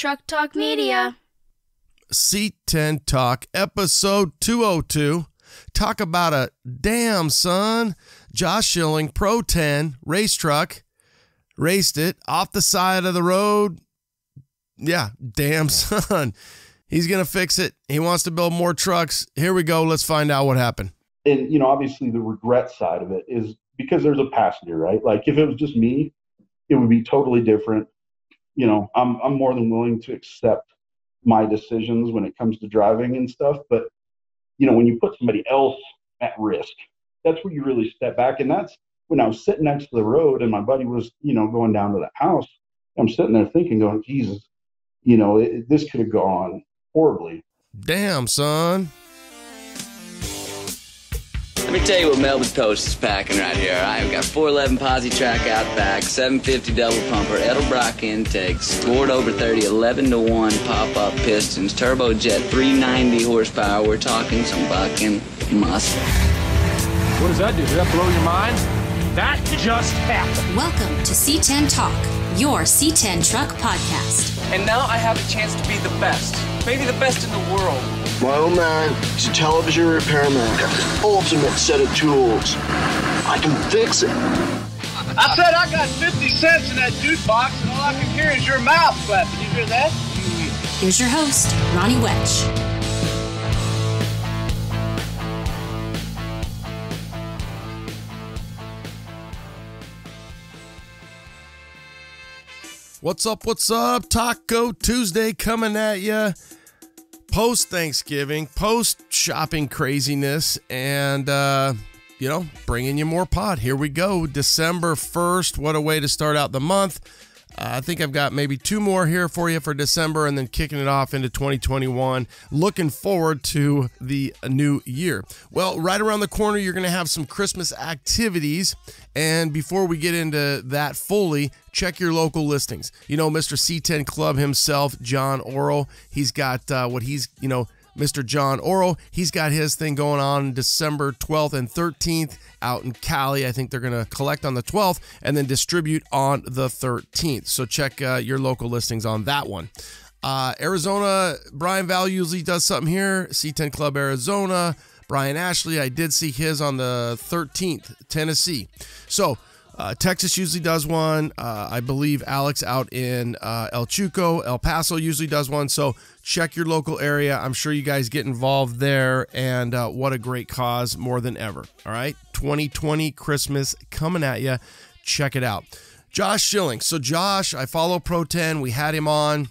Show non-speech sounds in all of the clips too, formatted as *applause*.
Truck Talk Media. Seat 10 Talk, episode 202. Talk about a damn son. Josh Shilling, Pro 10, race truck, raced it off the side of the road. Yeah, damn *laughs* son. He's going to fix it. He wants to build more trucks. Here we go. Let's find out what happened. And, you know, obviously the regret side of it is because there's a passenger, right? Like if it was just me, it would be totally different. You know, I'm I'm more than willing to accept my decisions when it comes to driving and stuff, but you know, when you put somebody else at risk, that's where you really step back. And that's when I was sitting next to the road and my buddy was, you know, going down to the house. I'm sitting there thinking, going, Jesus, you know, it, this could have gone horribly. Damn, son. Let me tell you what Melba Toast is packing right here. All right, we got 411 Posi track out back, 750 double pumper, Edelbrock intakes, scored over 30, 11 to 1 pop up pistons, turbojet 390 horsepower. We're talking some bucking muscle. What does that do? Does that blow your mind? That just happened. Welcome to C10 Talk, your C10 truck podcast. And now I have a chance to be the best, maybe the best in the world. My old man, he's a television repairman. Got the ultimate set of tools. I can fix it. I said I got 50 cents in that jukebox, and all I can hear is your mouth clapping. You hear that? Here's your host, Ronnie Wetch. What's up? What's up? Taco Tuesday coming at you. Post Thanksgiving, post shopping craziness, and, uh, you know, bringing you more pod. Here we go. December 1st. What a way to start out the month. I think I've got maybe two more here for you for December and then kicking it off into 2021. Looking forward to the new year. Well, right around the corner, you're going to have some Christmas activities. And before we get into that fully, check your local listings. You know, Mr. C10 Club himself, John Oro, he's got uh, what he's, you know, Mr. John Oro. He's got his thing going on December 12th and 13th out in Cali. I think they're going to collect on the 12th and then distribute on the 13th. So check uh, your local listings on that one. Uh, Arizona, Brian Val usually does something here. C10 Club Arizona. Brian Ashley, I did see his on the 13th, Tennessee. So uh, Texas usually does one. Uh, I believe Alex out in uh, El Chuco, El Paso usually does one. So check your local area. I'm sure you guys get involved there. And uh, what a great cause more than ever. All right. 2020 Christmas coming at you. Check it out. Josh Shilling. So, Josh, I follow Pro 10. We had him on.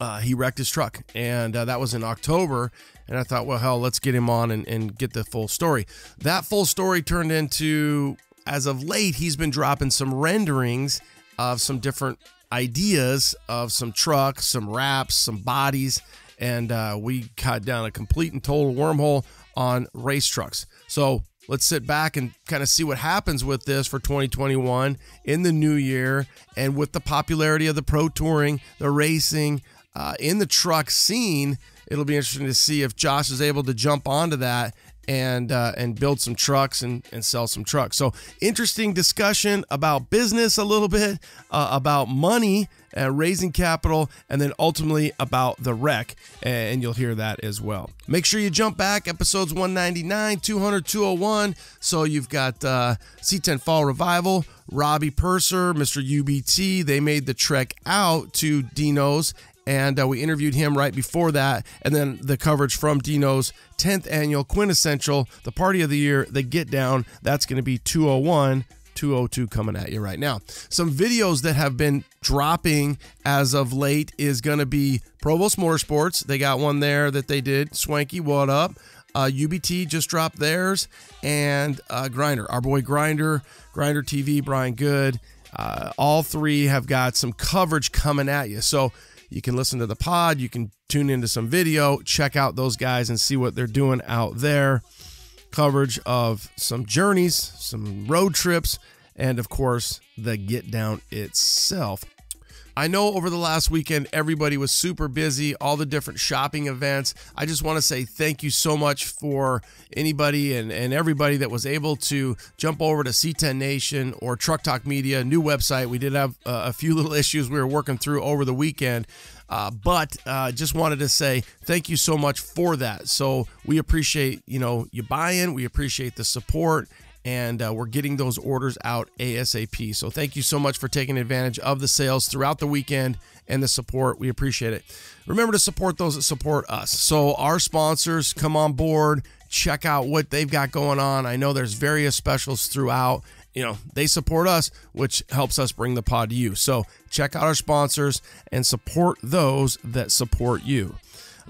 Uh, he wrecked his truck, and uh, that was in October. And I thought, well, hell, let's get him on and, and get the full story. That full story turned into as of late, he's been dropping some renderings of some different ideas of some trucks, some wraps, some bodies, and uh, we cut down a complete and total wormhole on race trucks. So let's sit back and kind of see what happens with this for 2021 in the new year and with the popularity of the pro touring, the racing uh, in the truck scene. It'll be interesting to see if Josh is able to jump onto that and uh, and build some trucks and, and sell some trucks. So interesting discussion about business a little bit, uh, about money, uh, raising capital, and then ultimately about the wreck. And you'll hear that as well. Make sure you jump back episodes 199, 200, 201. So you've got uh, C10 Fall Revival, Robbie Purser, Mr. UBT. They made the trek out to Dino's and uh, we interviewed him right before that. And then the coverage from Dino's 10th annual quintessential, the party of the year, the Get Down. That's going to be 201. 202 coming at you right now. Some videos that have been dropping as of late is going to be Provost Motorsports. They got one there that they did. Swanky, what up? Uh, UBT just dropped theirs, and uh, Grinder, our boy Grinder, Grinder TV, Brian Good. Uh, all three have got some coverage coming at you. So you can listen to the pod, you can tune into some video, check out those guys and see what they're doing out there. Coverage of some journeys, some road trips, and of course, the get down itself. I know over the last weekend, everybody was super busy, all the different shopping events. I just want to say thank you so much for anybody and, and everybody that was able to jump over to C10 Nation or Truck Talk Media, new website. We did have uh, a few *laughs* little issues we were working through over the weekend. Uh, but uh, just wanted to say thank you so much for that. So we appreciate you know you buy in, we appreciate the support, and uh, we're getting those orders out ASAP. So thank you so much for taking advantage of the sales throughout the weekend and the support. We appreciate it. Remember to support those that support us. So our sponsors come on board, check out what they've got going on. I know there's various specials throughout. You know, they support us, which helps us bring the pod to you. So check out our sponsors and support those that support you.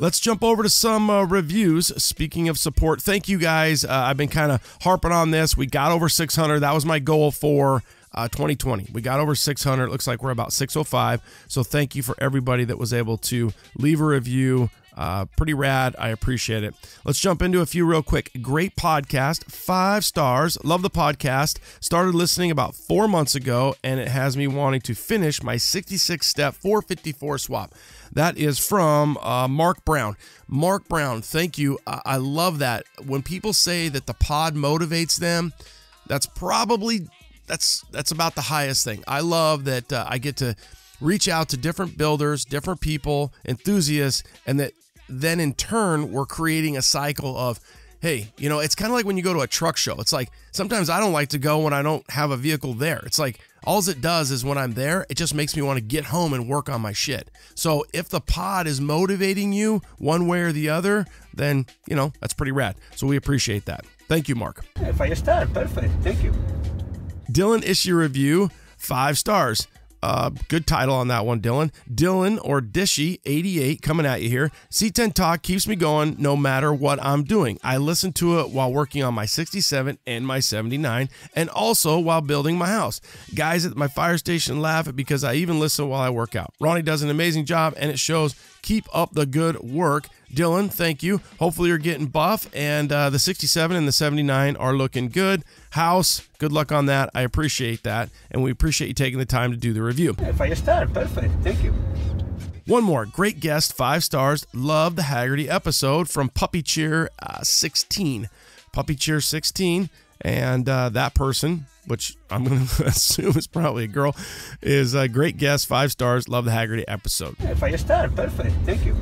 Let's jump over to some uh, reviews. Speaking of support, thank you guys. Uh, I've been kind of harping on this. We got over 600. That was my goal for uh, 2020. We got over 600. It looks like we're about 605. So thank you for everybody that was able to leave a review. Uh, pretty rad. I appreciate it. Let's jump into a few real quick. Great podcast, five stars. Love the podcast. Started listening about four months ago, and it has me wanting to finish my 66 step 454 swap. That is from uh, Mark Brown. Mark Brown, thank you. I-, I love that. When people say that the pod motivates them, that's probably that's that's about the highest thing. I love that uh, I get to reach out to different builders, different people, enthusiasts, and that then in turn we're creating a cycle of hey, you know, it's kind of like when you go to a truck show. It's like sometimes I don't like to go when I don't have a vehicle there. It's like all it does is when I'm there, it just makes me want to get home and work on my shit. So if the pod is motivating you one way or the other, then, you know, that's pretty rad. So we appreciate that. Thank you, Mark. If I start, perfect. Thank you. Dylan issue review, five stars. Uh, good title on that one, Dylan. Dylan or Dishy88 coming at you here. C10 Talk keeps me going no matter what I'm doing. I listen to it while working on my 67 and my 79, and also while building my house. Guys at my fire station laugh because I even listen while I work out. Ronnie does an amazing job, and it shows. Keep up the good work. Dylan, thank you. Hopefully, you're getting buff, and uh, the 67 and the 79 are looking good. House, good luck on that. I appreciate that, and we appreciate you taking the time to do the review. If I start, perfect. Thank you. One more great guest, five stars. Love the Hagerty episode from Puppy Cheer uh, 16. Puppy Cheer 16, and uh, that person, which I'm going *laughs* to assume is probably a girl, is a great guest, five stars. Love the Hagerty episode. If I start, perfect. Thank you.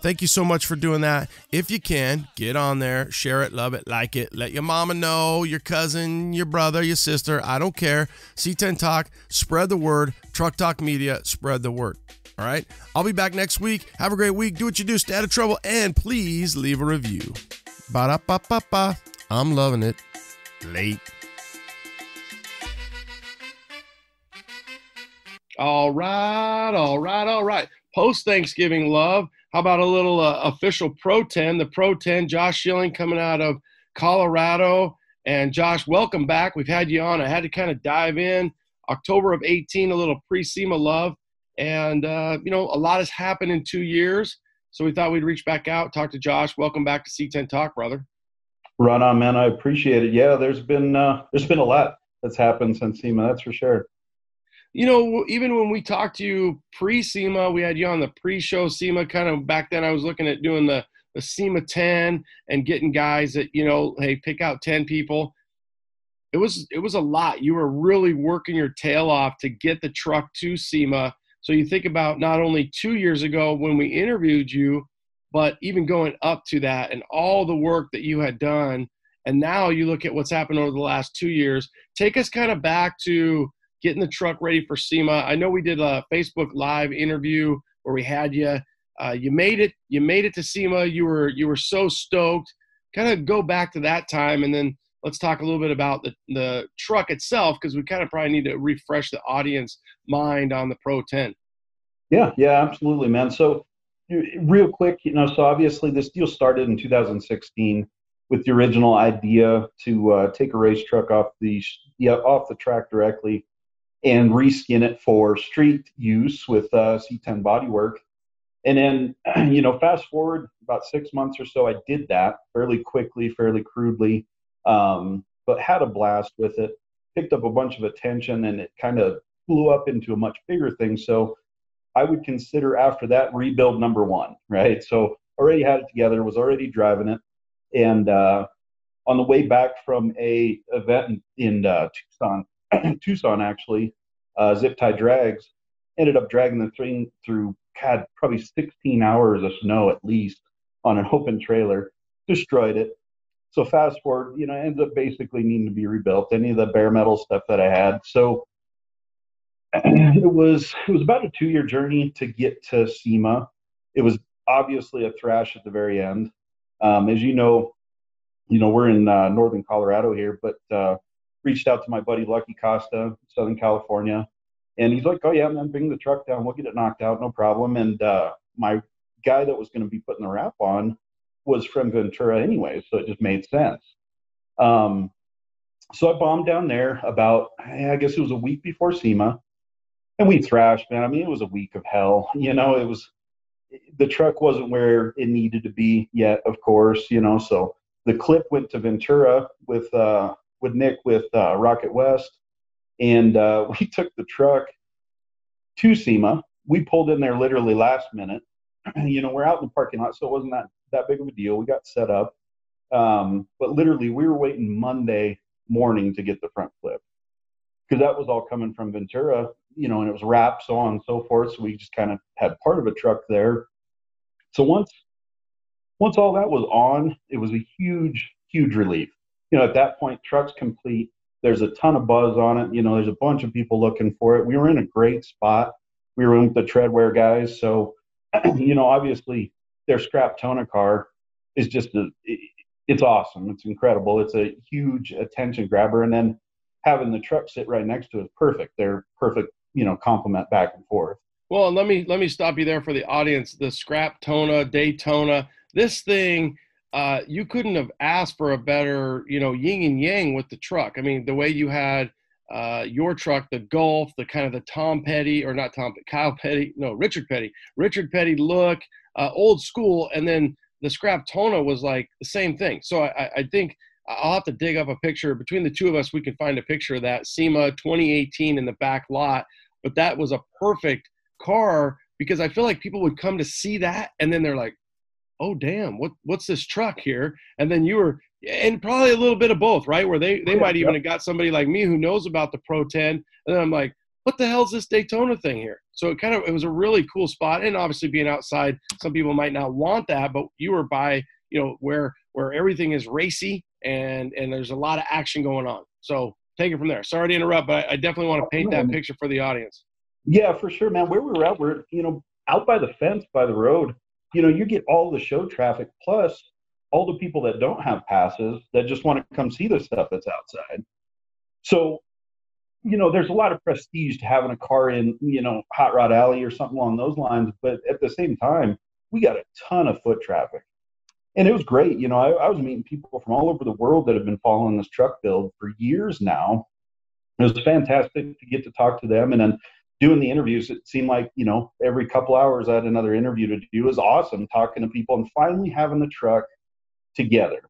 Thank you so much for doing that. If you can, get on there, share it, love it, like it. Let your mama know, your cousin, your brother, your sister. I don't care. C10 Talk, spread the word. Truck Talk Media, spread the word. All right. I'll be back next week. Have a great week. Do what you do. Stay out of trouble. And please leave a review. Ba da ba ba ba. I'm loving it. Late. All right. All right. All right. Post Thanksgiving love. How about a little uh, official Pro 10? The Pro 10, Josh Shilling coming out of Colorado. And Josh, welcome back. We've had you on. I had to kind of dive in. October of 18, a little pre SEMA love. And, uh, you know, a lot has happened in two years. So we thought we'd reach back out, talk to Josh. Welcome back to C10 Talk, brother. Right on, man. I appreciate it. Yeah, there's been uh, there's been a lot that's happened since SEMA. That's for sure. You know, even when we talked to you pre SEMA, we had you on the pre-show SEMA. Kind of back then, I was looking at doing the the SEMA 10 and getting guys that you know, hey, pick out 10 people. It was it was a lot. You were really working your tail off to get the truck to SEMA so you think about not only two years ago when we interviewed you, but even going up to that and all the work that you had done. And now you look at what's happened over the last two years. Take us kind of back to getting the truck ready for SEMA. I know we did a Facebook Live interview where we had you. Uh, you made it. You made it to SEMA. You were you were so stoked. Kind of go back to that time, and then let's talk a little bit about the, the truck itself because we kind of probably need to refresh the audience mind on the Pro 10. Yeah, yeah, absolutely, man. So, real quick, you know, so obviously this deal started in 2016 with the original idea to uh, take a race truck off the yeah, off the track directly and reskin it for street use with uh, C10 bodywork. And then, *clears throat* you know, fast forward about six months or so, I did that fairly quickly, fairly crudely um, but had a blast with it. Picked up a bunch of attention, and it kind of blew up into a much bigger thing. So I would consider after that rebuild number one, right? So already had it together, was already driving it, and uh, on the way back from a event in, in uh, Tucson, *clears throat* Tucson actually, uh, zip tie drags, ended up dragging the thing through, God, probably 16 hours of snow at least on an open trailer, destroyed it. So fast forward, you know, ends up basically needing to be rebuilt. Any of the bare metal stuff that I had. So *clears throat* it was it was about a two year journey to get to SEMA. It was obviously a thrash at the very end. Um, as you know, you know we're in uh, northern Colorado here, but uh, reached out to my buddy Lucky Costa, Southern California, and he's like, "Oh yeah, man, bring the truck down. We'll get it knocked out, no problem." And uh, my guy that was going to be putting the wrap on was from Ventura anyway, so it just made sense. Um, so I bombed down there about, I guess it was a week before SEMA, and we thrashed, man. I mean, it was a week of hell. You know, it was the truck wasn't where it needed to be yet, of course. You know, so the clip went to Ventura with uh, with Nick with uh, Rocket West, and uh, *laughs* we took the truck to SEMA. We pulled in there literally last minute. *clears throat* you know, we're out in the parking lot, so it wasn't that that big of a deal. We got set up, um, but literally we were waiting Monday morning to get the front flip because that was all coming from Ventura, you know, and it was wrapped, so on and so forth. So we just kind of had part of a truck there. So once once all that was on, it was a huge, huge relief. You know, at that point, truck's complete. There's a ton of buzz on it. You know, there's a bunch of people looking for it. We were in a great spot. We were with the treadwear guys, so *clears throat* you know, obviously their scrap Tona car is just a, it's awesome. It's incredible. It's a huge attention grabber, and then having the truck sit right next to it is perfect. They're perfect, you know, complement back and forth. Well, let me let me stop you there for the audience. The scrap Tona Daytona, this thing, uh, you couldn't have asked for a better, you know, yin and yang with the truck. I mean, the way you had uh, your truck, the Gulf, the kind of the Tom Petty or not Tom, Kyle *laughs* Petty, no, Richard Petty, Richard Petty look, uh, old school, and then the scrap Tona was like the same thing. So I, I think I'll have to dig up a picture between the two of us. We can find a picture of that SEMA 2018 in the back lot, but that was a perfect car because I feel like people would come to see that and then they're like, "Oh damn, what what's this truck here?" And then you were and probably a little bit of both, right? Where they they oh, yeah, might even have got somebody like me who knows about the Pro 10, and then I'm like, "What the hell's this Daytona thing here?" So it kind of it was a really cool spot, and obviously being outside, some people might not want that, but you were by you know where where everything is racy and and there's a lot of action going on. So take it from there. Sorry to interrupt, but I definitely want to oh, paint that picture for the audience. Yeah, for sure, man. Where we were at, we're you know out by the fence by the road. You know, you get all the show traffic plus all the people that don't have passes that just want to come see the stuff that's outside. So, you know, there's a lot of prestige to having a car in, you know, Hot Rod Alley or something along those lines. But at the same time, we got a ton of foot traffic. And it was great. You know, I, I was meeting people from all over the world that have been following this truck build for years now. It was fantastic to get to talk to them. And then doing the interviews, it seemed like, you know, every couple hours I had another interview to do. It was awesome talking to people and finally having the truck together.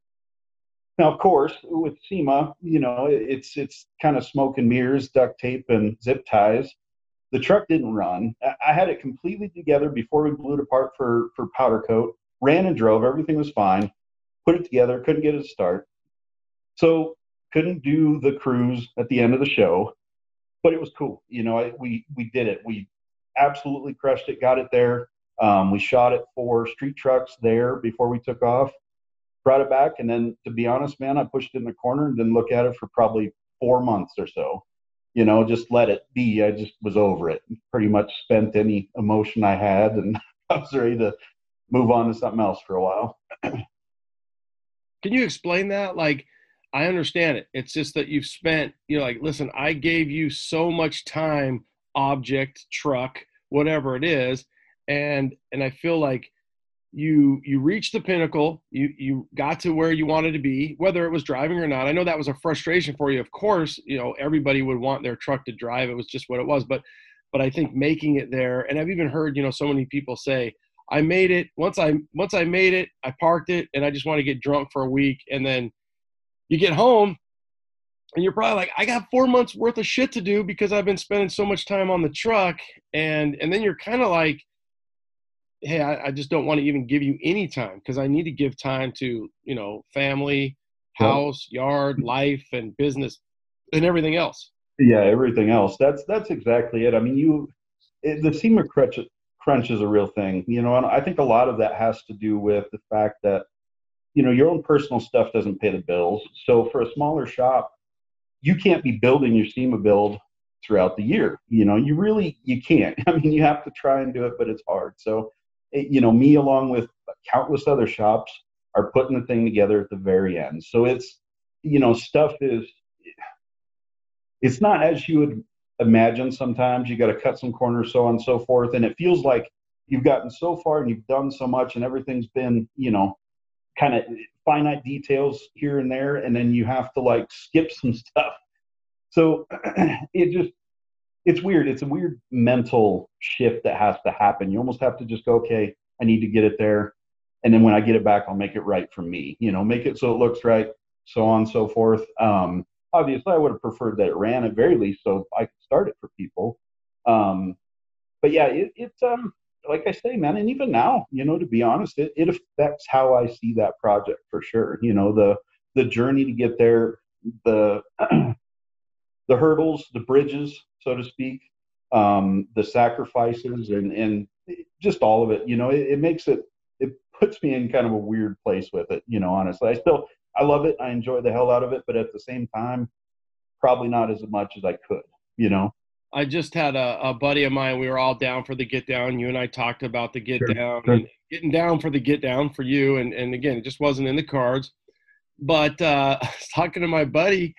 Now, of course, with SEMA, you know, it's it's kind of smoke and mirrors, duct tape and zip ties. The truck didn't run. I had it completely together before we blew it apart for for powder coat. Ran and drove. Everything was fine. Put it together. Couldn't get it to start. So couldn't do the cruise at the end of the show, but it was cool. You know, I, we we did it. We absolutely crushed it. Got it there. Um, we shot it for street trucks there before we took off brought it back, and then to be honest, man, I pushed it in the corner and didn't look at it for probably four months or so. You know, just let it be. I just was over it. Pretty much spent any emotion I had, and *laughs* I was ready to move on to something else for a while. *clears throat* Can you explain that? Like, I understand it. It's just that you've spent, you know, like, listen, I gave you so much time, object, truck, whatever it is, and and I feel like you you reached the pinnacle you you got to where you wanted to be whether it was driving or not i know that was a frustration for you of course you know everybody would want their truck to drive it was just what it was but but i think making it there and i've even heard you know so many people say i made it once i once i made it i parked it and i just want to get drunk for a week and then you get home and you're probably like, I got four months worth of shit to do because I've been spending so much time on the truck, and and then you're kind of like, hey, I, I, just don't want to even give you any time because I need to give time to you know family, house, yard, life, and business, and everything else. Yeah, everything else. That's that's exactly it. I mean, you it, the SEMA crunch crunch is a real thing, you know, and I think a lot of that has to do with the fact that you know your own personal stuff doesn't pay the bills. So for a smaller shop, you can't be building your SEMA build throughout the year. You know, you really you can't. *laughs* I mean, you have to try and do it, but it's hard. So, it, you know, me along with countless other shops are putting the thing together at the very end. So it's you know, stuff is it's not as you would imagine sometimes. You got to cut some corners, so on and so forth. And it feels like you've gotten so far and you've done so much and everything's been, you know, kind of finite details here and there. And then you have to like skip some stuff. So *clears throat* it just, it's weird. It's a weird mental shift that has to happen. You almost have to just go, okay, I need to get it there. And then when I get it back, I'll make it right for me, you know, make it so it looks right, so on and so forth. Um, obviously I would have preferred that it ran at very least so I could start it for people. Um, but yeah, it, it's um, like I say, man, and even now, you know, to be honest, it, it affects how I see that project for sure. You know, the the journey to get there, the *clears throat* the hurdles, the bridges, so to speak, um, the sacrifices, and and just all of it. You know, it, it makes it it puts me in kind of a weird place with it. You know, honestly, I still I love it. I enjoy the hell out of it, but at the same time, probably not as much as I could. You know. I just had a, a buddy of mine. We were all down for the get down. You and I talked about the get sure, down, sure. And getting down for the get down for you. And and again, it just wasn't in the cards. But uh, *laughs* I was talking to my buddy,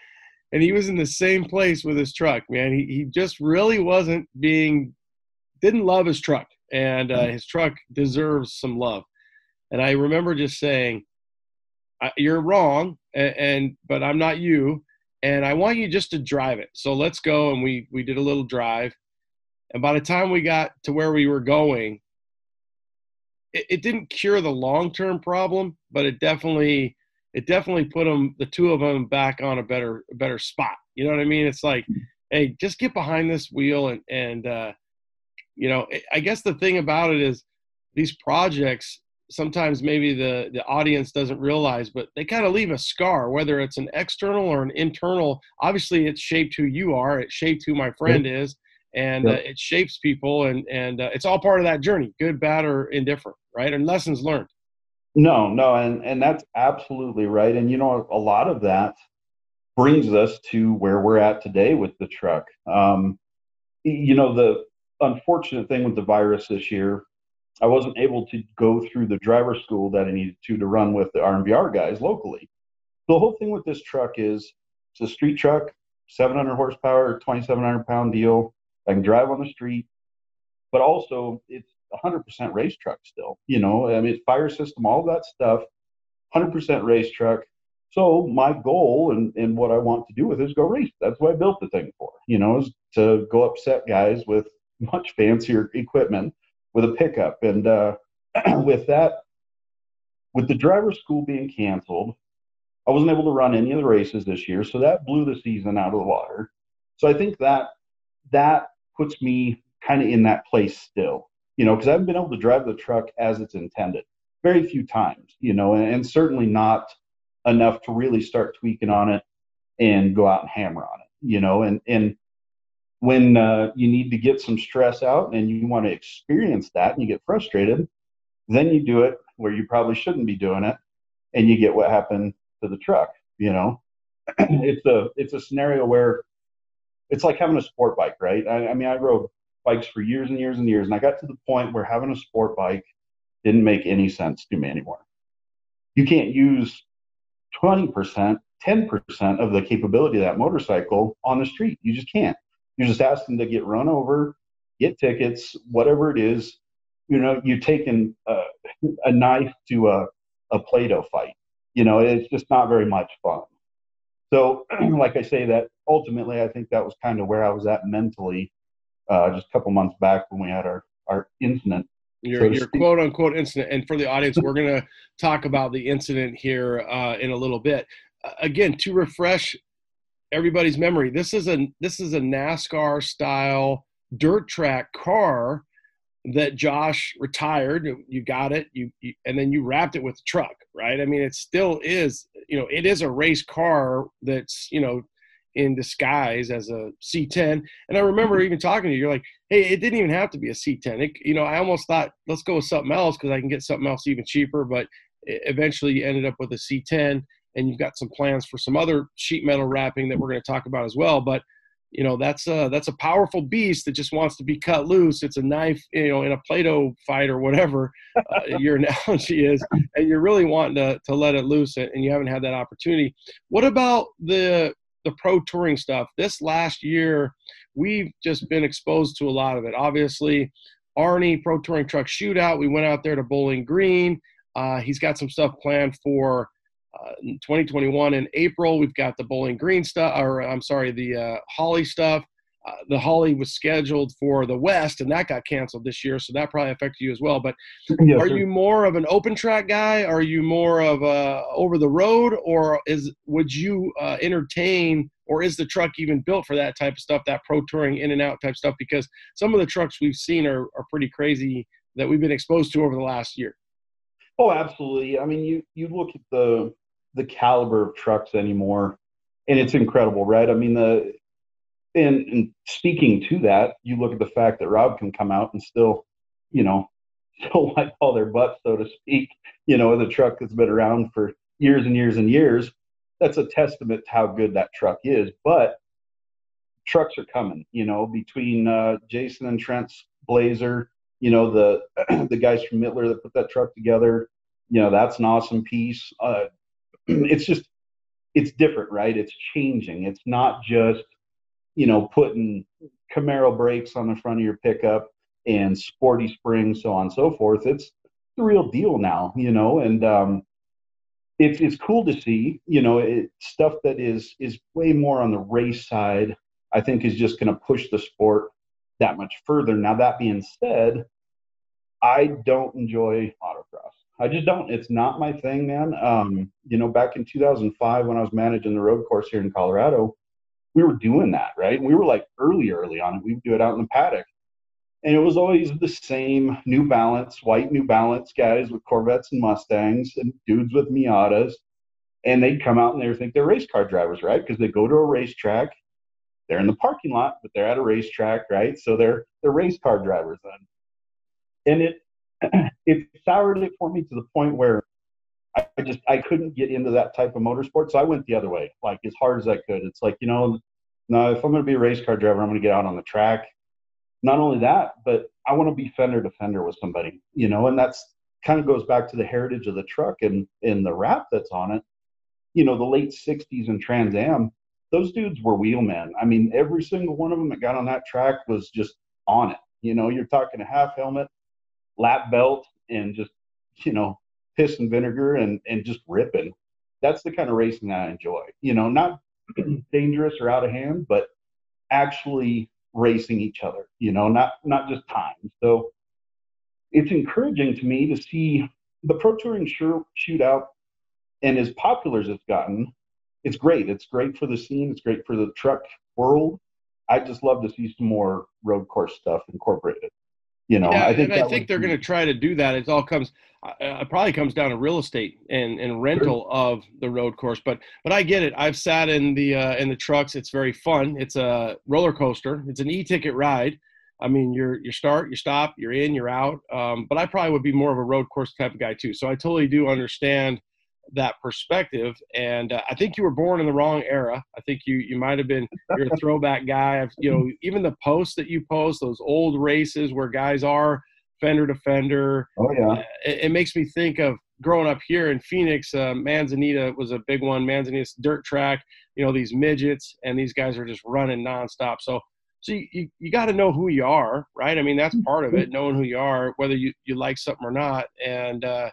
and he was in the same place with his truck. Man, he he just really wasn't being, didn't love his truck, and uh, mm. his truck deserves some love. And I remember just saying, you're wrong and, and, but i'm not you and i want you just to drive it. So let's go and we we did a little drive. And by the time we got to where we were going it, it didn't cure the long term problem but it definitely it definitely put them the two of them back on a better a better spot. You know what i mean? It's like hey just get behind this wheel and and uh you know i guess the thing about it is these projects sometimes maybe the the audience doesn't realize but they kind of leave a scar whether it's an external or an internal obviously it's shaped who you are it shaped who my friend yep. is and yep. uh, it shapes people and and uh, it's all part of that journey good bad or indifferent right and lessons learned no no and and that's absolutely right and you know a lot of that brings us to where we're at today with the truck um, you know the unfortunate thing with the virus this year I wasn't able to go through the driver school that I needed to to run with the RMVR guys locally. The whole thing with this truck is it's a street truck, 700 horsepower, 2,700 pound deal. I can drive on the street, but also it's 100% race truck still. You know, I mean, fire system, all that stuff, 100% race truck. So my goal and, and what I want to do with it is go race. That's what I built the thing for. You know, is to go upset guys with *laughs* much fancier equipment with a pickup. And uh, *clears throat* with that, with the driver school being canceled, I wasn't able to run any of the races this year, so that blew the season out of the water. So I think that that puts me kind of in that place still, you know, because I haven't been able to drive the truck as it's intended very few times, you know, and, and certainly not enough to really start tweaking on it and go out and hammer on it, you know, and and when uh, you need to get some stress out and you want to experience that and you get frustrated, then you do it where you probably shouldn't be doing it, and you get what happened to the truck. You know, *clears throat* it's a it's a scenario where it's like having a sport bike, right? I, I mean, I rode bikes for years and years and years, and I got to the point where having a sport bike didn't make any sense to me anymore. You can't use 20%, 10% of the capability of that motorcycle on the street. You just can't. You're just asking to get run over, get tickets, whatever it is. You know, you're taking a, a knife to a, a Play-Doh fight. You know, it's just not very much fun. So, *clears throat* like I say, that ultimately, I think that was kind of where I was at mentally uh, just a couple months back when we had our, our incident. Your, so your quote unquote incident. And for the audience, we're going to talk about the incident here uh, in a little bit. Uh, again, to refresh everybody's memory. This is a this is a NASCAR style dirt track car that Josh retired. You got it, you, you, and then you wrapped it with a truck, right? I mean, it still is, you know, it is a race car that's, you know, in disguise as a C10. And I remember mm-hmm. even talking to you, you're like, hey, it didn't even have to be a C10. It, you know, I almost thought, let's go with something else because I can get something else even cheaper. But eventually you ended up with a C10 and you've got some plans for some other sheet metal wrapping that we're going to talk about as well. But you know that's a that's a powerful beast that just wants to be cut loose. It's a knife, you know, in a Play-Doh fight or whatever uh, *laughs* your analogy is, and you're really wanting to to let it loose, and you haven't had that opportunity. What about the the pro touring stuff? This last year, we've just been exposed to a lot of it. Obviously, Arnie Pro Touring Truck Shootout. We went out there to Bowling Green. Uh, he's got some stuff planned for uh, 2021 in April. We've got the Bowling Green stuff, or I'm sorry, the uh, Holley stuff. Uh, the Holley was scheduled for the West, and that got canceled this year, so that probably affected you as well. But yes, are sir. you more of an open track guy? Are you more of a over the road, or is would you uh, entertain, or is the truck even built for that type of stuff, that pro touring in and out type stuff? Because some of the trucks we've seen are are pretty crazy that we've been exposed to over the last year. Oh, absolutely. I mean, you you look at the the caliber of trucks anymore, and it's incredible, right? I mean, the and, and speaking to that, you look at the fact that Rob can come out and still, you know, *laughs* still wipe all their butts, so to speak, you know, a truck that's been around for years and years and years. That's a testament to how good that truck is. But trucks are coming, you know, between uh, Jason and Trent's Blazer, you know, the *clears throat* the guys from Mittler that put that truck together, you know, that's an awesome piece. Uh, *clears throat* it's just it's different, right? It's changing. It's not just you know putting Camaro brakes on the front of your pickup and sporty springs, so on and so forth. It's the real deal now, you know, and um, it's it's cool to see, you know, it, stuff that is is way more on the race side. I think is just going to push the sport that much further. Now that being said, I don't enjoy autocross. I just don't. It's not my thing, man. Um, you know, back in 2005 when I was managing the road course here in Colorado, we were doing that, right? We were like early, early on it. We would do it out in the paddock. And it was always the same New Balance, white New Balance guys with Corvettes and Mustangs and dudes with Miatas. And they'd come out and they would think they're race car drivers, right? Because they go to a racetrack, they're in the parking lot, but they're at a racetrack, right? So they're they're race car drivers then. And it *clears throat* it soured it for me to the point where I just I couldn't get into that type of motorsport. So I went the other way, like as hard as I could. It's like you know, no, if I'm going to be a race car driver, I'm going to get out on the track. Not only that, but I want to be fender to fender with somebody, you know, and that's kind of goes back to the heritage of the truck and and the wrap that's on it. You know, the late '60s and Trans Am, those dudes were wheelmen. I mean, every single one of them that got on that track was just on it. You know, you're talking a half helmet, lap belt and just you know piss and vinegar and and just ripping. That's the kind of racing I enjoy. You know, not *clears throat* dangerous or out of hand, but actually racing each other. You know, not not just time. So it's encouraging to me to see the pro touring shootout and as popular as it's gotten it's great it's great for the scene it's great for the truck world i just love to see some more road course stuff incorporated you know, yeah, I think, and I think they're going to try to do that. It all comes, uh, it probably comes down to real estate and, and rental sure. of the road course. But but I get it. I've sat in the uh, in the trucks. It's very fun. It's a roller coaster. It's an e-ticket ride. I mean, you're you start, you stop, you're in, you're out. Um, but I probably would be more of a road course type of guy too. So I totally do understand that perspective. And uh, I think you were born in the wrong era. I think you you might have been you're a throwback guy. I've, you know, even the posts that you post, those old races where guys are fender to fender. Oh yeah. Uh, it, it, makes me think of growing up here in Phoenix. Uh, Manzanita was a big one. Manzanita's dirt track. You know these midgets, and these guys are just running nonstop. So. So you, you, you got to know who you are, right? I mean, that's part of it, knowing who you are, whether you, you like something or not. And, uh,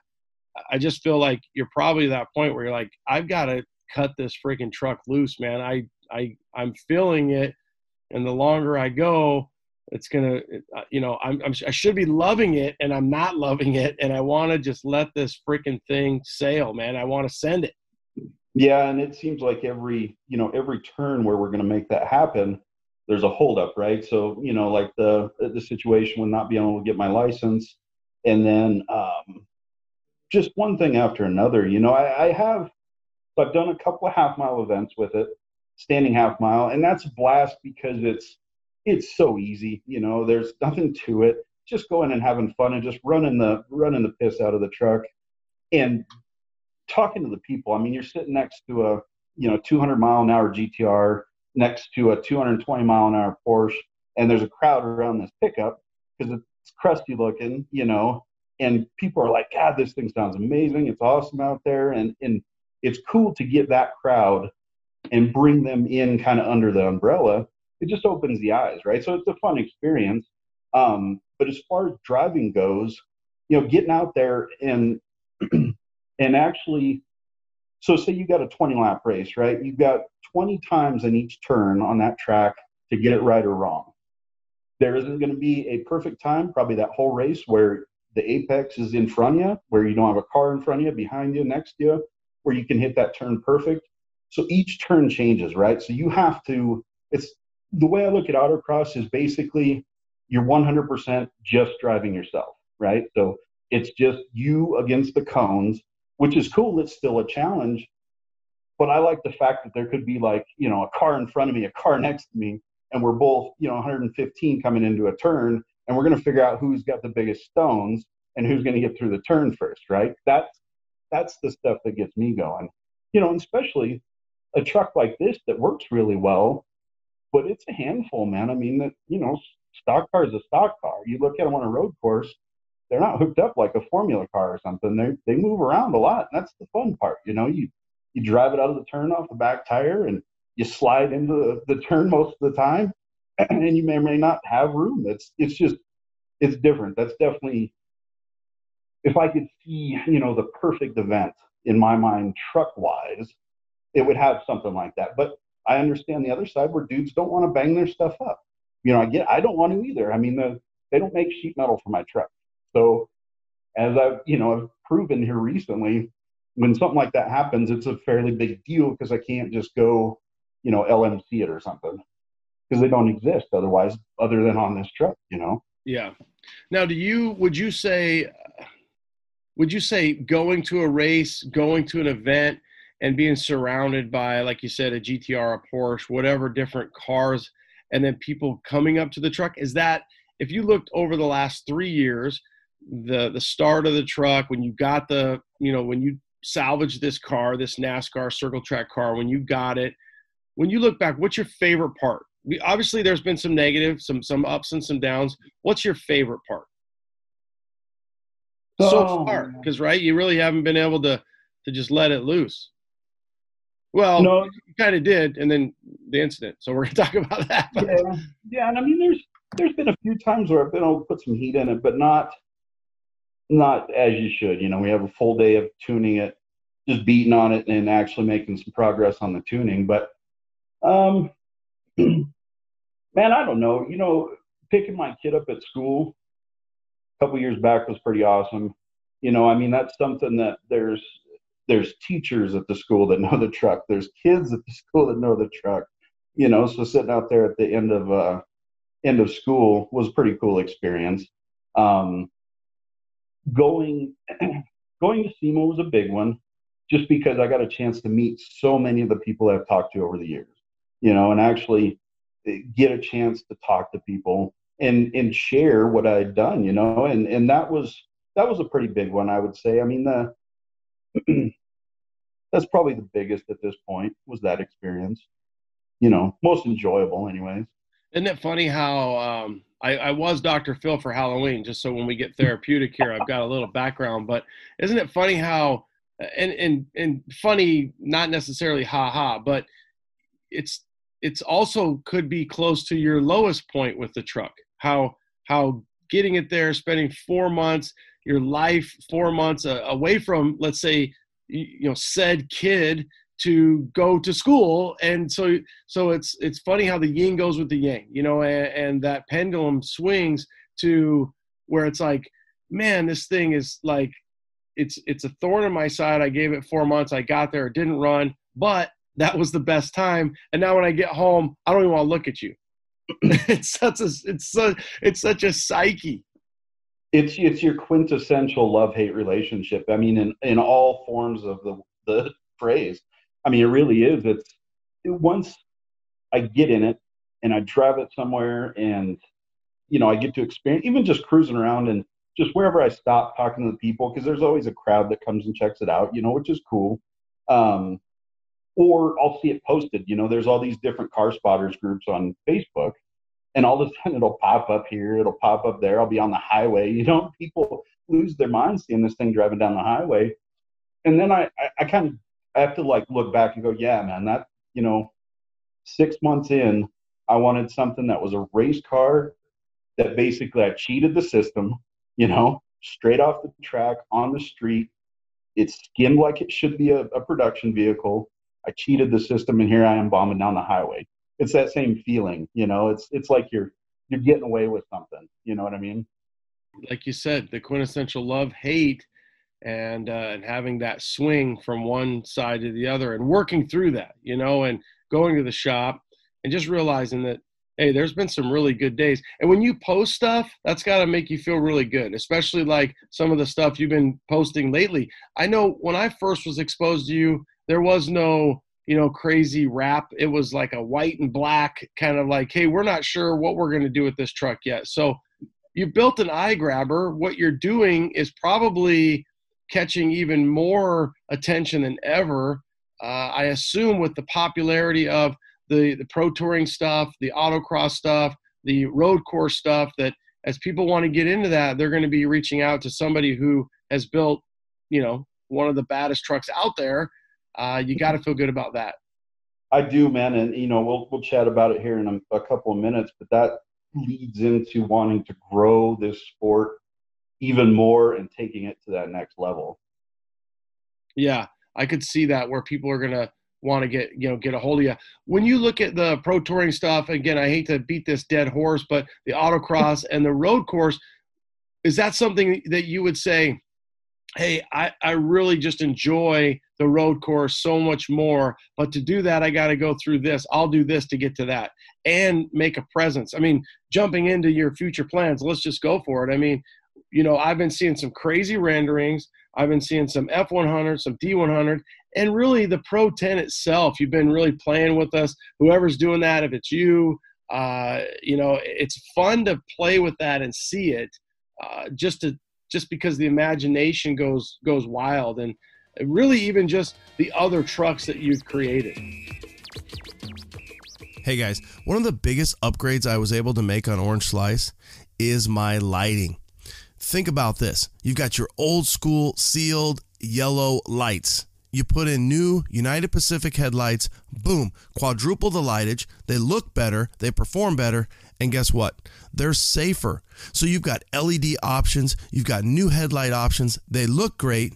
I just feel like you're probably that point where you're like, I've got to cut this freaking truck loose, man. I I I'm feeling it, and the longer I go, it's gonna, uh, you know, I'm, I'm I should be loving it, and I'm not *laughs* loving it, and I want to just let this freaking thing sail, man. I want to send it. Yeah, and it seems like every you know every turn where we're going to make that happen, there's a holdup, right? So you know, like the the situation with not being able to get my license, and then um, just one thing after another. You know, I, I have I've done a couple of half mile events with it, standing half mile, and that's a blast because it's it's so easy. You know, there's nothing to it. Just going and having fun and just running the running the piss out of the truck and talking to the people. I mean, you're sitting next to a you know 200 mile an hour GTR next to a 220 mile an hour Porsche, and there's a crowd around this pickup because it's crusty looking, you know, and people are like, God, this thing sounds amazing. It's awesome out there, and and it's cool to get that crowd and bring them in kind of under the umbrella. It just opens the eyes, right? So it's a fun experience. Um, but as far as driving goes, you know, getting out there and *clears throat* and actually, so say you got a 20 lap race, right? You've got 20 times in each turn on that track to get it right or wrong. There isn't going to be a perfect time, probably that whole race where the apex is in front of you, where you don't have a car in front of you, behind you, next to you, where you can hit that turn perfect. So each turn changes, right? So you have to, it's the way I look at autocross is basically you're 100% just driving yourself, right? So it's just you against the cones, which is cool. It's still a challenge. But I like the fact that there could be like, you know, a car in front of me, a car next to me, and we're both, you know, 115 coming into a turn, and we're going to figure out who's got the biggest stones and who's going to get through the turn first, right? That's that's the stuff that gets me going. You know, and especially a truck like this that works really well, but it's a handful, man. I mean, that you know, stock car is a stock car. You look at them on a road course, they're not hooked up like a formula car or something. They they move around a lot. And that's the fun part. You know, you you drive it out of the turn off the back tire and you slide into the, the turn most of the time and you may or may not have room. It's it's just it's different. That's definitely if I could see, you know, the perfect event in my mind truck wise, it would have something like that. But I understand the other side where dudes don't want to bang their stuff up. You know, I get I don't want to either. I mean the they don't make sheet metal for my truck. So as I've, you know, I've proven here recently, when something like that happens, it's a fairly big deal because I can't just go, you know, LMC it or something because they don't exist otherwise, other than on this truck, you know. Yeah. Now, do you would you say would you say going to a race, going to an event, and being surrounded by, like you said, a GTR, a Porsche, whatever different cars, and then people coming up to the truck, is that if you looked over the last three years, the the start of the truck when you got the you know when you salvaged this car this nascar circle track car when you got it when you look back what's your favorite part we, obviously there's been some negative some some ups and some downs what's your favorite part oh, so far because right you really haven't been able to to just let it loose well no. you kind of did and then the incident so we're going *laughs* to talk about that yeah yeah and i mean there's there's been a few times where i've been able to put some heat in it but not not as you should. You know, we have a full day of tuning it, just beating on it and actually making some progress on the tuning. But, um, *clears throat* man, I don't know. You know, picking my kid up at school a couple years back was pretty awesome. You know, I mean, that's something that there's there's teachers at the school that *laughs* know the truck. There's kids at the school that know the truck. You know, so sitting out there at the end of uh, end of school was a pretty cool experience. Um, going *clears throat* going to SEMA was a big one, just because I got a chance to meet so many of the people I've talked to over the years, you know, and actually eh, get a chance to talk to people and and share what I had done, you know, and and that was that was a pretty big one, I would say. I mean, the *clears throat* that's probably the biggest at this point was that experience, you know, most enjoyable, anyways. Isn't it funny how um, I, I, was Dr. Phil for Halloween, just so when we get therapeutic here, I've got a little background. But isn't it funny how, and and and funny, not necessarily ha ha, but it's it's also could be close to your lowest point with the truck. How how getting it there, spending four months, your life four months uh, away from, let's say, you know, said kid to go to school. And so so it's it's funny how the yin goes with the yang you know and, and, that pendulum swings to where it's like man this thing is like it's it's a thorn in my side. I gave it four months. I got there. It didn't run. But that was the best time. And now when I get home, I don't even want to look at you. *laughs* it's such a it's so it's such a psyche. It's it's your quintessential love hate relationship. I mean, in in all forms of the the phrase. I mean, it really is. It's it, once I get in it and I drive it somewhere, and you know, I get to experience even just cruising around and just wherever I stop talking to the people because there's always a crowd that comes and checks it out, you know, which is cool. Um, or I'll see it posted. You know, there's all these different car spotters groups on Facebook, and all of a sudden it'll pop up here, it'll pop up there. I'll be on the highway. You know, *laughs* people lose their minds seeing this thing driving down the highway, and then I, I, I kind of I have to like look back and go, yeah, man, that you know, six months in, I wanted something that was a race car that basically I cheated the system. You know, straight off the track on the street. It's skimmed like it should be a, a production vehicle I cheated the system, and here I am bombing down the highway. It's that same feeling, you know. It's it's like you're you're getting away with something. You know what I mean? Like you said, the quintessential love hate, and uh, and having that swing from one side to the other, and working through that, you know, and going to the shop, and just realizing that hey, there's been some really good days. And when you post stuff, that's got to make you feel really good, especially like some of the stuff you've been posting lately. I know when I first was exposed to you, there was no you know crazy wrap it was like a white and black kind of like hey we're not sure what we're going to do with this truck yet. So you built an eye grabber. What you're doing is probably catching even more attention than ever. Uh, i assume with the popularity of the the pro touring stuff the autocross stuff the road course stuff that as people want to get into that they're going to be reaching out to somebody who has built you know one of the baddest trucks out there uh, you got to feel good about that. I do, man, and you know we'll we'll chat about it here in a, a couple of minutes, but that leads into wanting to grow this sport even more and taking it to that next level. Yeah, I could see that where people are gonna want to get you know get a hold of you. When you look at the pro touring stuff, again, I hate to beat this dead horse, but the autocross *laughs* and the road course, is that something that you would say? hey, I, I really just enjoy the road course so much more. But to do that, I got to go through this. I'll do this to get to that and make a presence. I mean, jumping into your future plans, let's just go for it. I mean, you know, I've been seeing some crazy renderings. I've been seeing some F100, some D100, and really the Pro 10 itself. You've been really playing with us. Whoever's doing that, if it's you, uh, you know, it's fun to play with that and see it. Uh, just to just because the imagination goes goes wild and really even just the other trucks that you've created. Hey guys, one of the biggest upgrades I was able to make on Orange Slice is my lighting. Think about this. You've got your old school sealed yellow lights. You put in new United Pacific headlights, boom, quadruple the lightage. They look better, they perform better, and guess what? They're safer. So you've got LED options, you've got new headlight options. They look great.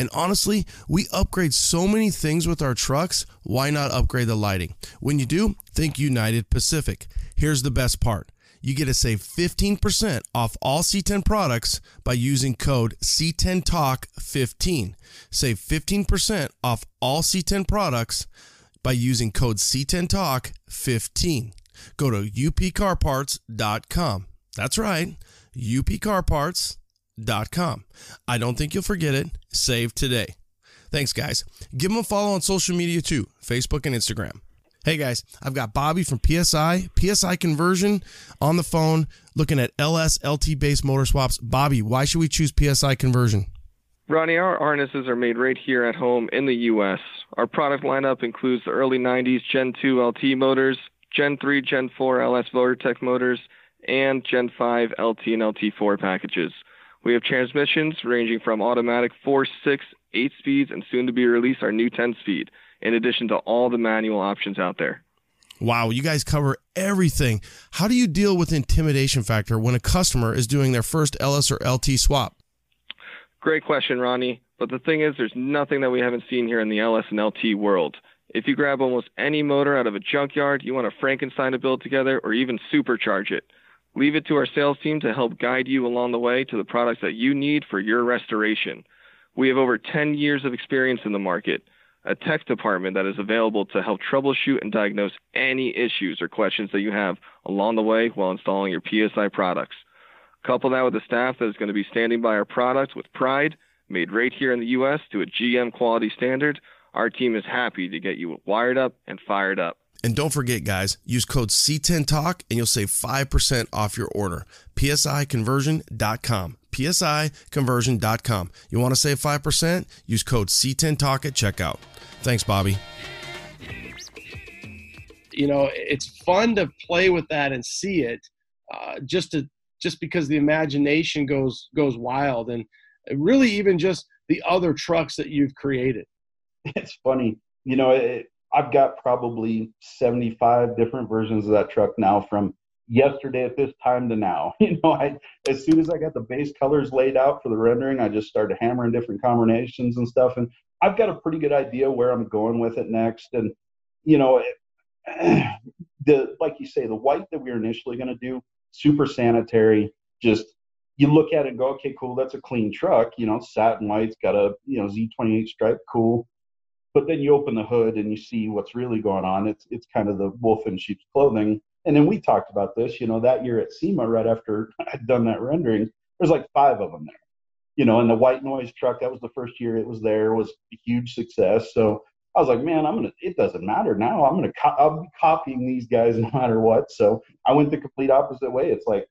And honestly, we upgrade so many things with our trucks. Why not upgrade the lighting? When you do, think United Pacific. Here's the best part you get to save 15% off all C10 products by using code C10Talk15. Save 15% off all C10 products by using code C10Talk15 go to upcarparts.com. That's right, upcarparts.com. I don't think you'll forget it. Save today. Thanks, guys. Give them a follow on social media too Facebook and Instagram. Hey guys, I've got Bobby from PSI, PSI Conversion on the phone looking at LS LT based motor swaps. Bobby, why should we choose PSI Conversion? Ronnie, our harnesses are made right here at home in the U.S. Our product lineup includes the early 90s Gen 2 LT motors, Gen 3, Gen 4 LS Vortec motors, and Gen 5 LT and LT4 packages. We have transmissions ranging from automatic 4, 6, 8 speeds, and soon to be released our new 10 speed, in addition to all the manual options out there. Wow, you guys cover everything. How do you deal with intimidation factor when a customer is doing their first LS or LT swap? Great question, Ronnie. But the thing is, there's nothing that we haven't seen here in the LS and LT world. If you grab almost any motor out of a junkyard, you want to Frankenstein to build together or even supercharge it. Leave it to our sales team to help guide you along the way to the products that you need for your restoration. We have over 10 years of experience in the market. a tech department that is available to help troubleshoot and diagnose any issues or questions that you have along the way while installing your PSI products. Couple that with a staff that is going to be standing by our products with pride, made right here in the U.S. to a GM quality standard. Our team is happy to get you wired up and fired up. And don't forget, guys, use code C10Talk and you'll save 5% off your order. PSIconversion.com. PSIconversion.com. You want to save 5%? Use code C10Talk at checkout. Thanks, Bobby. You know, it's fun to play with that and see it uh, just to just because the imagination goes goes wild and really even just the other trucks that you've created. It's funny. You know, it, I've got probably 75 different versions of that truck now from yesterday at this time to now. *laughs* You know, I as soon as I got the base colors laid out for the rendering, I just started hammering different combinations and stuff. And I've got a pretty good idea where I'm going with it next. And you know, *clears throat* the like you say, the white that we were initially going to do, super sanitary. Just you look at it and go, okay, cool, that's a clean truck. You know, satin white's got a you know Z28 stripe, cool but then you open the hood and you see what's really going on. It's it's kind of the wolf in sheep's clothing. And then we talked about this, you know, that year at SEMA, right after *laughs* I'd done that rendering, there's like five of them there. You know, and the white noise truck, that was the first year it was there, was a huge success. So I was like, man, I'm gonna. It doesn't matter now. I'm gonna. Co- I'll be copying these guys *laughs* no matter what. So I went the complete opposite way. It's like,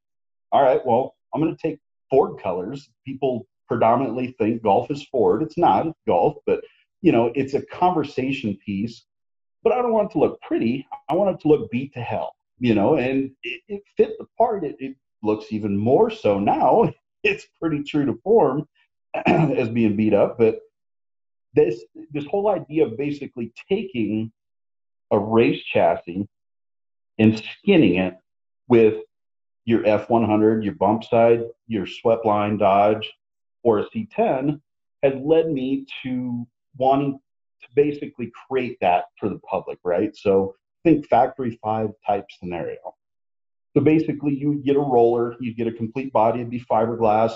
all right, well, I'm gonna take Ford colors. People predominantly think Gulf is Ford. It's not. Gulf, but you know, it's a conversation piece, but I don't want it to look pretty. I want it to look beat to hell, you know, and it, it fit the part. It, it looks even more so now. *laughs* It's pretty true to form *clears throat* as being beat up, but this this whole idea of basically taking a race chassis and skinning it with your F100, your bump side, your swept line Dodge, or a C10 has led me to wanting to basically create that for the public, right? So think factory five type scenario. So basically, you get a roller, you get a complete body, it'd be fiberglass.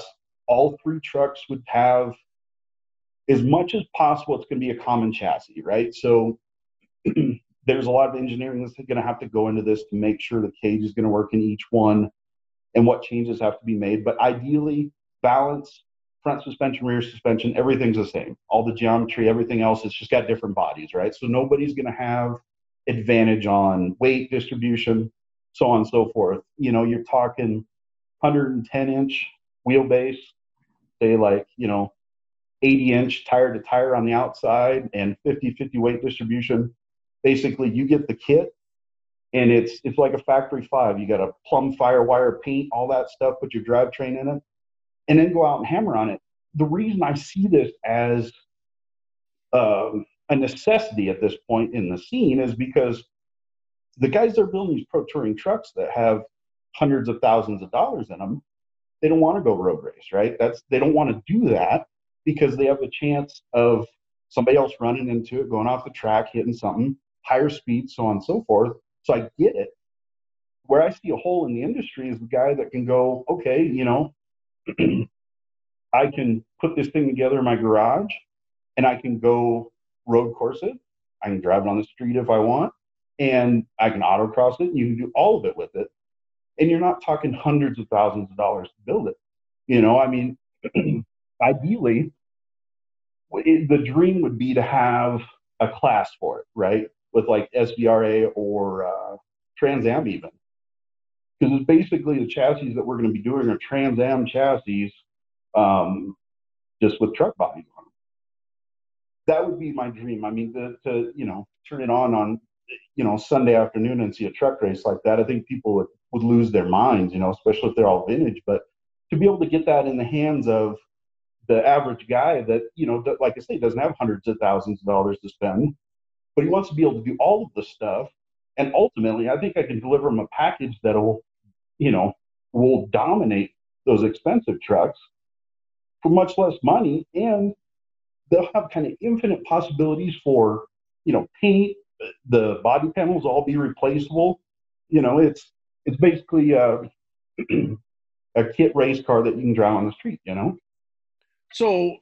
All three trucks would have, as much as possible, it's going to be a common chassis, right? So *clears throat* there's a lot of engineering that's going to have to go into this to make sure the cage is going to work in each one and what changes have to be made. But ideally, balance, front suspension, rear suspension, everything's the same. All the geometry, everything else, it's just got different bodies, right? So nobody's going to have advantage on weight distribution, so on and so forth. You know, you're talking 110 inch wheelbase, say like, you know, 80 inch tire to tire on the outside and 50 50 weight distribution. Basically, you get the kit and it's it's like a factory five. You got a plumb firewire paint, all that stuff, put your drivetrain in it and then go out and hammer on it. The reason I see this as um, a necessity at this point in the scene is because the guys that are building these pro touring trucks that have hundreds of thousands of dollars in them, they don't want to go road race, right? That's they don't want to do that because they have a chance of somebody else running into it, going off the track, hitting something, higher speed, so on and so forth. So I get it. Where I see a hole in the industry is the guy that can go, okay, you know, *clears throat* I can put this thing together in my garage and I can go road course it. I can drive it on the street if I want and I can autocross it. and You can do all of it with it. And you're not talking hundreds of thousands of dollars to build it. You know, I mean, *clears throat* ideally, it, the dream would be to have a class for it, right? With like SVRA or uh, Trans Am even because it's basically the chassis that we're going to be doing are Trans Am chassis, um, just with truck bodies on them. That would be my dream. I mean, to, to you know turn it on on you know Sunday afternoon and see a truck race like that, I think people would, would lose their minds. You know, especially if they're all vintage. But to be able to get that in the hands of the average guy that you know, like I say, doesn't have hundreds of thousands of dollars to spend, but he wants to be able to do all of the stuff. And ultimately, I think I can deliver them a package that'll you know, will dominate those expensive trucks for much less money and they'll have kind of infinite possibilities for, you know, paint, the body panels all be replaceable. You know, it's it's basically a, *clears throat* a kit race car that you can drive on the street, you know. So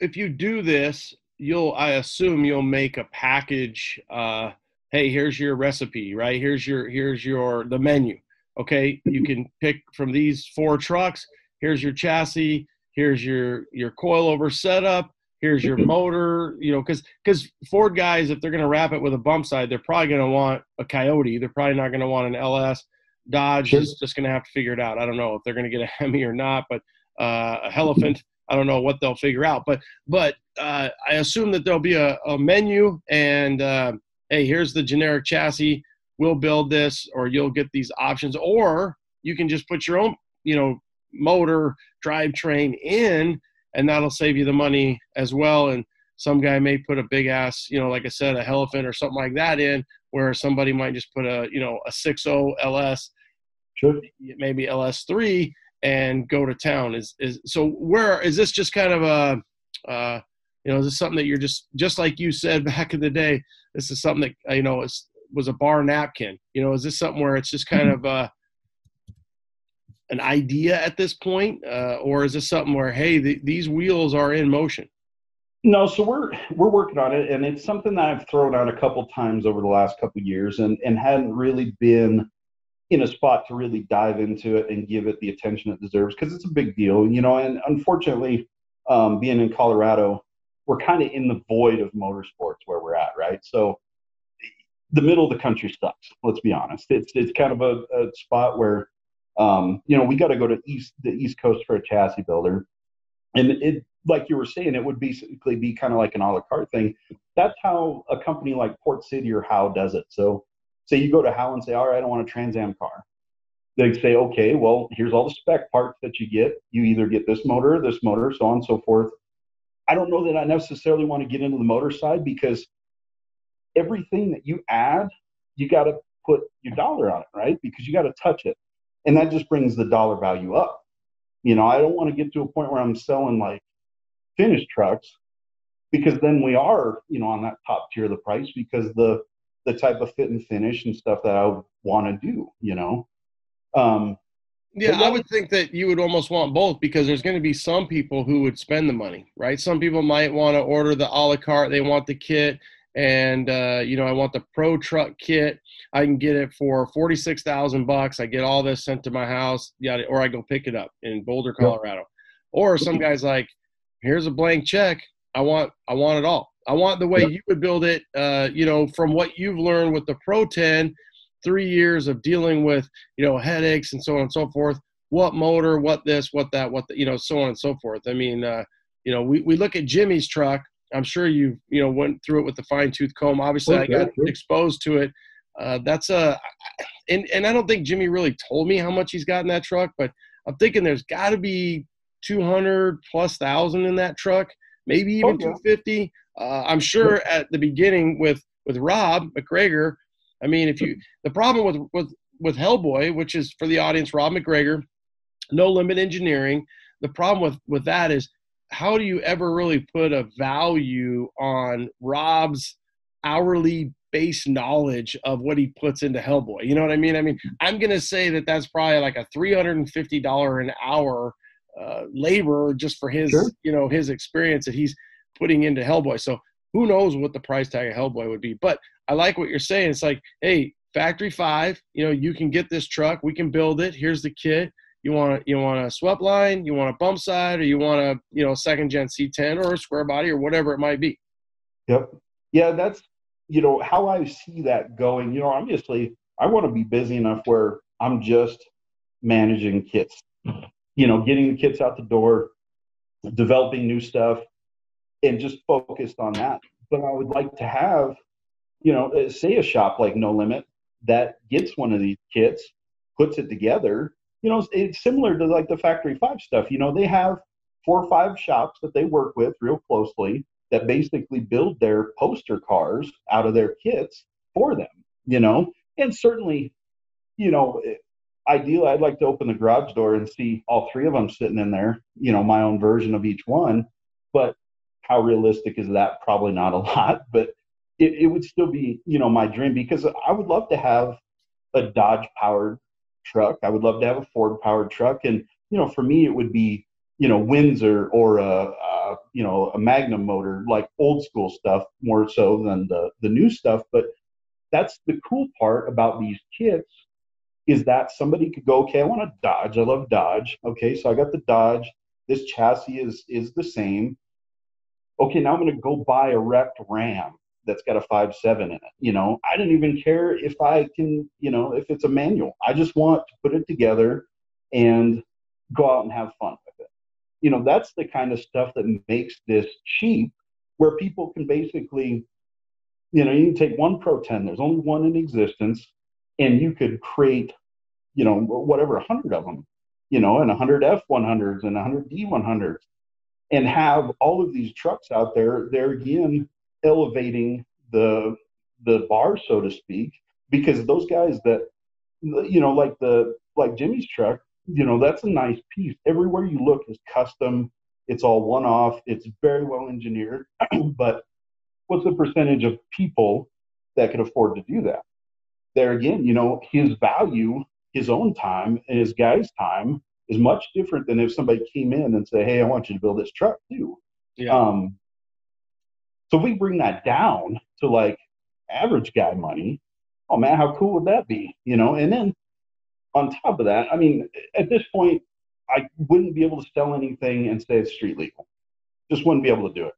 if you do this, you'll I assume you'll make a package. Uh, hey, here's your recipe, right? Here's your here's your the menu. Okay, you can pick from these four trucks. Here's your chassis. Here's your your coilover setup. Here's your motor. You know, because because Ford guys, if they're going to wrap it with a bump side, they're probably going to want a Coyote. They're probably not going to want an LS. Dodge is just going to have to figure it out. I don't know if they're going to get a *laughs* Hemi or not, but uh, a Elephant. I don't know what they'll figure out. But but uh, I assume that there'll be a, a menu and uh, hey, here's the generic chassis. We'll build this, or you'll get these options, or you can just put your own, you know, motor drivetrain in, and that'll save you the money as well. And some guy may put a big ass, you know, like I said, a Elephant or something like that in, where somebody might just put a, you know, a 6.0 LS, sure. maybe LS3, and go to town. Is is so? Where is this? Just kind of a, uh, you know, is this something that you're just just like you said back in the day? This is something that you know is was a bar napkin. You know, is this something where it's just kind of uh, an idea at this point, uh, or is this something where hey, the, these wheels are in motion? No, so we're we're working on it, and it's something that I've thrown out a couple times over the last couple years, and and hadn't really been in a spot to really dive into it and give it the attention it deserves because it's a big deal, you know. And unfortunately, um, being in Colorado, we're kind of in the void of motorsports where we're at, right? So the middle of the country sucks. Let's be honest. It's it's kind of a, a spot where um, you know we got to go to east the East Coast for a chassis builder, and it like you were saying, it would basically be kind of like an a la carte thing. That's how a company like Port City or Howe does it. So say you go to Howe and say, all right, I don't want a Trans Am car. They say, okay, well, here's all the spec parts that you get. You either get this motor, this motor, so on and so forth. I don't know that I necessarily want to get into the motor side because everything that you add, you got to put your dollar on it, right? Because you got to touch it. And that just brings the dollar value up. You know, I don't want to get to a point where I'm selling like finished trucks because then we are, you know, on that top tier of the price because the the type of fit and finish and stuff that I want to do, you know. Um, yeah, I would think that you would almost want both because there's going to be some people who would spend the money, right? Some people might want to order the a la carte, they want the kit, and uh, you know, I want the pro truck kit. I can get it for forty six thousand bucks. I get all this sent to my house, yeah, or I go pick it up in Boulder, Colorado. Or some guys like, here's a blank check. I want, I want it all. I want the way yep. you would build it, uh, you know, from what you've learned with the Pro 10, three years of dealing with, you know, headaches and so on and so forth. What motor, what this, what that, what, the, you know, so on and so forth. I mean, uh, you know, we, we look at Jimmy's truck. I'm sure you, you know, went through it with the fine tooth comb. Obviously, okay, I got exposed to it. Uh, that's a, and, and I don't think Jimmy really told me how much he's got in that truck, but I'm thinking there's got to be 200 plus thousand in that truck, maybe even okay. 250. Uh, I'm sure at the beginning with with Rob McGregor, I mean, if you the problem with with with Hellboy, which is for the audience, Rob McGregor, no limit engineering. The problem with with that is how do you ever really put a value on Rob's hourly base knowledge of what he puts into Hellboy? You know what I mean? I mean, I'm gonna say that that's probably like a three hundred and fifty dollar an hour uh, labor just for his sure. you know his experience that he's putting into Hellboy. So who knows what the price tag of Hellboy would be? But I like what you're saying. It's like, hey, factory five, you know, you can get this truck, we can build it. Here's the kit. You want you want a swept line, you want a bump side, or you want a you know second gen C10 or a square body or whatever it might be. Yep. Yeah, that's you know how I see that going. You know, obviously I want to be busy enough where I'm just managing kits. You know, getting the kits out the door, developing new stuff, and just focused on that. But I would like to have, you know, uh, say a shop like No Limit that gets one of these kits, puts it together. You know, it's similar to like the Factory Five stuff. You know, they have four or five shops that they work with real closely that basically build their poster cars out of their kits for them. You know, and certainly, you know, ideally, I'd like to open the garage door and see all three of them sitting in there. You know, my own version of each one. But how realistic is that? Probably not a *laughs* lot, but it, it would still be, you know, my dream because I would love to have a Dodge powered truck. I would love to have a Ford powered truck. And, you know, for me, it would be, you know, Windsor or a, uh, you know, a Magnum motor, like old school stuff more so than the the new stuff. But that's the cool part about these kits is that somebody could go, okay, I want a Dodge. I love Dodge. Okay, so I got the Dodge. This chassis is is the same. Okay, now I'm going to go buy a wrecked Ram that's got a five seven in it. You know, I don't even care if I can, you know, if it's a manual. I just want to put it together and go out and have fun with it. You know, that's the kind of stuff that makes this cheap, where people can basically, you know, you can take one Pro 10, there's only one in existence, and you could create, you know, whatever, hundred of them, you know, and hundred F100s and hundred D100s, and have all of these trucks out there. There again, elevating the the bar, so to speak, because those guys that, you know, like the like Jimmy's truck, you know, that's a nice piece. Everywhere you look is custom. It's all one off. It's very well engineered. *clears throat* but what's the percentage of people that can afford to do that? There again, you know, his value, his own time, and his guy's time is much different than if somebody came in and said, "Hey, I want you to build this truck too." Yeah. Um, so we bring that down to like average guy money, oh man, how cool would that be? You know, and then on top of that, I mean, at this point, I wouldn't be able to sell anything and say it's street legal. Just wouldn't be able to do it.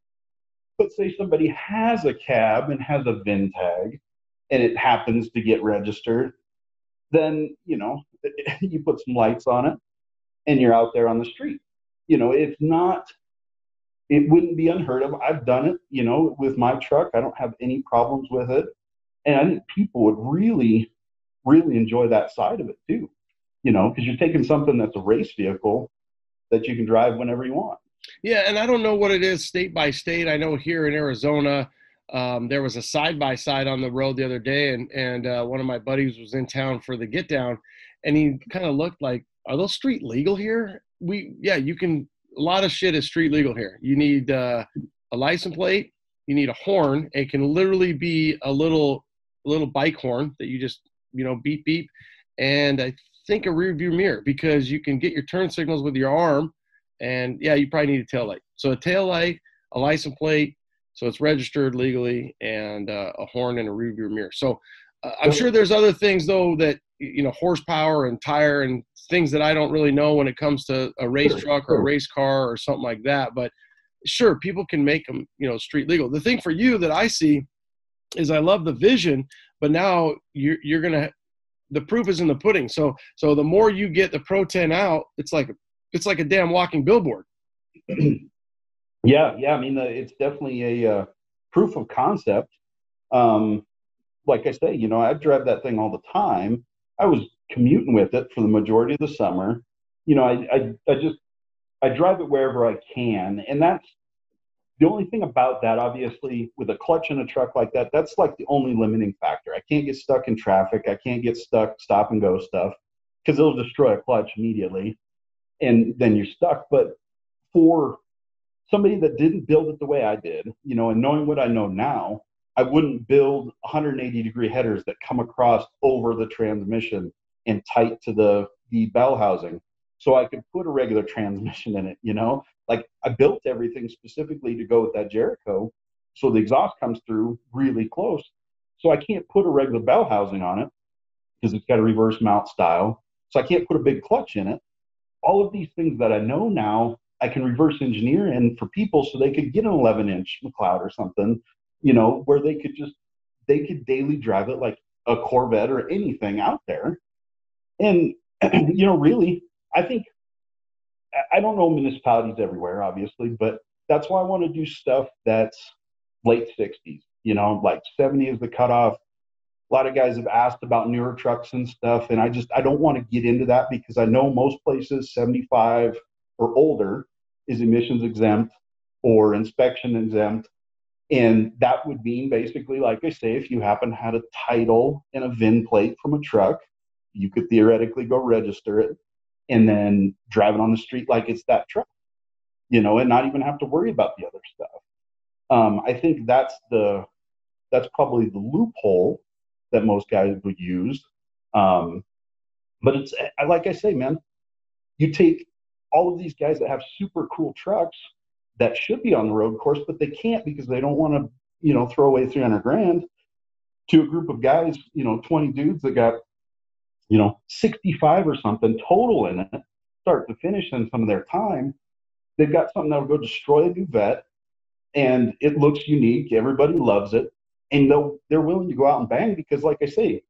But say somebody has a cab and has a VIN tag and it happens to get registered, then, you know, *laughs* you put some lights on it and you're out there on the street. You know, it's not, it wouldn't be unheard of. I've done it, you know, with my truck. I don't have any problems with it. And I think people would really really enjoy that side of it too. You know, because you're taking something that's a race vehicle that you can drive whenever you want. Yeah, and I don't know what it is state by state. I know here in Arizona, um, there was a side by side on the road the other day, and and uh, one of my buddies was in town for the get down, and he kind of looked like, "Are those street legal here?" We yeah, you can. A lot of shit is street legal here. You need uh, a license plate. You need a horn. It can literally be a little little bike horn that you just you know, beep beep, and I think a rear view mirror because you can get your turn signals with your arm, and yeah, you probably need a tail light. So a tail light, a license plate, so it's registered legally, and uh, a horn and a rear view mirror. So uh, I'm sure there's other things though that you know horsepower and tire and things that I don't really know when it comes to a race truck or a race car or something like that. But sure, people can make them you know street legal. The thing for you that I see is I love the vision, but now you're you're gonna the proof is in the pudding. So so the more you get the Pro 10 out, it's like it's like a damn walking billboard. *clears throat* yeah, yeah. I mean, it's definitely a uh, proof of concept. Um, like I say, you know, I drive that thing all the time. I was commuting with it for the majority of the summer. You know, I, I, I just I drive it wherever I can, and that's the only thing about that, obviously, with a clutch in a truck like that, that's like the only limiting factor. I can't get stuck in traffic. I can't get stuck stop and go stuff because it'll destroy a clutch immediately, and then you're stuck. But for somebody that didn't build it the way I did, you know, and knowing what I know now, I wouldn't build 180 degree headers that come across over the transmission and tight to the the bell housing so I could put a regular *laughs* transmission in it, you know? Like I built everything specifically to go with that Jerico. So the exhaust comes through really close. So I can't put a regular bell housing on it because it's got a reverse mount style. So I can't put a big clutch in it. All of these things that I know now, I can reverse engineer in for people so they could get an 11 inch McLeod or something, you know, where they could just, they could daily drive it like a Corvette or anything out there. And, *clears throat* you know, really, I think I don't know municipalities everywhere, obviously, but that's why I want to do stuff that's late 60s. You know, like 70 is the cutoff. A lot of guys have asked about newer trucks and stuff, and I just I don't want to get into that because I know most places 75 or older is emissions exempt or inspection exempt. And that would mean basically, like I say, if you happen to have a title and a VIN plate from a truck, you could theoretically go register it and then drive it on the street like it's that truck, you know, and not even have to worry about the other stuff. Um, I think that's the that's probably the loophole that most guys would use. Um, but it's like I say, man, you take all of these guys that have super cool trucks that should be on the road course, but they can't because they don't want to, you know, throw away 300 grand to a group of guys, you know, 20 dudes that got, you know, 65 or something total in it, start to finish in some of their time. They've got something that'll go destroy a new Vette and it looks unique. Everybody loves it. And they're willing to go out and bang because, like I say,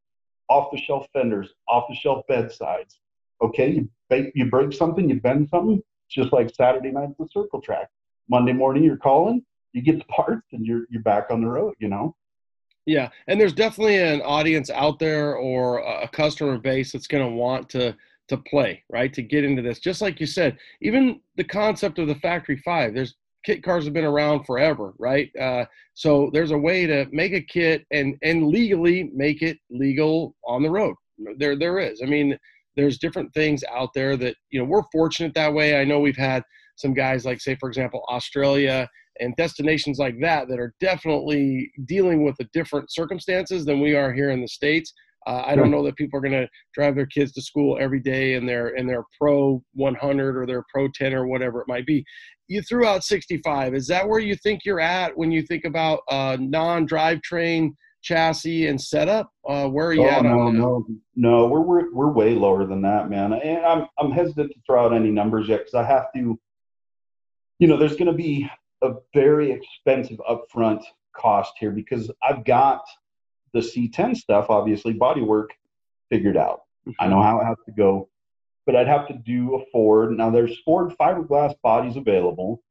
off the shelf fenders, off the shelf bedsides. Okay, you, you break something, you bend something, just like Saturday night at the circle track. Monday morning, you're calling, you get the parts, and you're, you're back on the road, you know? Yeah, and there's definitely an audience out there or a customer base that's going to want to to play, right? To get into this. Just like you said, even the concept of the factory 5, there's kit cars have been around forever, right? Uh, so there's a way to make a kit and and legally make it legal on the road. There there is. I mean, there's different things out there that you know we're fortunate that way. I know we've had some guys like say for example Australia and destinations like that that are definitely dealing with the different circumstances than we are here in the states. Uh, I don't know that people are going to drive their kids to school every day in their in their Pro 100 or their Pro 10 or whatever it might be. You threw out 65. Is that where you think you're at when you think about uh, non-drivetrain chassis and setup? Uh, where are you oh, at? No, no, no. We're, we're we're way lower than that, man. And I'm I'm hesitant to throw out any numbers yet because I have to. You know, there's going to be a very expensive upfront cost here because I've got the C10 stuff, obviously, bodywork figured out. Mm-hmm. I know how it has to go, but I'd have to do a Ford. Now, there's Ford fiberglass bodies available.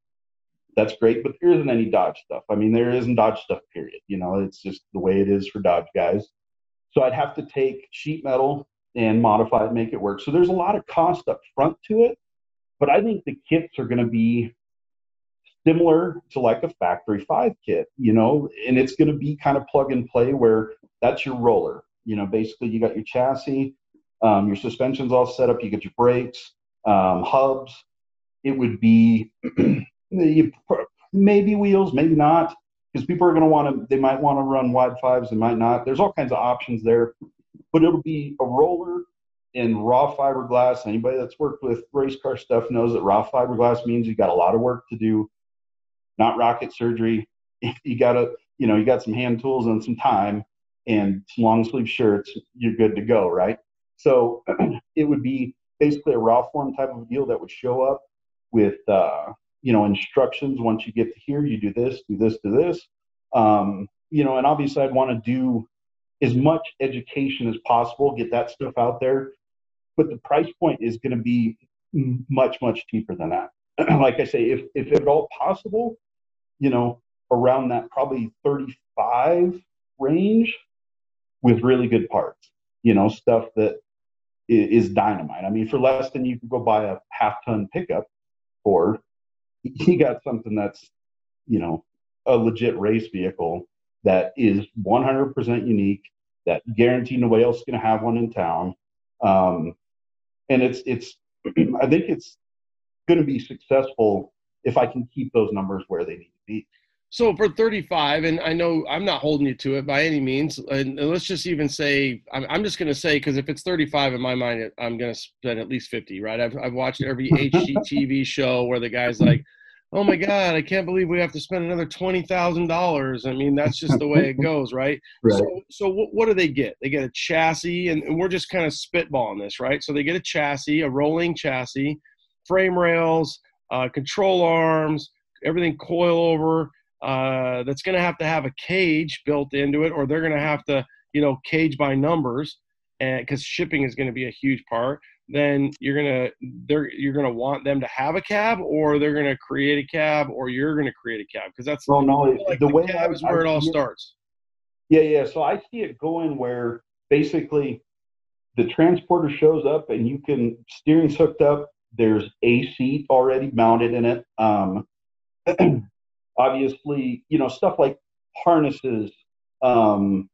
That's great, but there isn't any Dodge stuff. I mean, there isn't Dodge stuff, period. You know, it's just the way it is for Dodge guys. So I'd have to take sheet metal and modify it, make it work. So there's a lot of cost up front to it, but I think the kits are going to be similar to like a factory five kit, you know, and it's going to be kind of plug and play where that's your roller. You know, basically you got your chassis, um, your suspension's all set up, you get your brakes, um, hubs. It would be *clears throat* maybe wheels, maybe not, because people are going to want to. They might want to run wide fives, they might not. There's all kinds of options there, but it'll be a roller in raw fiberglass. Anybody that's worked with race car stuff knows that raw fiberglass means you've got a lot of work to do not rocket surgery. *laughs* You got to, you know, you got some hand tools and some time and some long sleeve shirts, you're good to go, right? So *clears throat* it would be basically a raw form type of deal that would show up with, uh, you know, instructions. Once you get to here, you do this, do this, do this. Um, you know, and obviously I'd want to do as much education as possible, get that stuff out there. But the price point is going to be much, much cheaper than that. *clears throat* like I say, if if at all possible, you know, around that probably 35 range with really good parts. You know, stuff that is dynamite. I mean, for less than you can go buy a half ton pickup for, *laughs* you got something that's, you know, a legit race vehicle that is 100% unique, that guaranteed nobody else is going to have one in town. Um, and it's, it's, *clears throat* I think it's going to be successful if I can keep those numbers where they need. So for 35, and I know I'm not holding you to it by any means, and let's just even say, I'm, I'm just going to say, because if it's 35 in my mind, I'm going to spend at least 50, right? I've, I've watched every *laughs* HGTV show where the guy's like, oh my God, I can't believe we have to spend another $20,000. I mean, that's just the way it *laughs* goes, right? right. So, so what, what do they get? They get a chassis, and, and we're just kind of spitballing this, right? So they get a chassis, a rolling chassis, frame rails, uh, control arms, everything coil over. Uh, that's going to have to have a cage built into it, or they're going to have to, you know, cage by numbers, and because shipping is going to be a huge part. Then you're gonna they're you're gonna want them to have a cab, or they're gonna create a cab, or you're gonna create a cab because that's well, no, like the, the way cab I, is where I it all starts. Yeah, yeah. So I see it going where basically the transporter shows up and you can steering's hooked up there's a seat already mounted in it. Um, *clears throat* obviously, you know, stuff like harnesses, um,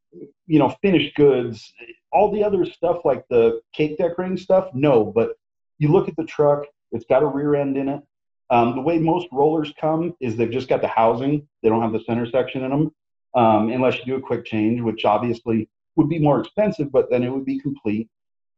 you know, finished goods, all the other stuff like the cake decorating stuff, no. But you look at the truck, it's got a rear end in it. Um, the way most rollers come is they've just got the housing, they don't have the center section in them, um, unless you do a quick change, which obviously would be more expensive, but then it would be complete.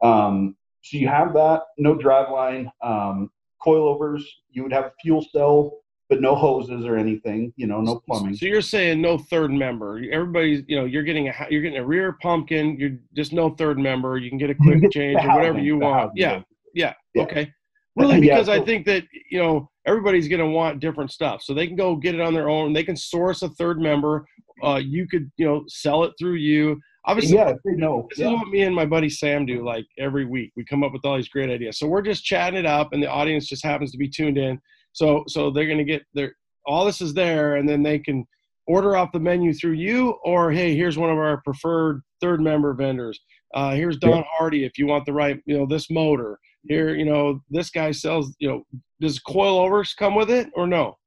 Um, so you have that, no driveline, um, coilovers. You would have a fuel cell but no hoses or anything. You know, no plumbing. So you're saying no third member. Everybody's, you know, you're getting a you're getting a rear pumpkin. You're just no third member. You can get a quick change or whatever you want. Yeah, yeah, yeah, Okay. *laughs* Really, because yeah, so, I think that you know everybody's going to want different stuff, so they can go get it on their own. They can source a third member. Uh, you could, you know, sell it through you. Obviously, yeah, they know. This yeah. is what me and my buddy Sam do. Like every week, we come up with all these great ideas. So we're just chatting it up, and the audience just happens to be tuned in. So, so they're going to get their all this is there, and then they can order off the menu through you, or hey, here's one of our preferred third member vendors. Uh, here's Don. Hardy if you want the right, you know, this motor. Here, you know, this guy sells. You know, does coilovers come with it or no?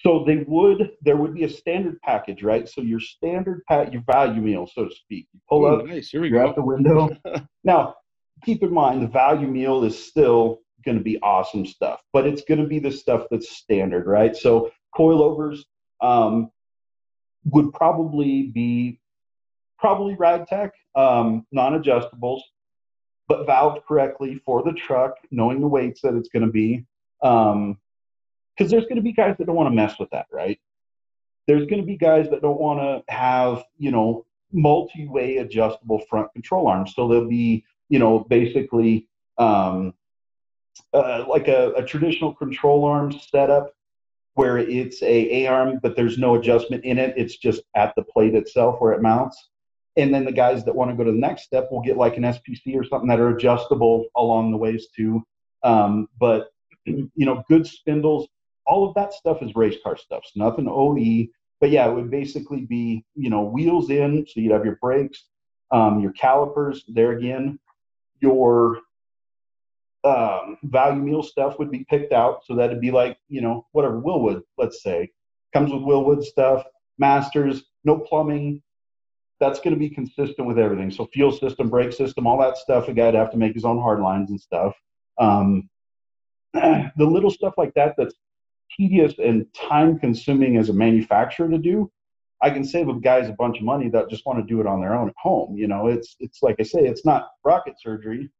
So they would. There would be a standard package, right? So your standard pack, your value meal, so to speak. You pull Ooh, up. Nice. Here we you're go. out the window. *laughs* now, keep in mind the value meal is still going to be awesome stuff, but it's going to be the stuff that's standard, right? So coilovers um, would probably be probably RagTech, um, non-adjustables, but valved correctly for the truck, knowing the weights that it's going to be. Um, because there's going to be guys that don't want to mess with that, right? There's going to be guys that don't want to have, you know, multi-way adjustable front control arms. So they'll be, you know, basically um, uh, like a, a, traditional control arm setup where it's a A arm, but there's no adjustment in it. It's just at the plate itself where it mounts. And then the guys that want to go to the next step will get like an SPC or something that are adjustable along the ways too. Um, but you know, good spindles, all of that stuff is race car stuff. So nothing OE. But yeah, it would basically be, you know, wheels in, so you'd have your brakes, um, your calipers there again, your um, value meal stuff would be picked out. So that'd be like, you know, whatever Wilwood, let's say, comes with Wilwood stuff, masters, no plumbing. That's going to be consistent with everything. So fuel system, brake system, all that stuff. A guy'd have to make his own hard lines and stuff. Um, *clears throat* the little stuff like that that's tedious and time consuming as a manufacturer to do, I can save a guys a bunch of money that just want to do it on their own at home. You know, it's it's like I say, it's not rocket surgery.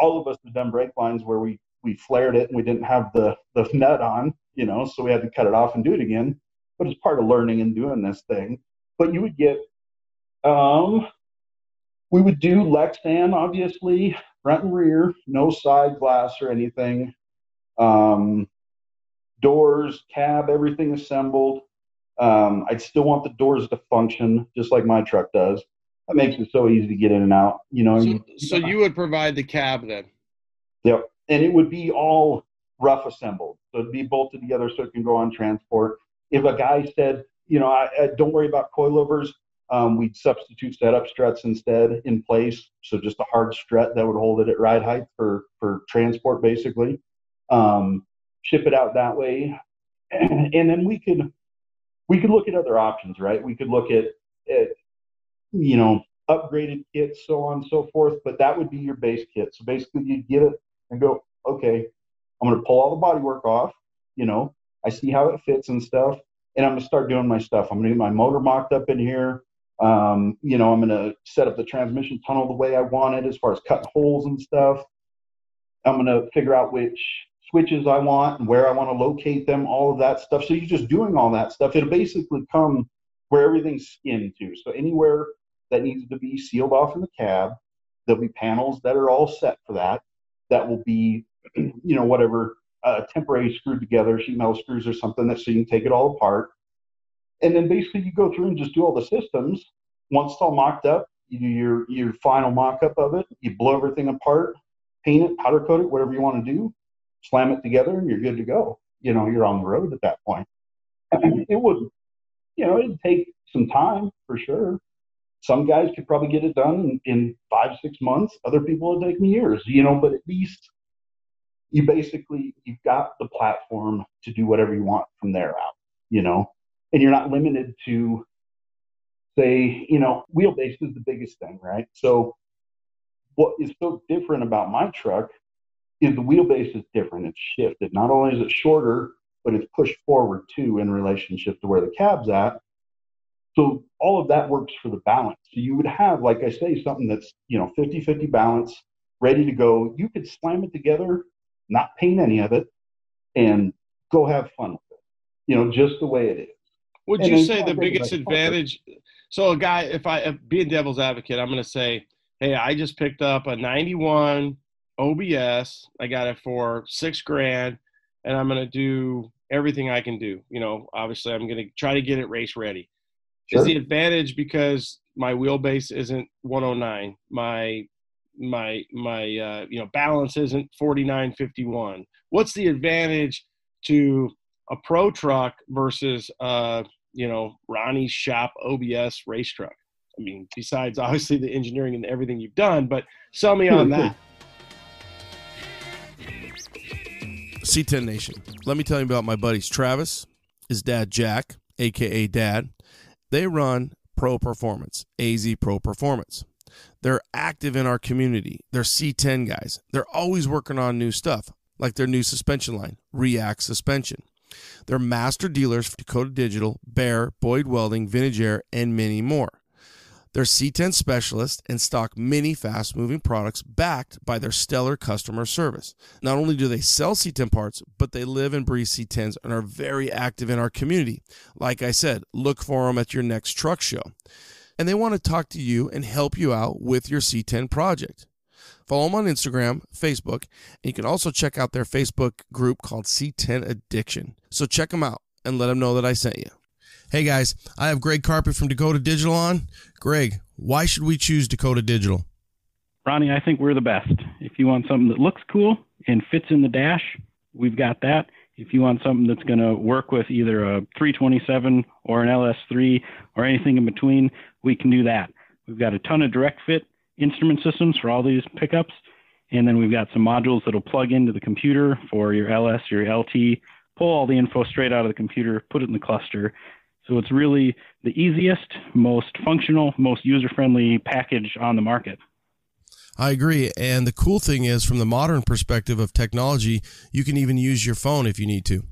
All of us have done brake lines where we we flared it and we didn't have the the nut on, you know, so we had to cut it off and do it again. But it's part of learning and doing this thing. But you would get um we would do Lexan, obviously, front and rear, no side glass or anything. Um, doors, cab, everything assembled. Um, I'd still want the doors to function just like my truck does. That makes it so easy to get in and out. You know. So, you, so you would provide the cab then. Yep, and it would be all rough assembled. So it'd be bolted together so it can go on transport. If a guy said, you know, I, I don't worry about coilovers, um, we'd substitute setup struts instead in place. So just a hard strut that would hold it at ride height for for transport, basically. Um, ship it out that way, *clears throat* and, then we could we could look at other options, right? We could look at, at you know upgraded kits, so on and so forth. But that would be your base kit. So basically, you'd get it and go, okay, I'm going to pull all the bodywork off. You know, I see how it fits and stuff, and I'm going to start doing my stuff. I'm going to get my motor mocked up in here. Um, you know, I'm going to set up the transmission tunnel the way I want it as far as cutting holes and stuff. I'm going to figure out which switches I want and where I want to locate them, all of that stuff. So you're just doing all that stuff. It'll basically come where everything's skinned to. So anywhere that needs to be sealed off in the cab, there'll be panels that are all set for that. That will be, *clears throat* you know, whatever uh, temporary screwed together, sheet metal screws or something that so you can take it all apart. And then basically you go through and just do all the systems. Once it's all mocked up, you do your your final mock up of it. You blow everything apart, paint it, powder coat it, whatever you want to do slam it together, and you're good to go. You know, you're on the road at that point. I mean, *clears throat* it would, you know, it'd take some time for sure. Some guys could probably get it done in, in five, six months. Other people would take me years, you know, but at least you basically you've got the platform to do whatever you want from there out, you know, and you're not limited to say, you know, wheelbase is the biggest thing, right? So what is so different about my truck is the wheelbase is different. It's shifted. Not only is it shorter, but it's pushed forward too in relationship to where the cab's at. So all of that works for the balance. So you would have, like I say, something that's, you know, 50 50 balance, ready to go. You could slam it together, not paint any of it, and go have fun with it. you know, just the way it is. Would And you say the biggest advantage? So a guy, if I if being devil's advocate, I'm going to say, hey, I just picked up a '91 OBS. I got it for six grand, and I'm going to do everything I can do. You know, obviously, I'm going to try to get it race ready. Is the advantage because my wheelbase isn't 109, my my my uh, you know balance isn't 4951. What's the advantage to a pro truck versus uh, you know Ronnie's shop OBS race truck? I mean, besides obviously the engineering and everything you've done, but sell me on that. *laughs* C10 Nation. Let me tell you about my buddies Travis, his dad Jack, aka Dad. They run Pro Performance, AZ Pro Performance. They're active in our community. They're C10 guys. They're always working on new stuff, like their new suspension line, React Suspension. They're master dealers for Dakota Digital, Bear, Boyd Welding, Vintage Air, and many more. They're C10 specialists and stock many fast moving products backed by their stellar customer service. Not only do they sell C10 parts, but they live and breathe C10s and are very active in our community. Like I said, look for them at your next truck show. And they want to talk to you and help you out with your C10 project. Follow them on Instagram, Facebook, and you can also check out their Facebook group called C10 Addiction. So check them out and let them know that I sent you. Hey guys, I have Greg Carpet from Dakota Digital on. Greg, why should we choose Dakota Digital? Ronnie, I think we're the best. If you want something that looks cool and fits in the dash, we've got that. If you want something that's going to work with either a 327 or an LS3 or anything in between, we can do that. We've got a ton of direct fit instrument systems for all these pickups. And then we've got some modules that'll plug into the computer for your LS, your LT, pull all the info straight out of the computer, put it in the cluster. So it's really the easiest, most functional, most user friendly package on the market. I agree. And the cool thing is, from the modern perspective of technology, you can even use your phone if you need to.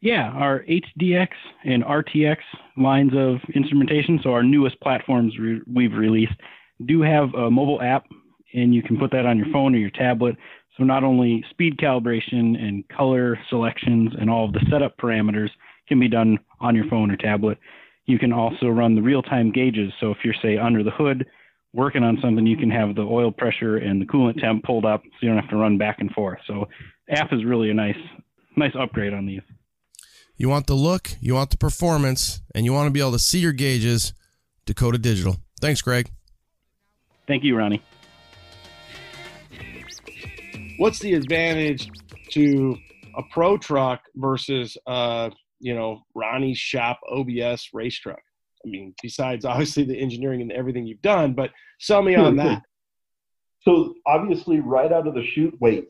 Yeah, our HDX and RTX lines of instrumentation, so our newest platforms re- we've released, do have a mobile app, and you can put that on your phone or your tablet. So not only speed calibration and color selections and all of the setup parameters can be done on your phone or tablet, you can also run the real-time gauges. So if you're say under the hood working on something, you can have the oil pressure and the coolant temp pulled up, so you don't have to run back and forth. So app is really a nice, nice upgrade on these. You want the look, you want the performance, and you want to be able to see your gauges. Dakota Digital. Thanks, Greg. Thank you, Ronnie. What's the advantage to a pro truck versus uh, you know Ronnie's shop OBS race truck? I mean, besides obviously the engineering and everything you've done, but sell me on that. So obviously, right out of the chute, wait,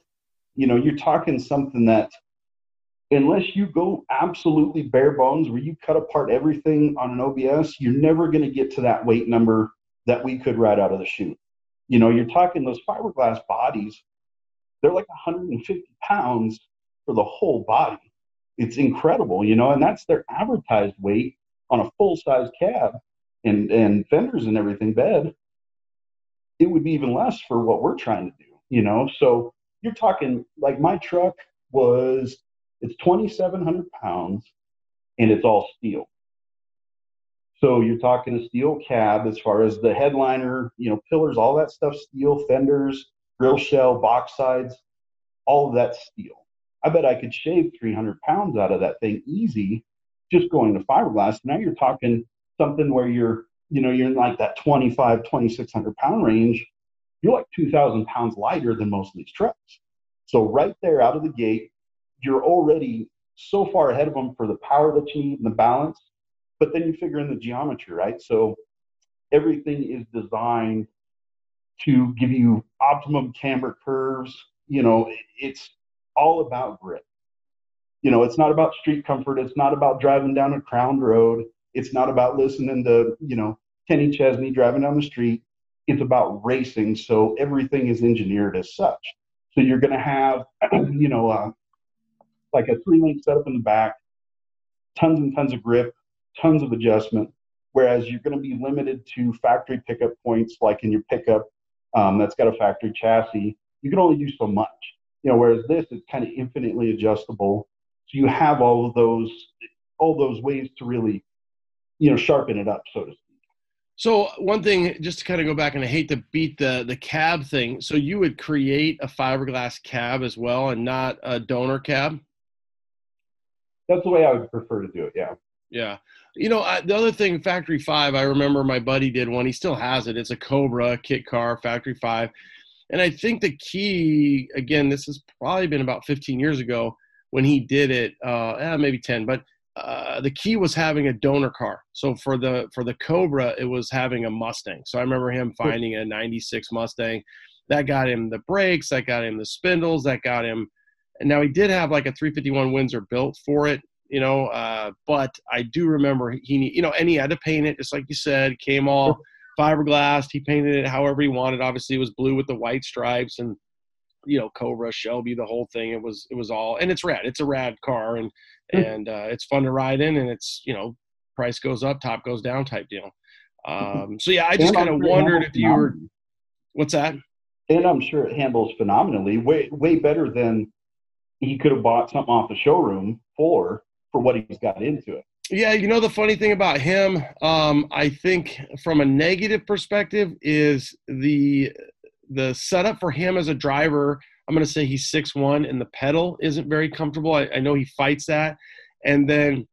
you know, you're talking something that unless you go absolutely bare bones where you cut apart everything on an OBS, you're never going to get to that weight number that we could right out of the chute. You know, you're talking those fiberglass bodies, they're like 150 pounds for the whole body. It's incredible, you know, and that's their advertised weight on a full size cab and, and fenders and everything bed. It would be even less for what we're trying to do, you know. So you're talking like my truck was it's 2,700 pounds and it's all steel. So you're talking a steel cab as far as the headliner, you know, pillars, all that stuff, steel, fenders, grill shell, box sides, all of that steel. I bet I could shave 300 pounds out of that thing easy just going to fiberglass. Now you're talking something where you're, you know, you're in like that 25, 2,600 pound range. You're like 2,000 pounds lighter than most of these trucks. So right there out of the gate, you're already so far ahead of them for the power that you need and the balance. But then you figure in the geometry, right? So everything is designed to give you optimum camber curves. You know, it's all about grip. You know, it's not about street comfort. It's not about driving down a crowned road. It's not about listening to, you know, Kenny Chesney driving down the street. It's about racing. So everything is engineered as such. So you're going to have, *clears throat* you know, uh, like a three link setup in the back, tons and tons of grip, tons of adjustment. Whereas you're going to be limited to factory pickup points, like in your pickup um, that's got a factory chassis. You can only do so much. You know, whereas this is kind of infinitely adjustable. So you have all of those, all those ways to really, you know, sharpen it up, so to speak. So one thing, just to kind of go back, and I hate to beat the the cab thing. So you would create a fiberglass cab as well, and not a donor cab. That's the way I would prefer to do it. Yeah. Yeah. You know, I, the other thing, Factory Five, I remember my buddy did one. He still has it. It's a Cobra kit car, Factory Five. And I think the key, again, this has probably been about 15 years ago when he did it, uh, eh, maybe 10, but uh, the key was having a donor car. So for the for the Cobra, it was having a Mustang. So I remember him finding a '96 Mustang. That got him the brakes. That got him the spindles. That got him. And now he did have like a 351 Windsor built for it, you know. Uh, but I do remember he, you know, and he had to paint it just like you said. Came all fiberglass. He painted it however he wanted. Obviously, it was blue with the white stripes and you know Cobra, Shelby, the whole thing. It was it was all and it's rad. It's a rad car and mm-hmm. and uh, it's fun to ride in and it's you know price goes up, top goes down type deal. Um, so yeah, I just kind of wondered if you were. What's that? And I'm sure it handles phenomenally, way way better than he could have bought something off the showroom for for what he's got into it. Yeah, you know the funny thing about him, um, I think from a negative perspective is the the setup for him as a driver. I'm going to say he's six one, and the pedal isn't very comfortable. I, I, know he fights that, and then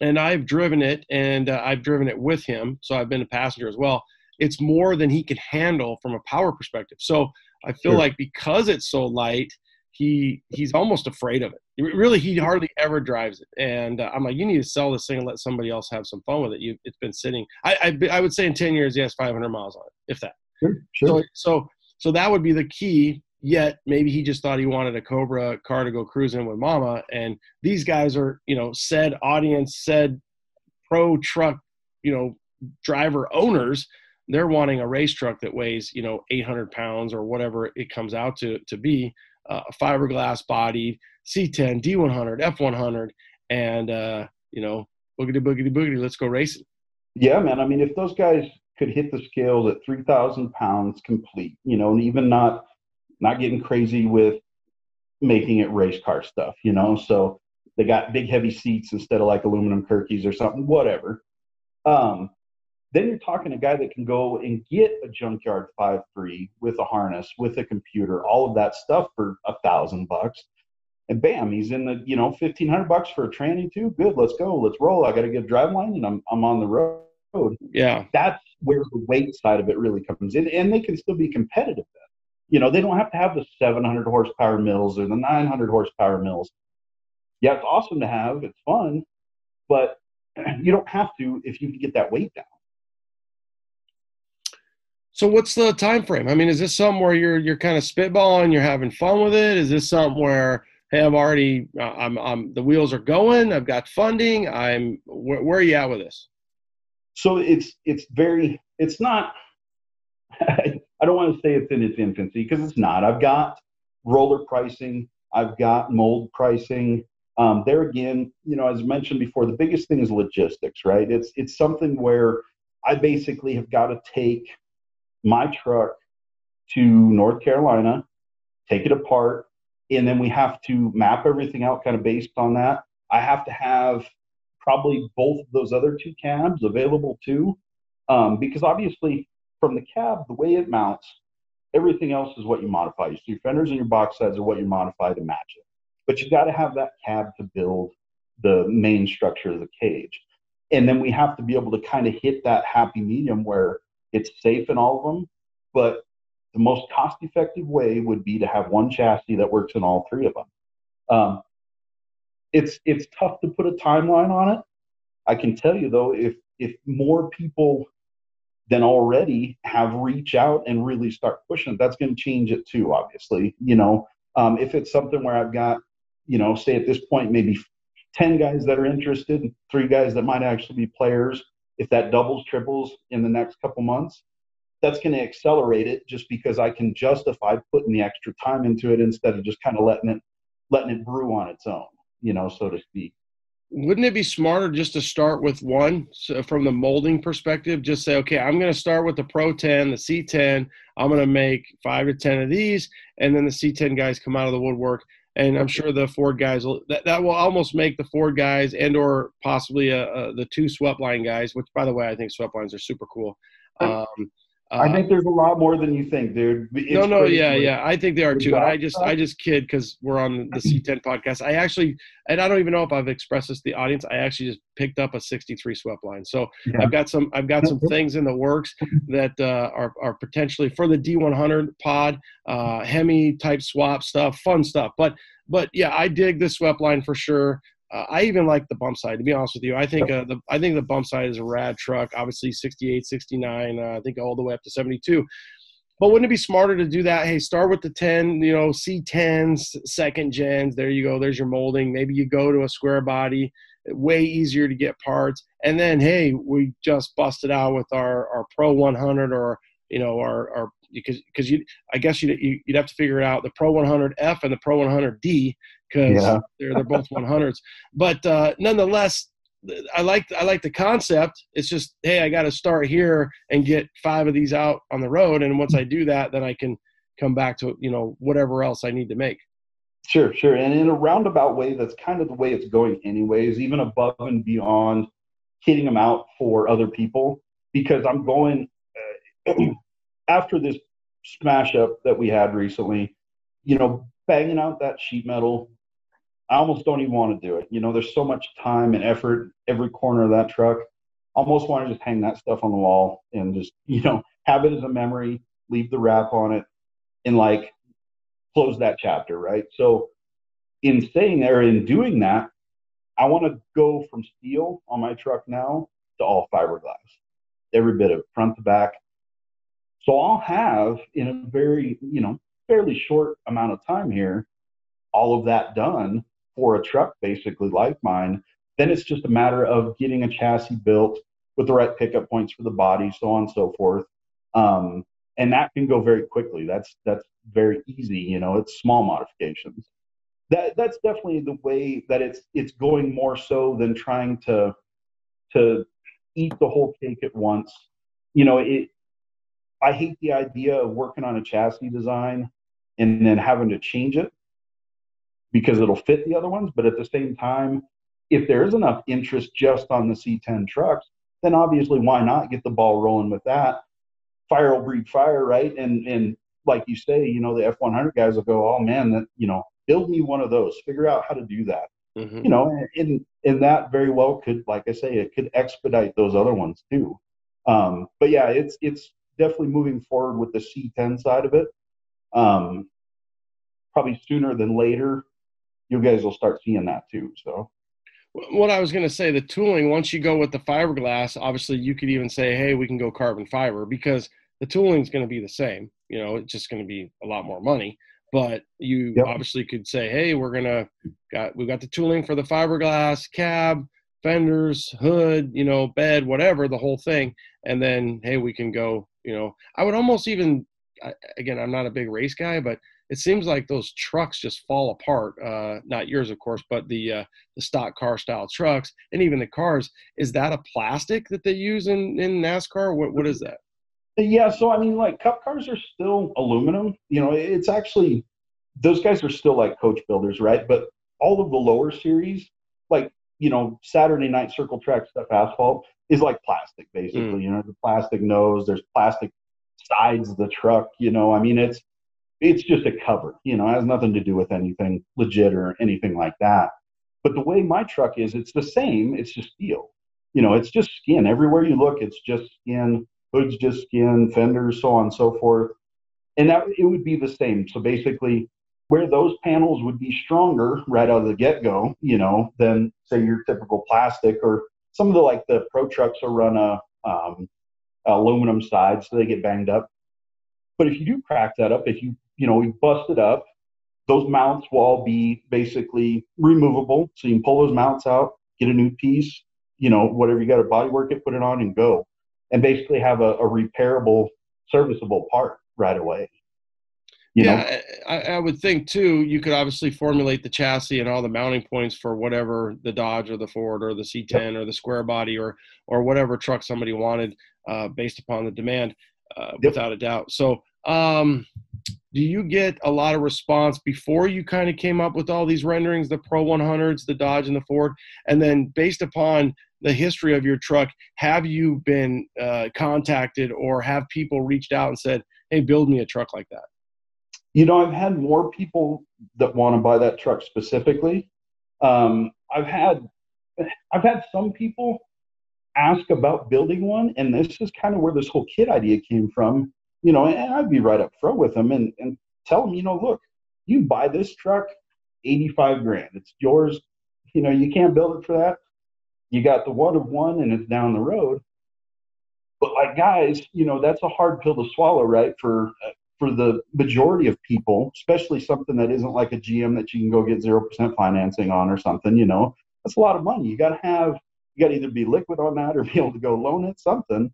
and I've driven it, and uh, I've driven it with him, so I've been a passenger as well. It's more than he can handle from a power perspective. So I feel sure. like because it's so light, he he's almost afraid of it. Really, he hardly ever drives it. And uh, I'm like, you need to sell this thing and let somebody else have some fun with it. You, it's been sitting. I, I, I would say in 10 years, he has 500 miles on it, if that. Sure, sure. So, so so that would be the key. Yet maybe he just thought he wanted a Cobra car to go cruising with Mama. And these guys are, you know, said audience, said pro truck, you know, driver owners they're wanting a race truck that weighs you know 800 pounds or whatever it comes out to to be uh, fiberglass bodied C10, D100, F100, and uh, you know, boogity boogity boogity, let's go racing. Yeah, man. I mean, if those guys could hit the scales at 3,000 pounds complete, you know, and even not not getting crazy with making it race car stuff, you know. So they got big heavy seats instead of like aluminum Kirkeys or something, whatever. Um, then you're talking a guy that can go and get a junkyard five three with a harness, with a computer, all of that stuff for a thousand bucks. And bam, he's in the, you know, fifteen hundred bucks for a tranny too. Good, let's go, let's roll. I gotta get a drive line and I'm I'm on the road. Yeah. That's where the weight side of it really comes in. And they can still be competitive then. You know, they don't have to have the seven hundred horsepower mills or the nine hundred horsepower mills. Yeah, it's awesome to have, it's fun, but *clears throat* you don't have to if you can get that weight down. So what's the time frame? I mean, is this something where you're you're kind of spitballing, you're having fun with it? Is this something where hey, I've already I'm I'm the wheels are going, I've got funding, I'm where, where are you at with this? So it's it's very it's not *laughs* I don't want to say it's in its infancy because it's not. I've got roller pricing, I've got mold pricing. Um, there again, you know, as mentioned before, the biggest thing is logistics, right? It's it's something where I basically have got to take my truck to North Carolina, take it apart, and then we have to map everything out kind of based on that. I have to have probably both of those other two cabs available too, um, because obviously from the cab, the way it mounts, everything else is what you modify. Your fenders and your box sides are what you modify to match it. But you've got to have that cab to build the main structure of the cage. And then we have to be able to kind of hit that happy medium where it's safe in all of them, but the most cost effective way would be to have one chassis that works in all three of them. Um, it's it's tough to put a timeline on it. I can tell you though, if if more people than already have reach out and really start pushing it, that's going to change it too. Obviously, you know, um, if it's something where I've got, you know, say at this point maybe ten guys that are interested, three guys that might actually be players, if that doubles, triples in the next couple months, that's going to accelerate it just because I can justify putting the extra time into it instead of just kind of letting it letting it brew on its own, you know, so to speak. Wouldn't it be smarter just to start with one so from the molding perspective? Just say, okay, I'm going to start with the Pro 10, the C10. I'm going to make five to 10 of these. And then the C10 guys come out of the woodwork and I'm sure the Ford guys will that, that will almost make the Ford guys and or possibly uh, uh, the two swept line guys, which by the way I think swept lines are super cool. Um, I uh, think there's a lot more than you think, dude. It's no, no, yeah, yeah. I think they are too. And I just. I just kid because we're on the C10 podcast. I actually, and I don't even know if I've expressed this to the audience. I actually just picked up a 63 swept line. So Yeah. I've got some, I've got some things in the works that uh, are are potentially for the D100 pod, uh, Hemi type swap stuff, fun stuff. But, but yeah, I dig the swept line for sure. Uh, I even like the bump side. To be honest with you, I think uh, the I think the bump side is a rad truck. Obviously, 68, 69. Uh, I think all the way up to 72. But wouldn't it be smarter to do that? Hey, start with the 10, you know, C10s, second gens. There you go. There's your molding. Maybe you go to a square body, way easier to get parts. And then, hey, we just busted out with our, our Pro 100 or, you know, our, our because because you I guess you'd, you'd have to figure it out the Pro 100F and the Pro 100D because Yeah. *laughs* they're they're both 100s. But uh, nonetheless, I like I like the concept. It's just hey, I got to start here and get five of these out on the road, and once I do that, then I can come back to you know whatever else I need to make. Sure, sure. And in a roundabout way, that's kind of the way it's going, anyways, even above and beyond hitting them out for other people, because I'm going uh, *clears throat* after this smash up that we had recently, you know, banging out that sheet metal. I almost don't even want to do it. You know, there's so much time and effort every corner of that truck. Almost want to just hang that stuff on the wall and just, *laughs* you know, have it as a memory, leave the wrap on it, and like close that chapter, right? So in saying there in doing that, I want to go from steel on my truck now to all fiberglass, every bit of front to back. So I'll have in a very, you know, fairly short amount of time here, all of that done for a truck basically like mine. Then it's just a matter of getting a chassis built with the right pickup points for the body, so on and so forth. Um, and that can go very quickly. That's that's very easy. You know, it's small modifications. That that's definitely the way that it's it's going more so than trying to to eat the whole cake at once. You know, it. I hate the idea of working on a chassis design and then having to change it because it'll fit the other ones. But at the same time, if there is enough interest just on the C10 trucks, then obviously why not get the ball rolling with that? Fire will breed fire, right? And and like you say, you know, the F100 guys will go, oh man, that you know, build me one of those. Figure out how to do that. Mhm. You know, and, and and that very well could, like I say, it could expedite those other ones too. Um, but yeah, it's it's definitely moving forward with the C10 side of it. Um, probably sooner than later, you guys will start seeing that too. So what I was going to say, the tooling, once you go with the fiberglass, obviously you could even say, hey, we can go carbon fiber because the tooling is going to be the same. You know, it's just going to be a lot more money. But you Yep. obviously could say, hey, we're going to got we've got the tooling for the fiberglass cab, fenders, hood, you know, bed, whatever, the whole thing, and then hey, we can go. You know, I would almost even again, I'm not a big race guy, but it seems like those trucks just fall apart. Uh, not yours, of course, but the uh, the stock car style trucks and even the cars. Is that a plastic that they use in, in NASCAR? What what is that? Yeah, so I mean, like cup cars are still aluminum. You know, it's actually those guys are still like coach builders, right? But all of the lower series, like you know, Saturday night circle track stuff, asphalt is like plastic, basically. Hmm. You know, the plastic nose, there's plastic sides of the truck. You know, I mean, it's it's just a cover. You know, it has nothing to do with anything legit or anything like that. But the way my truck is, it's the same. It's just steel. You know, it's just skin. Everywhere you look, it's just skin hood's just skin, fenders, so on and so forth. And that it would be the same. So basically, where those panels would be stronger right out of the get go, you know, than say your typical plastic or some of the like the pro trucks will run a um, aluminum side so they get banged up. But if you do crack that up, if you you know you bust it up, those mounts will all be basically removable. So you can pull those mounts out, get a new piece, you know, whatever you got to body work it, put it on, and go and basically have a, a repairable, serviceable part right away. You know? yeah, I, I would think too. You could obviously formulate the chassis and all the mounting points for whatever the Dodge or the Ford or the C10 or the square body or or whatever truck somebody wanted, uh, based upon the demand, uh, without a doubt. So, um, do you get a lot of response before you kind of came up with all these renderings, the Pro 100s, the Dodge and the Ford, and then based upon the history of your truck, have you been uh, contacted or have people reached out and said, "Hey, build me a truck like that"? You know, I've had more people that want to buy that truck specifically. Um, I've had I've had some people ask about building one, and this is kind of where this whole kit idea came from. You know, and I'd be right up front with them and, and tell them, you know, look, you buy this truck, 85 grand. It's yours. You know, you can't build it for that. You got the one of one and it's down the road. But like guys, you know, that's a hard pill to swallow, right? For for the majority of people, especially something that isn't like a GM that you can go get zero percent financing on or something, you know, that's a lot of money. You got to have, you got to either be liquid on that or be able to go loan it something.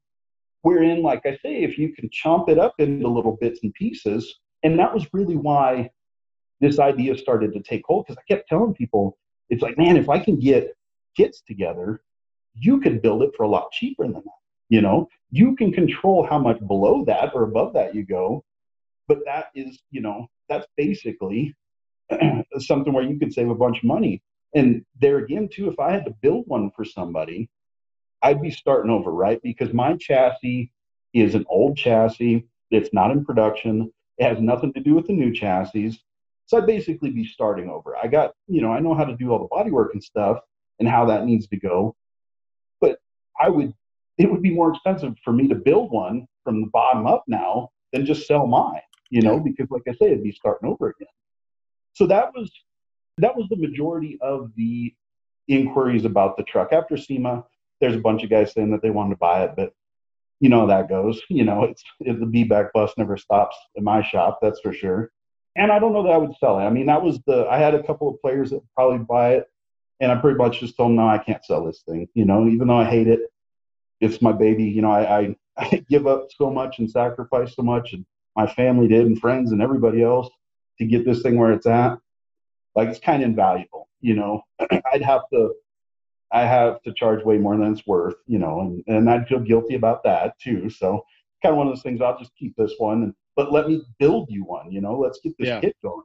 Wherein, like I say, if you can chomp it up into little bits and pieces, and that was really why this idea started to take hold because I kept telling people, it's like, man, if I can get kits together, you could build it for a lot cheaper than that. You know, you can control how much below that or above that you go, but that is, you know, that's basically *clears throat* something where you could save a bunch of money. And there again, too, if I had to build one for somebody, I'd be starting over, right? Because my chassis is an old chassis. It's not in production. It has nothing to do with the new chassis. So I'd basically be starting over. I got, you know, I know how to do all the bodywork and stuff and how that needs to go. But I would, it would be more expensive for me to build one from the bottom up now than just sell mine, you know, because like I say, it'd be starting over again. So that was that was the majority of the inquiries about the truck. After SEMA, there's a bunch of guys saying that they wanted to buy it, but you know how that goes. *laughs* You know, it's if the B back bus never stops in my shop, that's for sure. And I don't know that I would sell it. I mean, that was the I had a couple of players that probably buy it, and I pretty much just told them, no, I can't sell this thing. You know, even though I hate it, it's my baby. You know, I, I, *laughs* I give up so much and sacrifice so much, and my family did, and friends and everybody else to get this thing where it's at like it's kind of invaluable you know? *clears throat* I'd have to i have to charge way more than it's worth you know and, and i'd feel guilty about that too. So kind of one of those things i'll just keep this one and, but let me build you one you know? Let's get this yeah. kit going.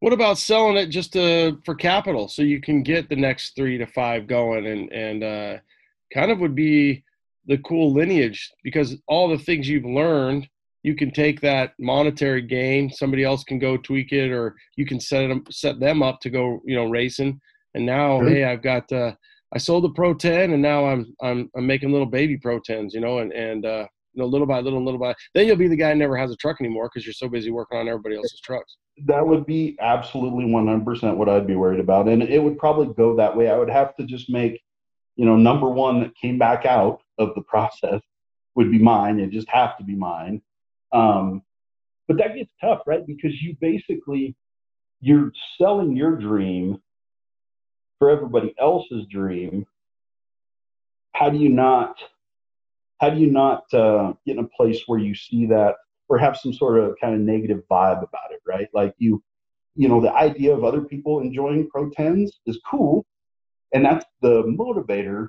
What about selling it just to, for capital so you can get the next three to five going and and uh, kind of would be the cool lineage because all the things you've learned you can take that monetary gain somebody else can go tweak it or you can set them set them up to go you know racing. And now hey i've got uh i sold the pro 10 and now i'm i'm i'm making little baby pro 10s you know and and uh you know little by little little by then you'll be the guy who never has a truck anymore because you're so busy working on everybody else's trucks. that would be absolutely 100% what i'd be worried about and it would probably go that way. I would have to just make you know number one that came back out of the *laughs* process would be mine it just have to be mine um, but that gets tough, right? Because you basically you're selling your dream for everybody else's dream. How do you not? How do you not uh, get in a place where you see that or have some sort of kind of negative vibe about it, right? Like you, you know, the idea of other people enjoying Pro Tens is cool, and that's the motivator.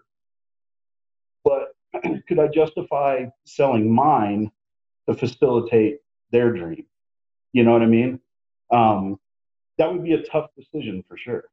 But *clears throat* could I justify selling mine to facilitate their dream. You know what I mean? Um, that would be a tough decision for sure.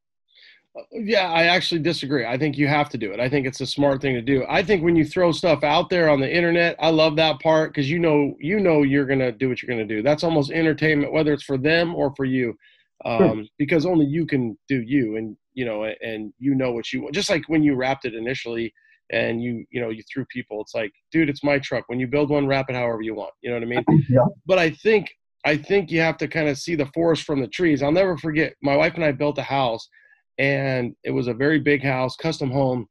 Yeah, I actually disagree. I think you have to do it. I think it's a smart thing to do. I think when you throw stuff out there on the internet, I love that part because you know you know you're gonna do what you're gonna do. That's almost entertainment, whether it's for them or for you, um, sure. because only you can do you, and you know, and you know what you want. Just like when you wrapped it initially, and you you know you threw people it's like dude it's my truck. When you build one wrap it however you want. You know what i mean? *laughs* Yeah. but i think i think you have to kind of see the forest from the trees. I'll never forget my wife and i built a house and it was a very big house custom home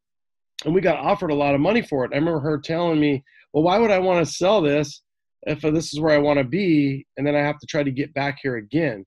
and we got offered a lot of money for it. I remember her telling me well why would i want to sell this if uh, this is where i want to be and then i have to try to get back here again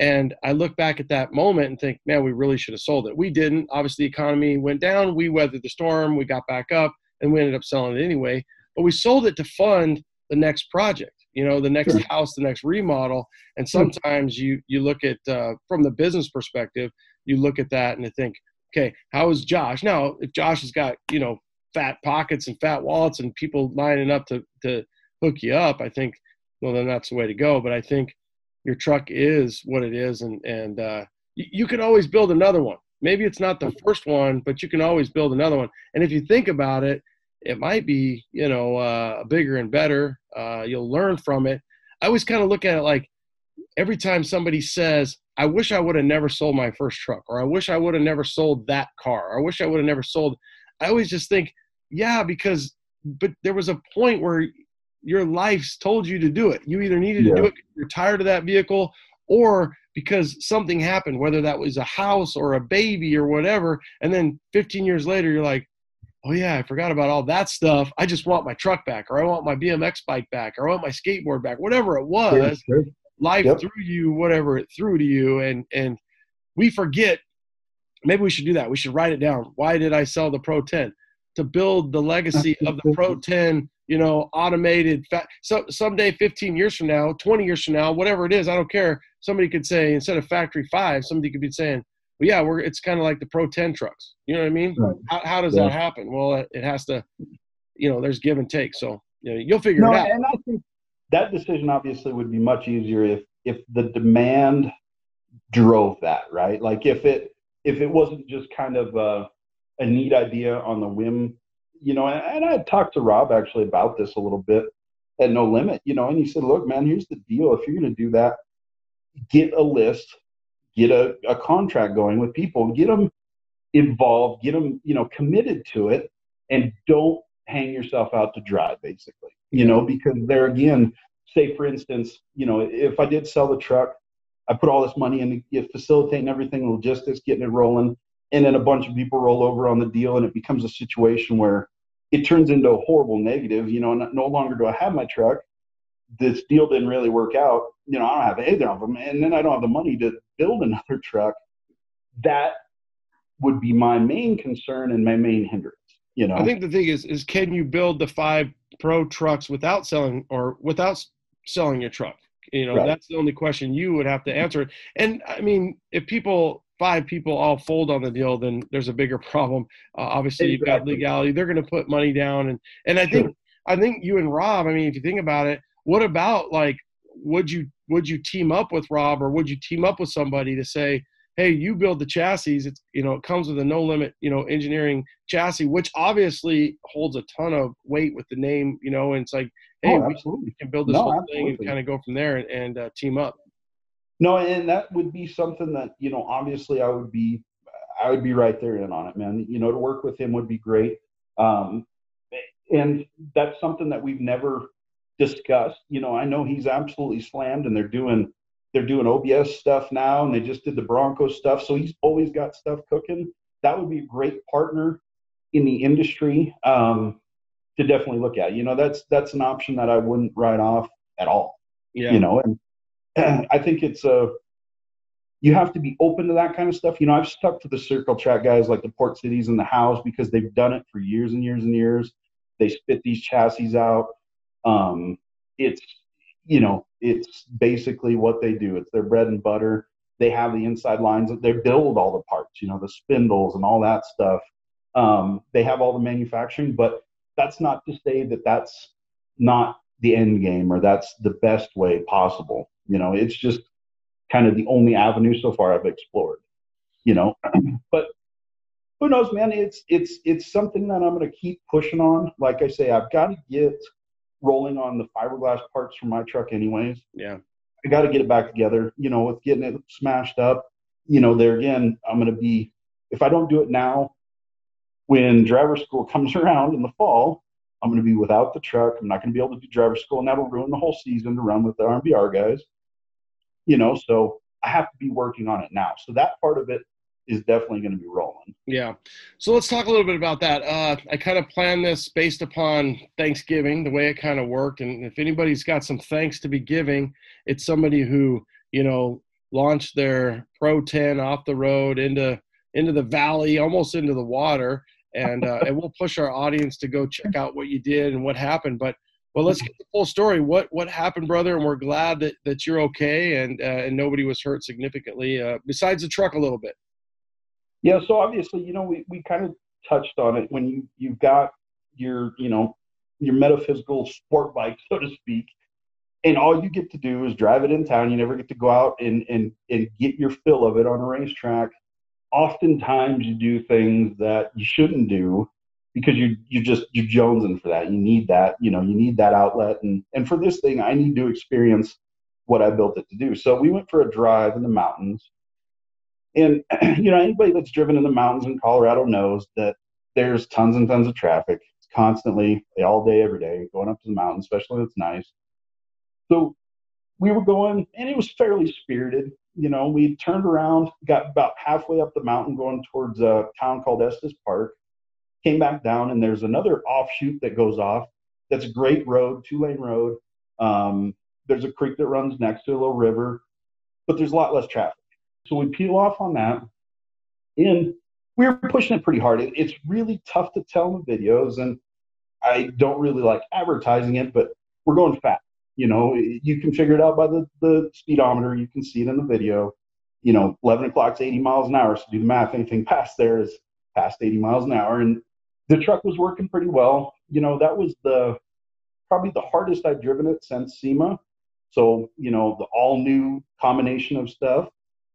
and I look back at that moment and think, man, we really should have sold it. We didn't. Obviously, the economy went down. We weathered the storm. We got back up, and we ended up selling it anyway. But we sold it to fund the next project. You know, the next sure. house, the next remodel. And sometimes you you look at uh, from the business perspective, you look at that and you think, okay, how is Josh? Now, if Josh has got you know fat pockets and fat wallets and people lining up to to hook you up, I think, well, then that's the way to go. But I think your truck is what it is, and and uh, you, you can always build another one. Maybe it's not the first one, but you can always build another one. And if you think about it, it might be you know uh, bigger and better. Uh, you'll learn from it. I always kind of look at it like every time somebody says, "I wish I would have never sold my first truck," or "I wish I would have never sold that car," or "I wish I would have never sold," I always just think, yeah, because but there was a point where your life's told you to do it. You either needed Yeah. to do it, you're tired of that vehicle, or because something happened, whether that was a house or a baby or whatever. And then 15 years later, you're like, oh yeah, I forgot about all that stuff. I just want my truck back, or I want my BMX bike back, or I want my skateboard back, whatever it was. Sure, sure. Life Yep. threw you whatever it threw to you, and and we forget. Maybe we should do that. We should write it down. Why did I sell the Pro 10? To build the legacy of the Pro 10 you know, automated. Fa- so someday, 15 years from now, 20 years from now, whatever it is, I don't care. Somebody could say instead of factory five, somebody could be saying, "Well, yeah, we're it's kind of like the Pro 10 trucks." You know what I mean? Right. How, how does Yeah. that happen? Well, it, it has to, you know, there's give and take. So you know, you'll figure no, it out. and I think that decision obviously would be much easier if if the demand drove that, right? Like if it if it wasn't just kind of a, a neat idea on the whim, you know. And, and I talked to Rob actually about this a little bit at No Limit, you know, and he said, "Look, man, here's the deal. If you're going to do that, get a list, get a, a contract going with people, get them involved, get them, you know, committed to it, and don't hang yourself out to dry, basically, you know, because there again, say for instance, you know, if I did sell the truck, I put all this money into facilitating everything, logistics, getting it rolling, and then a bunch of people roll over on the deal, and it becomes a situation where it turns into a horrible negative. You know, no, longer do I have my truck. This deal didn't really work out. You know, I don't have either of them, and then I don't have the money to build *laughs* another truck. That would be my main concern and my main hindrance. You know, I think the thing is, is can you build the five pro trucks without selling or without selling your truck? You know, Right. that's the only question you would have to answer. And I mean, if people, five people all fold on the deal, then there's a bigger *laughs* problem. Uh, obviously, you've got legality. They're going to put money down, and and I think I think you and Rob. I mean, if you think about it, what about like would you would you team up with Rob or would you team up with somebody to say, hey, you build the chassis. It's you know it comes with a no limit you know engineering chassis, which obviously holds a ton of weight with the name. You know, and it's like, hey, Oh, we can build this No, whole thing and kind of go from there and, and uh, team up. No, and that would be something that you know. Obviously, I would be, I would be right there in on it, man. You know, to work with him would be great. Um, and that's something that we've never discussed. You know, I know he's absolutely slammed, and they're doing they're doing OBS stuff now, and they just did the Bronco stuff. So he's always got stuff cooking. That would be a great partner in the industry um, to definitely look at. You know, that's that's an option that I wouldn't write off at all Yeah. you know and i think it's a you have to be open to that kind of stuff. You know i've stuck to the circle track guys like the port cities and the house because they've done it for years and years and years. They spit these chassis out. Um it's you know it's basically what they do. It's their bread and butter. They have the inside lines they build all the parts you know the spindles and all that stuff. Um they have all the manufacturing but that's not to say that that's not the end game or that's the best way possible. You know, it's just kind of the only avenue so far I've explored. You know, *clears throat* but who knows, man? It's it's it's something that I'm going to keep pushing on. Like I say, I've got to get rolling on the fiberglass parts for my truck, anyways. Yeah. I got to get it back together. You know, with getting it smashed up. You know, there again, I'm going to be if I don't do it now, when driver school *laughs* comes around in the fall, I'm going to be without the truck. I'm not going to be able to do driver school, and that'll ruin the whole season to run with the RMVR guys. You know, so I have to be working on it now. So that part of it is definitely going to be rolling. Yeah. So let's talk a little bit about that. Uh, I kind of planned this based upon Thanksgiving, the way it kind of worked. And if anybody's got some thanks to be giving, it's somebody who, you know, launched their Pro 10 off the road into into the valley, almost into the water. And uh, and we'll push our audience to go check out what you did and what happened. But well, let's get the full story. What what happened, brother? And we're glad that, that you're okay and uh, and nobody was hurt significantly, uh, besides the truck a little bit. Yeah, so obviously, you know, we, we kind of touched on it when you you've got your, you know, your metaphysical sport bike, so to speak, and all you get to do is drive it in town. You never get to go out and and and get your fill of it on a racetrack. Oftentimes, you do things that you shouldn't do because you you just you're jonesing for that. You need that, you know, you need that outlet. And and for this thing, I need to experience what I built it to do. So we went for a drive in the mountains. And *clears throat* you know, anybody that's driven in the mountains in Colorado knows that there's tons and tons of traffic constantly, all day, every day, going up to the mountain, especially when it's nice. So we were going, and it was fairly spirited. You know, we turned around, got about halfway up the mountain, going towards a town called Estes Park, came back down, and there's another offshoot that goes off. That's a great road, two lane road. Um, there's a creek that runs next to a little river, but there's a lot less traffic. So we peel off on that, and we were pushing it pretty hard. It, it's really tough to tell in the videos, and I don't really like advertising it, but we're going fast. You know, you can figure it out by the, the speedometer. You can see it in the video. You know, 11 o'clock o'clock's 80 miles an hour. So do the math. Anything past there is past 80 miles an hour. And the truck was working pretty well. You know, that was the probably the hardest I've driven it since SEMA. So, you know, the all new combination of stuff.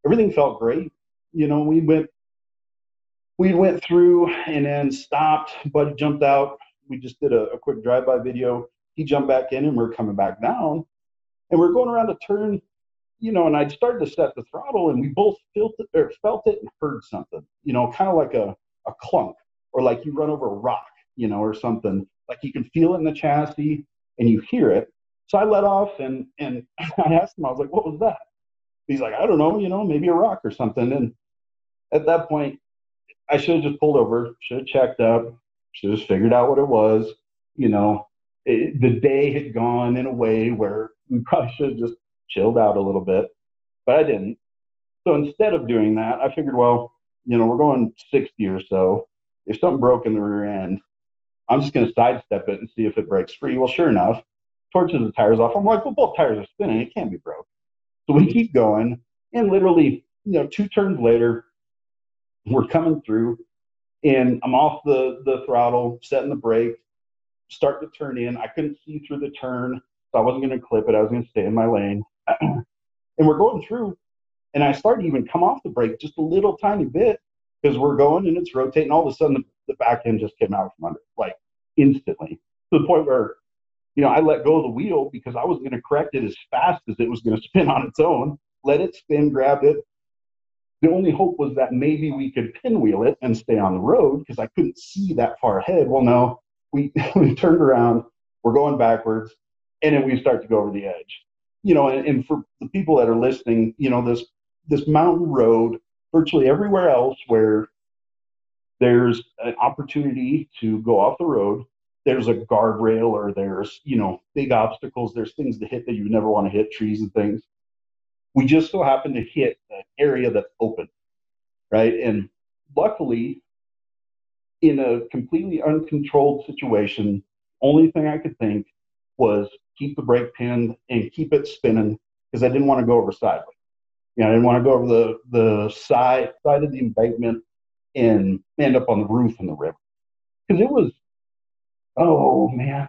Everything felt great. You know, we went we went through and then stopped. Buddy jumped out. We just did a, a quick drive-by video. He jumped back in, and we're coming back down, and we're going around a turn, you know. And I'd started to set the throttle, and we both felt it, or felt it and heard something, you know, kind of like a a clunk, or like you run over a rock, you know, or something. Like you can feel it in the chassis, and you hear it. So I let off, and and *laughs* I asked him, I was like, "What was that?" He's like, "I don't know, you know, maybe a rock or something." And at that point, I should have just pulled over, should have checked up, should have figured out what it was. You know, it, the day had gone in a way where we probably should have just chilled out a little bit, but I didn't. So instead of doing that, I figured, well, you know, we're going 60 or so. If something broke in the rear end, I'm just going to sidestep it and see if it breaks free. Well, sure enough, torches the tires off. I'm like, well, both tires are spinning. It can't be broke. So we keep going, and literally, you know, two turns later, we're coming through, and I'm off the the throttle, setting the brake, start to turn in. I couldn't see through the turn, so I wasn't going to clip it. I was going to stay in my lane, *clears throat* and we're going through, and I started to even come off the brake just a little tiny bit because we're going and it's rotating. All of a sudden, the, the back end just came out from under, like instantly, to the point where you know, I let go of the wheel because I was going to correct it as fast as it was going to spin *laughs* on its own. Let it spin, grabbed it, the only hope was that maybe we could pinwheel it and stay on the road because I couldn't see that far ahead. Well, no, we, *laughs* we turned around, we're going backwards, and then we start to go over the edge. You know, and, and for the people that are listening, you know, this this mountain road, virtually everywhere else where there's an opportunity to go off the road, there's a guardrail or there's, you know, big obstacles, there's things to hit that you never want to hit, trees and things we just so happen to hit an area that's open, right? And luckily, in a completely uncontrolled situation, only thing I could think was keep the brake pinned and keep it spinning because I didn't want to go over sideways. You know, I didn't want to go over the the side side of the embankment and end up on the roof in the river because it was, oh man,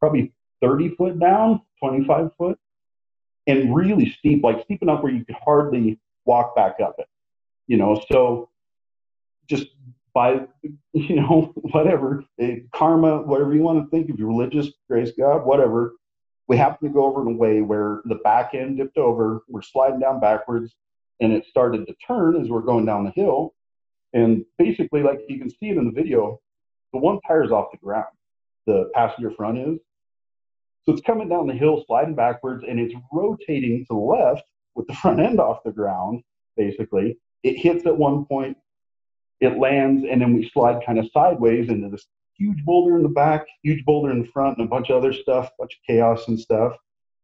probably 30 foot down, 25 foot and really steep, like steep enough where you could hardly walk back up it. You know, so just by *laughs* you know whatever eh, karma, whatever you want to think, if you're religious, grace God, whatever. We happen to go over in a way where the back end dipped over. We're sliding down backwards, and it started to turn as we're going down the hill. And basically, like you can see it in the video, the one tire's off the ground. The passenger front is, so it's coming down the hill, sliding backwards, and it's rotating to the left with the *laughs* front end off the ground, basically. It hits at one point, it lands, and then we slide kind of sideways into this huge boulder in the back, huge boulder in the front, and a bunch of other stuff, a bunch of chaos and stuff.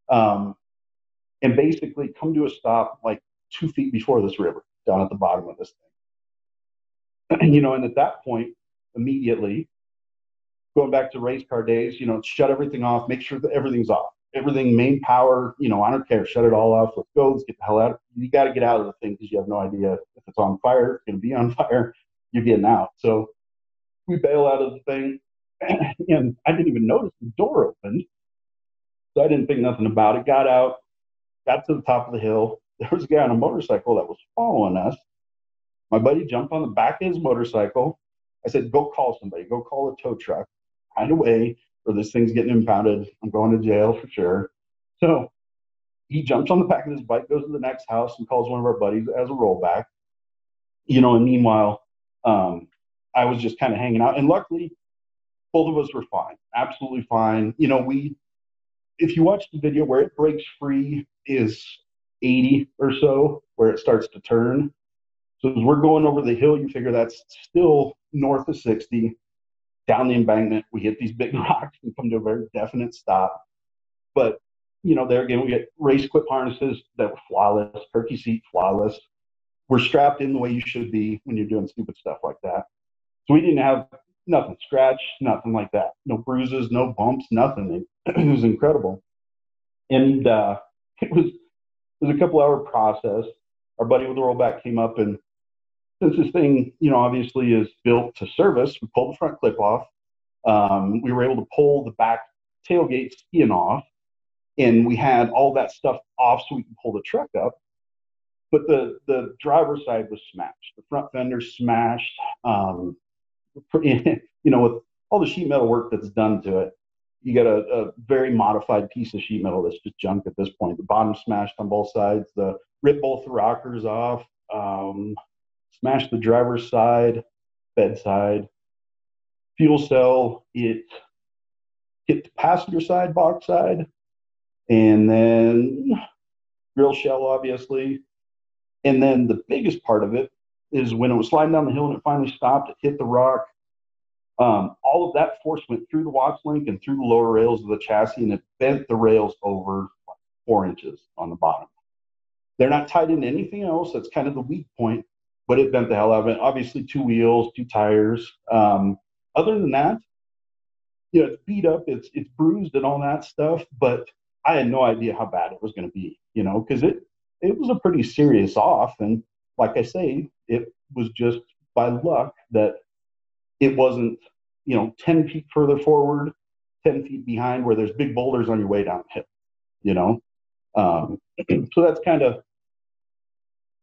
Um, and basically come to a stop like two feet before this river down at the bottom of this thing. *clears throat* you know, and at that point, immediately, going back to race car days, you know, shut everything off, make sure that everything's off. Everything, main power, you know, I don't care, shut it all off. Let's go, let's get the hell out. You got to get out of the thing because you have no idea if it's on fire, it's going to be on *laughs* fire, you're getting out. So we bail out of the thing, *clears throat* and I didn't even notice the door opened So I didn't think nothing about it. Got out, got to the top of the hill. *laughs* There was a guy on a motorcycle that was following us. My buddy jumped on the back of his motorcycle. I said, "Go call somebody. Go call a tow truck right away, or this thing's getting impounded. I'm going to jail for sure." So he jumps on the back of his bike, goes to the next house, and calls one of our buddies as a rollback. You know, and meanwhile, um, I was just kind of hanging out. And luckily, both of us were fine, absolutely fine. You know, we, if you watch the video where it breaks free is 80 or so, where it starts to turn. So as we're going over the hill, you figure that's still north of 60. Down the embankment, we hit these big *laughs* rocks and come to a very definite stop. But you know, there again, we get race clip harnesses that were flawless, turkey seat flawless. We're strapped in the way you should be when you're doing stupid stuff like that. So we didn't have nothing scratch, nothing like that. No bruises, no bumps, nothing. *clears throat* It, was incredible. And uh, *laughs* it was it was a couple hour process. Our buddy with the rollback came up and since this thing, you know, obviously is built to service, we pulled the front clip off. Um, we were able to pull the back tailgate skin off, and we had all that stuff off so we could pull the truck up. But the the driver's side was smashed. The front fender smashed. Um, *laughs* you know, with all the sheet metal work that's done to it, you got a, a, very modified piece of sheet metal that's just junk at this point. The bottom smashed on both sides. The ripped both the rockers off. Um, smashed the driver's side, bedside, fuel cell. It hit the passenger side, box side, and then grill shell, obviously. And then the biggest part of it is when it was sliding down the hill and it finally stopped, it hit the rock. Um, all of that force went through the Watts link and through the lower rails of the chassis, and it bent the rails over four inches on the bottom. They're not tied into anything else. That's kind of the weak point, but it bent the hell out of it. Obviously, two wheels, two tires. Um, other than that, you know, it's beat up, it's it's bruised and all that stuff. But I had no idea how bad it was going to be, you know, because it it was a pretty serious off, and like I say, it was just by luck that it wasn't, you know, 10 feet further forward, 10 feet behind where there's big boulders on your way downhill, you know? Um, *clears throat* so that's kind of,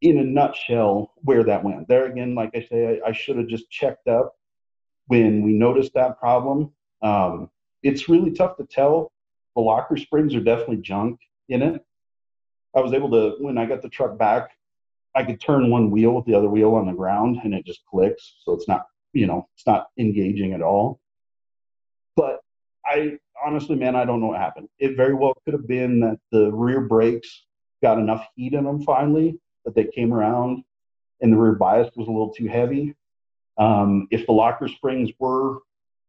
in a nutshell, where that went. There again, like I say, I, I should have just checked up when we noticed that problem. Um, it's really tough to tell. The locker springs are definitely junk in it. I was able to, when I got the truck back, I could turn one wheel with the other wheel on the ground and it just clicks. So it's not, you know, it's not engaging at all. But I honestly, man, I don't know what happened. It very well could have been that the rear brakes got enough heat in them finally that they came around and the rear bias was a little too heavy. Um, if the locker springs were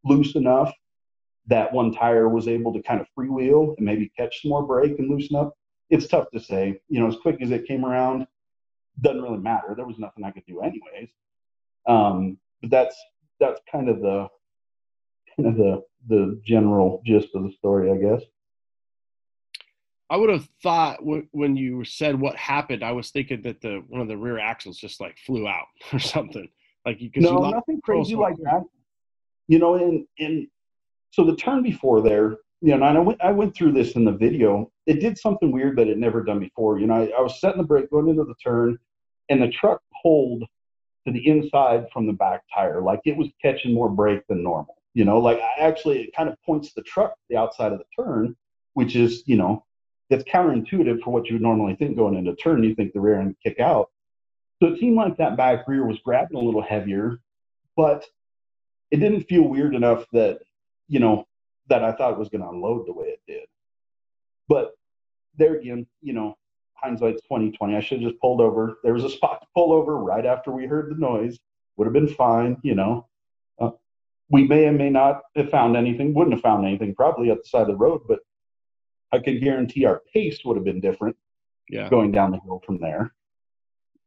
loose enough that one tire was able to kind of freewheel and maybe catch some more brake and loosen up, it's tough to say. You know, as quick as it came around, doesn't really matter. There was nothing I could do anyways. Um, but that's that's kind of the kind of the the general gist of the story, I guess. I would have thought w- when you said what happened, I was thinking that the one of the rear axles just like flew out *laughs* or something. Like you, no, you nothing crazy like that. You know, and and so the turn before there, you know, and I went I went through this in the video. It did something weird that it never done before. You know, I, I was setting the brake going into the turn, and the truck pulled to the inside from the back tire, like it was catching more brake than normal. You know, like I actually it kind of points the truck to the outside of the turn, which is, you know, that's counterintuitive for what you would normally think going into turn. You think the rear end kick out. So it seemed like that back rear was grabbing a little heavier, but it didn't feel weird enough that, you know, that I thought it was going to unload the way it did. But there again, you know, hindsight's 2020. I should have just pulled over. There was a spot to pull over right after we heard the noise. Would have been fine, you know. Uh, we may or may not have found anything. Wouldn't have found anything probably at the side of the road, but I can guarantee our pace would have been different. Yeah. Going down the hill from there.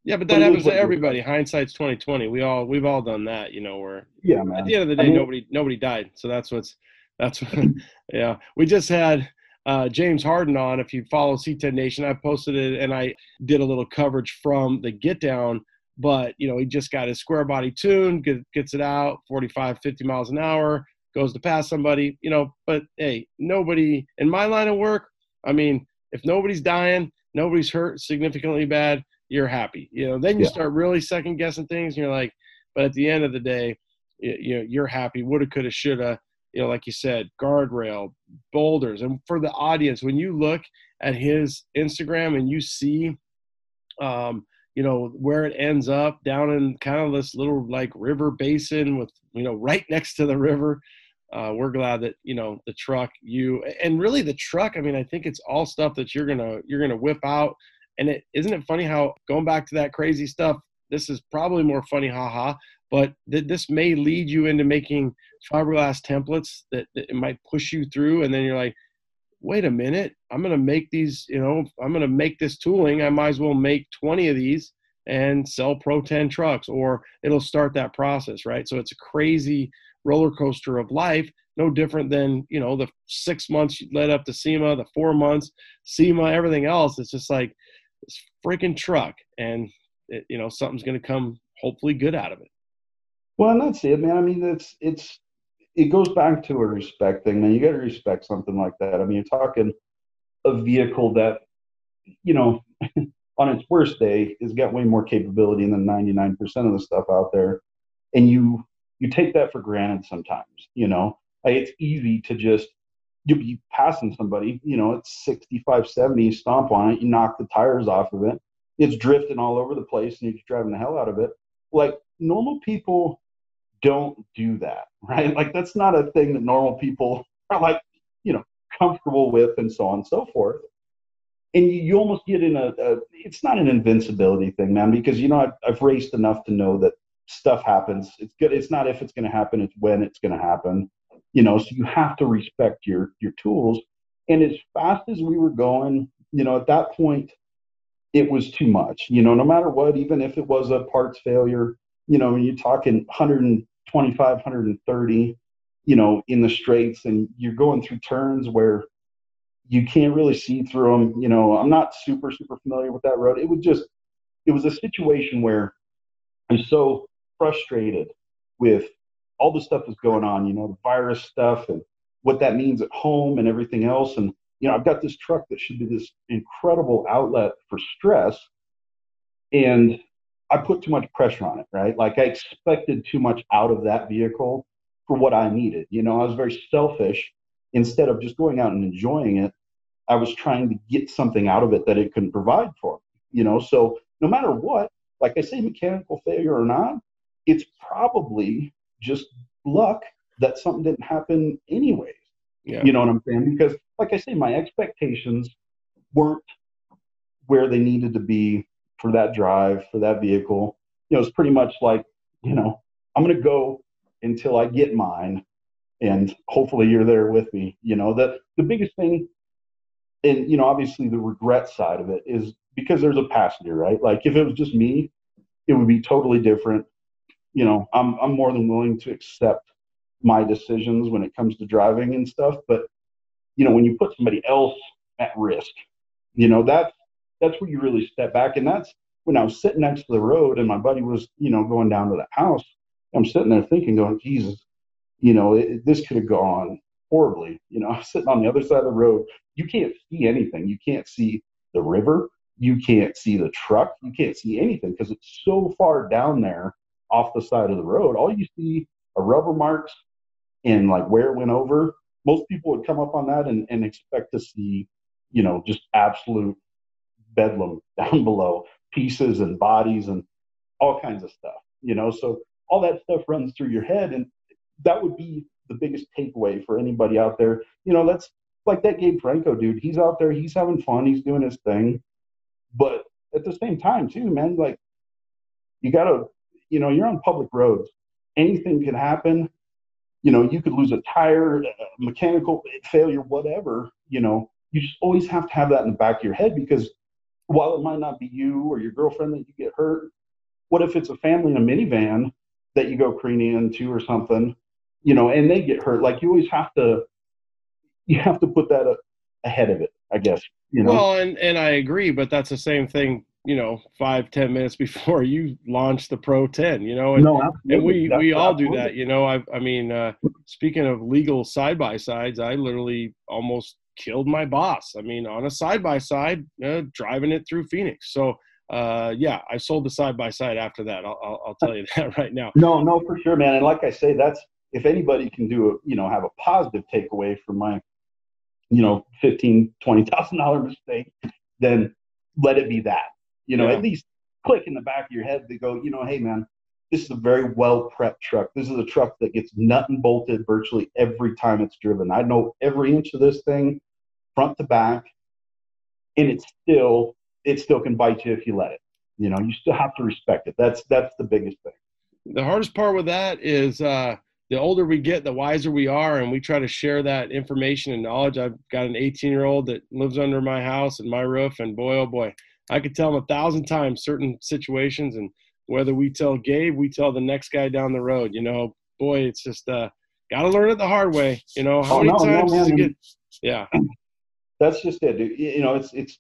Yeah, but that but happens to everybody. Hindsight's 2020. We all we've all done that, you know, where yeah, man. at the end of the day I mean, nobody nobody died. So that's what's that's what *laughs* yeah. We just had uh, James Harden on. If you follow C10 Nation, I posted it and I did a little coverage from the get down. But you know, he just got his square body tuned, get, gets it out 45, 50 miles an hour. goes to pass somebody, you know, but hey, nobody in my line of work, I mean, if nobody's dying, nobody's hurt significantly bad, you're happy. You know, then you Yeah. start really second guessing things and you're like, but at the end of the day, you, you know, you're happy. Woulda, coulda, shoulda. You know, like you said, guardrail, boulders, and for the audience, when you look at his Instagram and you see, um, you know, where it ends up down in kind of this little like river basin with, you know, right next to the river. Uh, we're glad that you know the truck, you, and really the truck. I mean, I think it's all stuff that you're gonna you're gonna whip out. And it isn't it funny how going back to that crazy stuff. This is probably more funny, haha. But th- this may lead you into making fiberglass templates that, that it might push you through, and then you're like, wait a minute, I'm going to make these, you know, I'm going to make this tooling. I might as well make 20 of these and sell Pro 10 trucks, or it'll start that process, right? So it's a crazy roller coaster of life, no different than, you know, the six months led up to SEMA, the four months, SEMA, everything else. It's just like this freaking truck, and, it, you know, something's going to come hopefully good out of it. Well, and that's it, man. I mean, it's it's it goes back to a respect thing, man. You got to respect something like that. I mean, you're talking a vehicle that, you know, *laughs* on its worst day, has got way more capability than 99% of the stuff out there, and you you take that for granted sometimes. You know, it's easy to just you'll be passing somebody, you know, it's 65, 70, you stomp on it, you knock the tires off of it, it's drifting all over the place, and you're driving the hell out of it. Like normal people don't do that, *laughs* right? Like that's not a thing that normal people *laughs* are like, you know, comfortable with and so on and so forth. And you, you almost get in a, a, it's not an invincibility thing, man, because, you know, I've, I've raced enough to know that stuff happens. It's good. It's not if it's going to happen, it's when it's going to happen, you know, so you have to respect your, your tools. And as fast as we were going, you know, at that point, it was too much, you know, no matter what, even if it was a parts failure, you know, when you're talking 125, 130, you know, in the straights, and you're going through turns where you can't really see through them. You know, I'm not super, super familiar with that road. It was just, it was a situation where I'm so frustrated with all the stuff that's going on, you know, the virus stuff and what that means at home and everything else. And, you know, I've got this truck that should be this incredible outlet for stress. And I put too much pressure on it, right? Like I expected too much out of that vehicle for what I needed. You know, I was very selfish. Instead of just going out and enjoying it, I was trying to get something out of it that it couldn't provide for me. You know, so no matter what, like I say, mechanical failure or not, it's probably just luck that something didn't happen anyways. Yeah. You know what I'm saying? Because, like I say, my expectations weren't where they needed to be for that drive, for that vehicle. You know, it's pretty much like, you know, I'm going to go until I get mine, and hopefully you're there with me. You know, the the biggest thing, and you know, obviously the regret side of it is because there's a passenger, right? Like if it was just me, it would be totally different. You know, I'm I'm more than willing to accept my decisions when it comes to driving and stuff, but you know, when you put somebody else at risk, you know, that's that's where you really step back. And that's when I was sitting next to the road and my buddy was, you know, going down to the house. I'm sitting there thinking, going, Jesus, you know, it, this could have gone horribly. You know, *laughs* I'm sitting on the other side of the road. You can't see anything. You can't see the river. You can't see the truck. You can't see anything because it's so far down there off the side of the road. All you see are rubber marks and like where it went over. Most people would come up on that and, and expect to see, you know, just absolute bedlam *laughs* down below, pieces and bodies and all kinds of stuff, you know. So all that stuff runs through your head, and that would be the biggest takeaway for anybody out there. You know, that's like that Gabe Franco dude. He's out there, he's having fun, he's doing his thing, but at the same time, too, man, like you gotta, you know, you're on public roads. Anything can happen. You know, you could lose a tire, a mechanical failure, whatever. You know, you just always have to have that in the back of your head because while it might not be you or your girlfriend that you get hurt, what if it's a family in a minivan that you go careening into or something, you know, and they get hurt? Like you always have to, you have to put that ahead of it, I guess. You know. Well, and and I agree, but that's the same thing. you know five ten minutes before you launch the Pro 10. You know, and, no, and we That's we all do that. You know, I I mean, uh, speaking of legal side by sides, I literally almost killed my boss. I mean, on a side by side, driving it through Phoenix. So. Uh, yeah, I sold the side by side after that. I'll, I'll, I'll tell you *laughs* that right now. No, no, for sure, man. And like I say, that's if anybody can do a, you know, have a positive takeaway from my, you know, fifteen, twenty thousand dollar mistake, then let it be that. You know, Yeah. at least click in the back of your head to go, you know, hey man, this is a very well prepped truck. This is a truck that gets nut and bolted virtually every time it's driven. I know every inch of this thing, front to back, and it's still it still can bite you if you let it. You know, you still have to respect it. That's that's the biggest thing. the hardest part with that is uh, the older we get, the wiser we are, and we try to share that information and knowledge. I've got an 18 year old that lives under my house and my roof, and boy, oh boy, I could tell him a thousand times certain situations, and whether we tell Gabe, we tell the next guy down the road. You know, boy, it's just uh, got to learn it the hard way. You know, how Oh, many no, no, times does it get? Yeah, that's just it. You know, it's it's.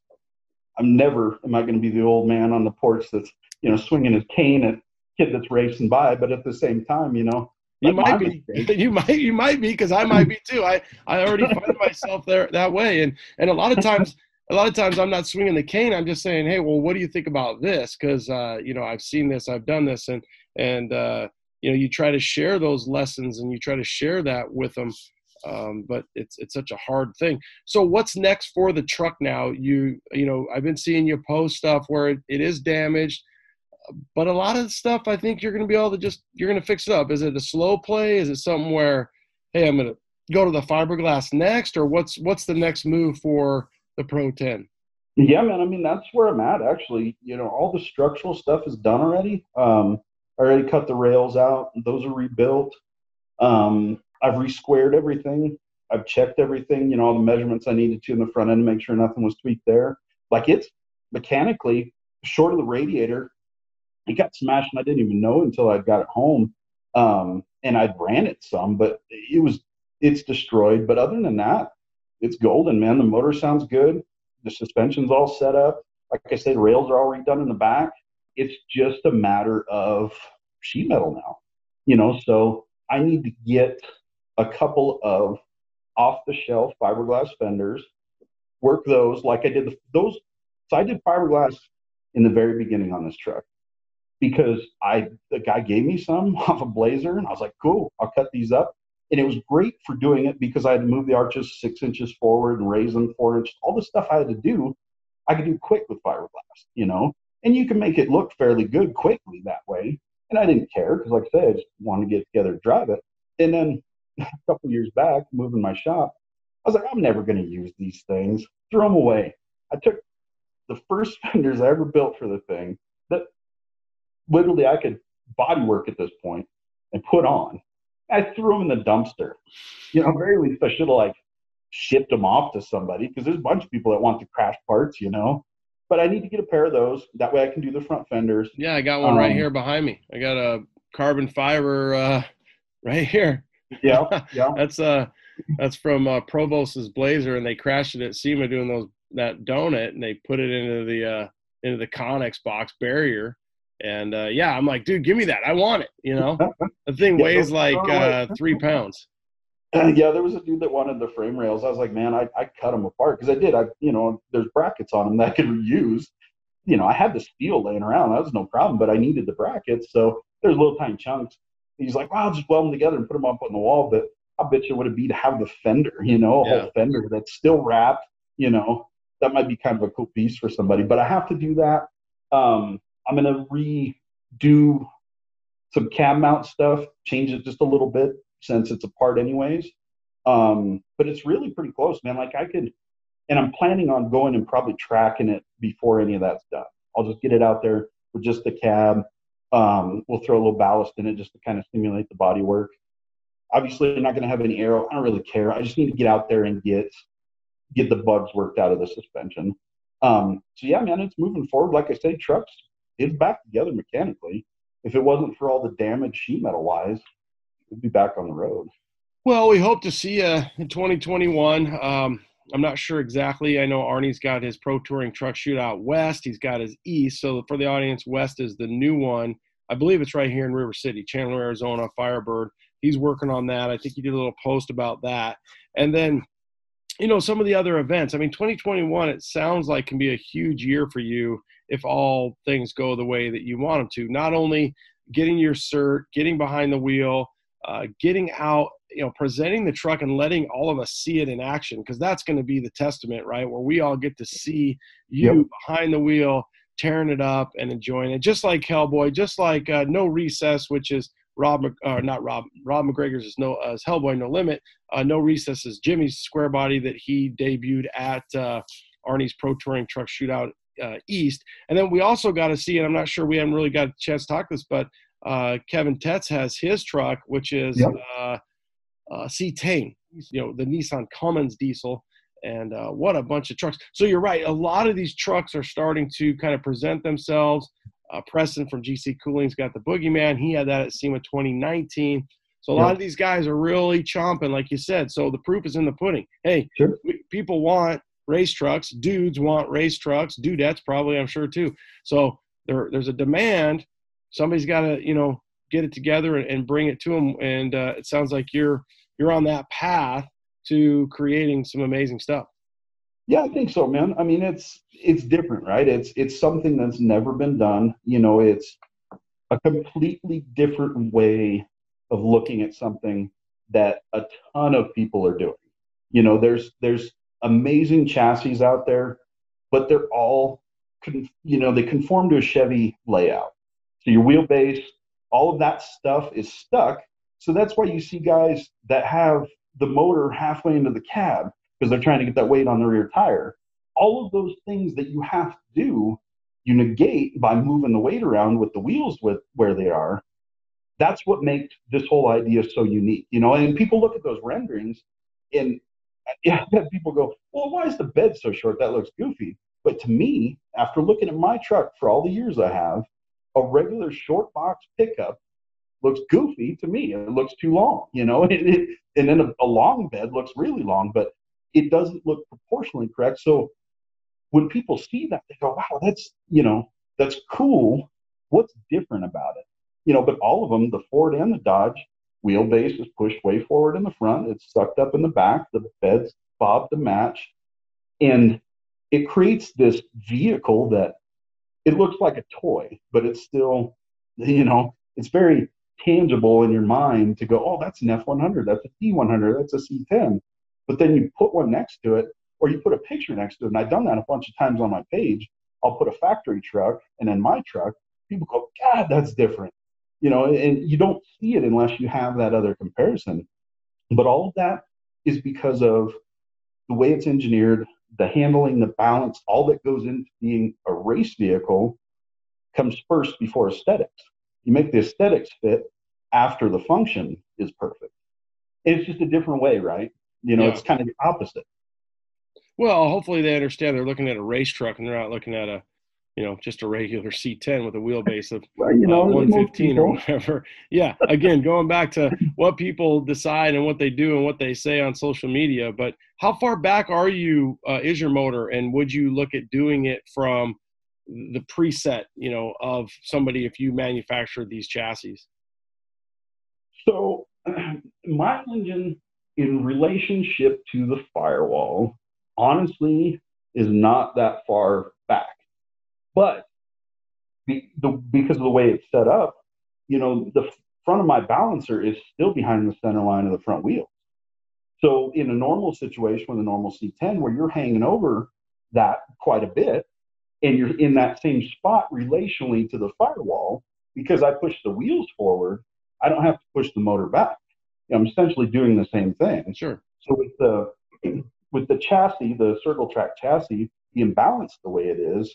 I'm never am I going to be the old man on the porch that's you know swinging his cane at kid that's racing by, but at the same time, you know, You might be. mistake- *laughs* You might. You might be because I might be too. I I already find *laughs* myself there that way, and and a lot of times, a lot of times I'm not swinging the cane. I'm just saying, hey, well, what do you think about this? Because uh, you know I've seen this, I've done this, and and uh, you know you try to share those lessons and you try to share that with them. Um, but it's it's such a hard thing. So what's next for the truck now? You you know I've been seeing you post stuff where it, it is damaged but a lot of stuff I think you're going to be able to just you're going to fix it up. Is it a slow play? Is it something where hey, I'm going to go to the fiberglass next, or what's what's the next move for the Pro 10? Yeah, man. I mean, that's where I'm at. Actually, you know, all the structural stuff is done already. Um, I already cut the rails out; those are rebuilt. Um, I've resquared everything. I've checked everything. You know, all the measurements I needed to in the front end to make sure nothing was tweaked there. Like it's mechanically short of the radiator. It got smashed, and I didn't even know until I got it home. Um, and I'd ran it some, but it was it's destroyed. But other than that, it's golden, man. The motor sounds good. The suspension's all set up. Like I said, rails are all redone in the back. It's just a matter of sheet metal now. You know, so I need to get a couple of off the shelf fiberglass fenders, work those like I did the, those. So I did fiberglass in the very beginning on this truck because I the guy gave me some *laughs* off a blazer and I was like, cool, I'll cut these up. And it was great for doing it because I had to move the arches six inches forward and raise them four inches. All the stuff I had to do, I could do quick with fiberglass, you know. And you can make it look fairly good quickly that way. And I didn't care because, like I said, I just wanted to get together to drive it. And then a *laughs* couple years back, moving my shop, I was like, I'm never going to use these things. Throw them away. I took the first *laughs* fenders I ever built for the thing that literally I could body work at this point and put on. I threw them in the dumpster. You know, very least I should have like shipped them off to somebody because there's a bunch of people that want the crash parts, you know. But I need to get a pair of those. That way I can do the front fenders. Yeah, I got one right Um, here behind me. I got a carbon fiber uh, *laughs* right here. Yeah, *laughs* yeah. that's uh that's from uh, Provost's Blazer, and they crashed it at SEMA doing those that donut, and they put it into the uh, into the Connex box barrier. And uh, yeah, I'm like, dude, give me that. I want it. You know, *laughs* the thing Yeah, weighs like uh, three pounds. *clears throat* yeah, there was a dude that wanted the frame rails. I was like, man, I, I cut them apart because I did. I, you know, there's brackets on them that I could reuse. You know, I had the steel laying around. That was no problem, but I needed the brackets. So there's little tiny chunks. He's like, well, I'll just weld them together and put them up on the wall. But I bet you what it'd be to have the fender, you know, a Yeah. whole fender that's still wrapped, you know, that might be kind of a cool piece for somebody. But I have to do that. Um, I'm going to redo some cab mount stuff, change it just a little bit since it's a part anyways. Um, but it's really pretty close, man. Like I could, and I'm planning on going and probably tracking it before any of that's done. I'll just get it out there with just the cab. Um, we'll throw a little ballast in it just to kind of stimulate the body work. Obviously, I'm not going to have any aero. I don't really care. I just need to get out there and get get the bugs worked out of the suspension. Um, so yeah, man, it's moving forward. Like I said, trucks is back together mechanically. If it wasn't for all the damage sheet metal wise, it'd be back on the road. Well, we hope to see you in 2021. Um, I'm not sure exactly. I know Arnie's got his Pro Touring Truck Shootout West. He's got his East. So for the audience, West is the new one. I believe it's right here in River City, Chandler, Arizona, Firebird. He's working on that. I think he did a little post about that. And then, you know, some of the other events. I mean, 2021, it sounds like can be a huge year for you if all things go the way that you want them to. Not only getting your cert, getting behind the wheel, uh, getting out you know presenting the truck and letting all of us see it in action because that's going to be the testament right where we all get to see you yep. behind the wheel tearing it up and enjoying it just like hellboy just like uh, no recess which is rob uh, not rob rob mcgregor's is no uh, is hellboy no limit uh, no recess is jimmy's square body that he debuted at uh, arnie's pro touring truck shootout uh, east and then we also got to see and i'm not sure we haven't really got a chance to talk this but kevin tetz has his truck which is yep uh, C10, you know, the Nissan Cummins diesel, and uh, what a bunch of trucks. So you're right. A lot of these trucks are starting to kind of present themselves. Uh, Preston from GC Cooling's got the Boogeyman. He had that at SEMA 2019. So a lot of these guys are really chomping, like you said. So the proof is in the pudding. Hey, sure. we, people want race trucks. Dudes want race trucks. Dudettes probably, I'm sure too. So there, there's a demand. Somebody's got to, you know, get it together and, and bring it to them. And uh, it sounds like you're you're on that path to creating some amazing stuff. Yeah, I think so, man. I mean, it's it's different, right? It's it's something that's never been done. You know, it's a completely different way of looking at something that a ton of people are doing. You know, there's there's amazing chassis out there, but they're all you know they conform to a Chevy layout. So your wheelbase, all of that stuff is stuck so that's why you see guys that have the motor halfway into the cab because they're trying to get that weight on the rear tire. All of those things that you have to do, you negate by moving the weight around with the wheels with where they are. That's what makes this whole idea so unique, you know. And people look at those renderings, and *laughs* yeah, people go, "Well, why is the bed so short? That looks goofy." But to me, after looking at my truck for all the years I have, a regular short box pickup looks goofy to me. It looks too long, you know. *laughs* It, it, and then a, a long bed looks really long, but it doesn't look proportionally correct. So when people see that, they go, "Wow, that's you know, that's cool. What's different about it?" You know. But all of them, the Ford and the Dodge, wheelbase is pushed way forward in the front. It's sucked up in the back. The bed's bob to match, and it creates this vehicle that it looks like a toy, but it's still, you know, it's very tangible in your mind to go, oh, that's an F100, that's a T100, that's a C10. But then you put one next to it, or you put a picture next to it. And I've done that a bunch of times on my page. I'll put a factory truck and then my truck. People go, God, that's different. You know, and you don't see it unless you have that other comparison. But all of that is because of the way it's engineered, the handling, the balance, all that goes into being a race vehicle comes first before aesthetics. You make the aesthetics fit after the function is perfect. It's just a different way, right? You know, yeah. it's kind of the opposite. Well, hopefully they understand they're looking at a race truck and they're not looking at a, you know, just a regular C10 with a wheelbase of well, you know, uh, 115 or whatever. Yeah. Again, going back to *laughs* what people decide and what they do and what they say on social media. But how far back are you? Uh, is your motor, and would you look at doing it from the preset, you know, of somebody if you manufacture these chassis? So *clears throat* my engine in relationship to the firewall, honestly, is not that far. But be, the, because of the way it's set up, you know, the front of my balancer is still behind the center line of the front wheel. So in a normal situation with a normal C10 where you're hanging over that quite a bit, and you're in that same spot relationally to the firewall because I push the wheels forward, I don't have to push the motor back. I'm essentially doing the same thing. Sure. So with the *clears throat* with the chassis, the circle track chassis being balanced the way it is,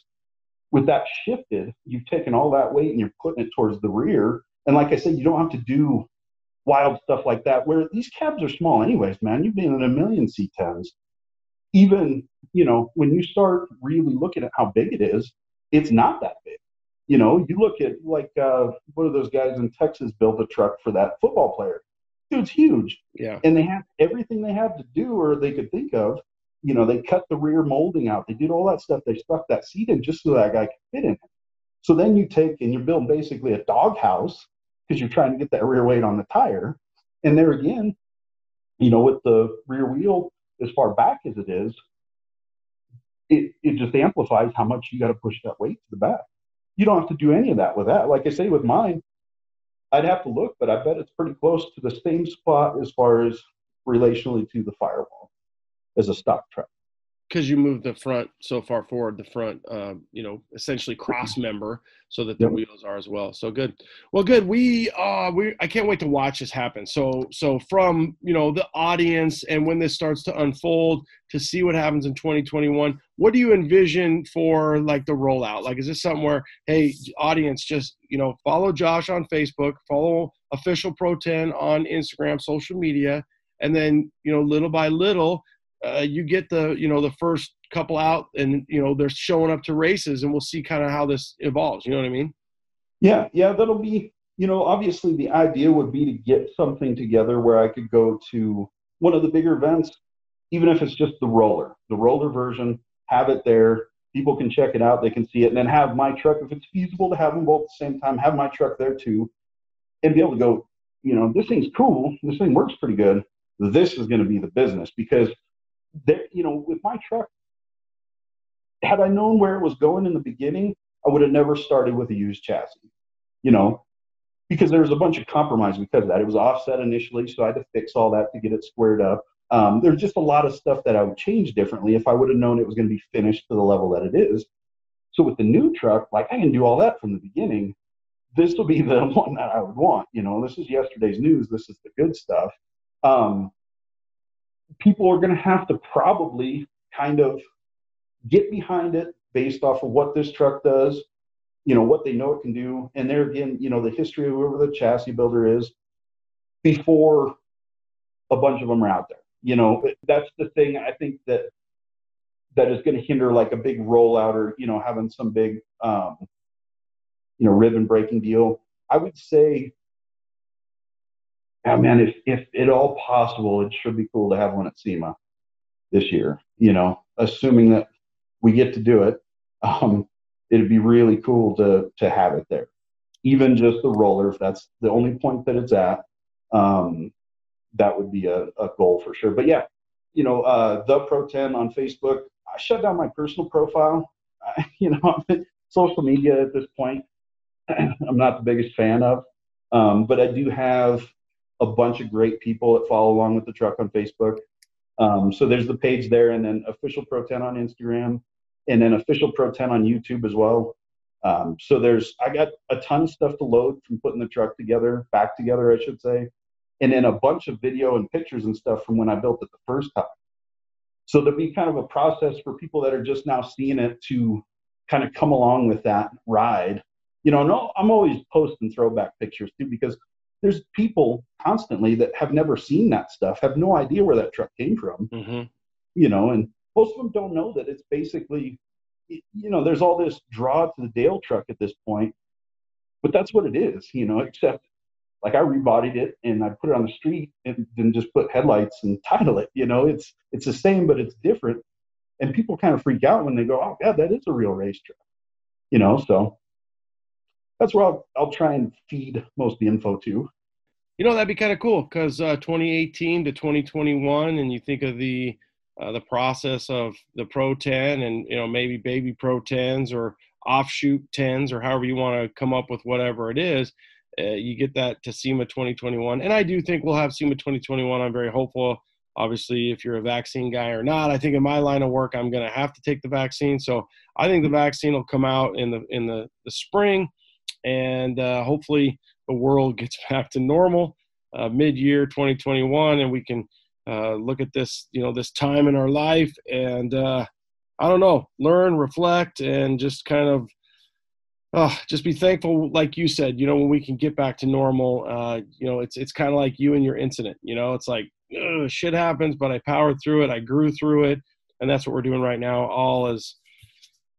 with that shifted, you've taken all that weight and you're putting it towards the rear. And like I said, you don't have to do wild stuff like that. Where these cabs are small, anyways, man. You've been in a million C10s even you know when you start really looking at how big it is it's not that big you know you look at like uh, one of those guys in texas built a truck for that football player dude's huge yeah and they have everything they have to do or they could think of You know, they cut the rear molding out. They did all that stuff. They stuck that seat in just so that guy could fit in it. So then you take and you're building basically a doghouse because you're trying to get that rear weight on the tire. And there again, you know, with the rear wheel as far back as it is, it, it just amplifies how much you got to push that weight to the back. You don't have to do any of that with that. Like I say with mine, I'd have to look, but I bet it's pretty close to the same spot as far as relationally to the firewall as a stock truck because you move the front so far forward, the front, uh, you know, essentially cross member, so that the yep. wheels are as well. So good. Well, good. We, uh, we, I can't wait to watch this happen. So, so from you know the audience and when this starts to unfold to see what happens in 2021, what do you envision for like the rollout? Like, is this something where, hey, audience, just you know, follow Josh on Facebook, follow official Pro 10 on Instagram, social media, and then you know, little by little uh, you get the you know the first couple out and you know they're showing up to races and we'll see kind of how this evolves you know what i mean? Yeah yeah that'll be you know obviously the idea would be to get something together where i could go to one of the bigger events even if it's just the roller the roller version have it there people can check it out they can see it and then have my truck if it's feasible to have them both at the same time have my truck there too and be able to go you know this thing's cool this thing works pretty good this is going to be the business because there, you know, with my truck, had I known where it was going in the beginning, I would have never started with a used chassis, you know, because there was a bunch of compromise because of that. It was offset initially, so I had to fix all that to get it squared up. Um, there's just a lot of stuff that I would change differently if I would have known it was going to be finished to the level that it is. So with the new truck, like I can do all that from the beginning. This will be *laughs* the one that I would want. You know, this is yesterday's news. This is the good stuff. Um, people are going to have to probably kind of get behind it based off of what this truck does, you know, what they know it can do. And there again, you know, the history of whoever the chassis builder is before a bunch of them are out there. You know, that's the thing I think that that is going to hinder like a big rollout or, you know, having some big, um, you know, ribbon breaking deal. I would say yeah, man, if if at all possible, it should be cool to have one at SEMA this year. You know, assuming that we get to do it, um, it'd be really cool to to have it there. Even just the roller, if that's the only point that it's at, um, that would be a, a goal for sure. But yeah, you know, uh, the Pro 10 on Facebook. I shut down my personal profile. *laughs* I, you know, social media at this point, *clears throat* I'm not the biggest fan of. Um, but I do have a bunch of great people that follow along with the truck on Facebook. Um, so there's the page there, and then official Pro 10 on Instagram, and then official Pro 10 on YouTube as well. Um, so there's I got a ton of stuff to load from putting the truck together, back together, I should say, and then a bunch of video and pictures and stuff from when I built it the first time. So there'll be kind of a process for people that are just now seeing it to kind of come along with that ride. You know, no, I'm always posting throwback pictures too because there's people constantly that have never seen that stuff, have no idea where that truck came from. Mm-hmm. You know, and most of them don't know that it's basically, you know, there's all this draw to the Dale truck at this point, but that's what it is, you know, except like I rebodied it and I put it on the street and then just put headlights and title it. You know, it's it's the same, but it's different. And people kind of freak out when they go, "Oh, God, that is a real race truck." You know, so that's where I'll, I'll try and feed most of the info to. You know, that'd be kind of cool because uh, 2018 to 2021, and you think of the uh, the process of the Pro 10 and you know maybe baby Pro 10s or offshoot 10s or however you want to come up with whatever it is. Uh, you get that to SEMA 2021, and I do think we'll have SEMA 2021. I'm very hopeful. Obviously, if you're a vaccine guy or not, I think in my line of work, I'm going to have to take the vaccine. So I think the vaccine will come out in the in the, the spring and uh, hopefully the world *laughs* gets back to normal uh, mid-year 2021 and we can uh, look at this you know this time in our life and uh, i don't know learn reflect and just kind of oh, just be thankful like you said you know when we can get back to normal uh, you know it's it's kind of like you and your incident you know it's like shit happens but i powered through it i grew through it and that's what we're doing right now all as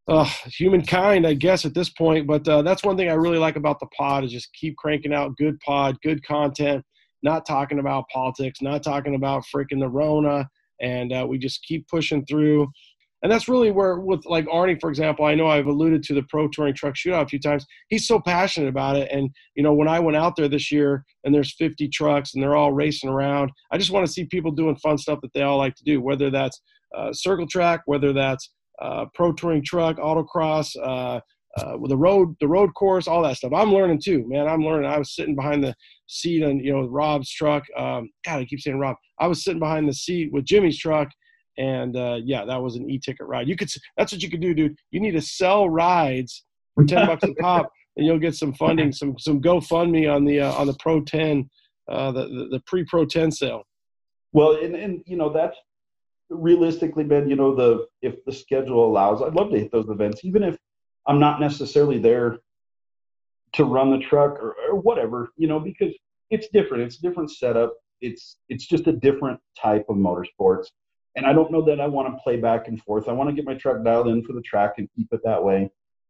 uh, humankind, I guess, at this point. But uh, that's one thing I really like about the pod is just keep cranking out good pod, good content, not talking about politics, not talking about freaking the Rona, and uh, we just keep pushing through. And that's really where, with like Arnie, for example, I know I've alluded to the pro touring truck shootout a few times. He's so passionate about it. And, you know, when I went out there this year and there's 50 trucks and they're all racing around, I just want to see people doing fun stuff that they all like to do, whether that's uh, circle track, whether that's uh, pro touring truck, autocross, uh, uh, the road, the road course, all that stuff. I'm learning too, man. I'm learning. I was sitting behind the seat on, you know, Rob's truck. Um, God, I keep saying Rob. I was sitting behind the seat with Jimmy's truck, and uh, yeah, that was an e-ticket ride. You could. That's what you could do, dude. You need to sell rides for ten *laughs* bucks a pop, and you'll get some funding, some some GoFundMe on the uh, on the Pro 10, uh, the, the the pre Pro 10 sale. Well, and and you know that's realistically, Ben. You know the if the schedule allows, I'd love to hit those events, even if I'm not necessarily there to run the truck or, or whatever, you know, because it's different. It's a different setup. It's it's just a different type of motorsports. And I don't know that I want to play back and forth. I want to get my truck dialed in for the track and keep it that way.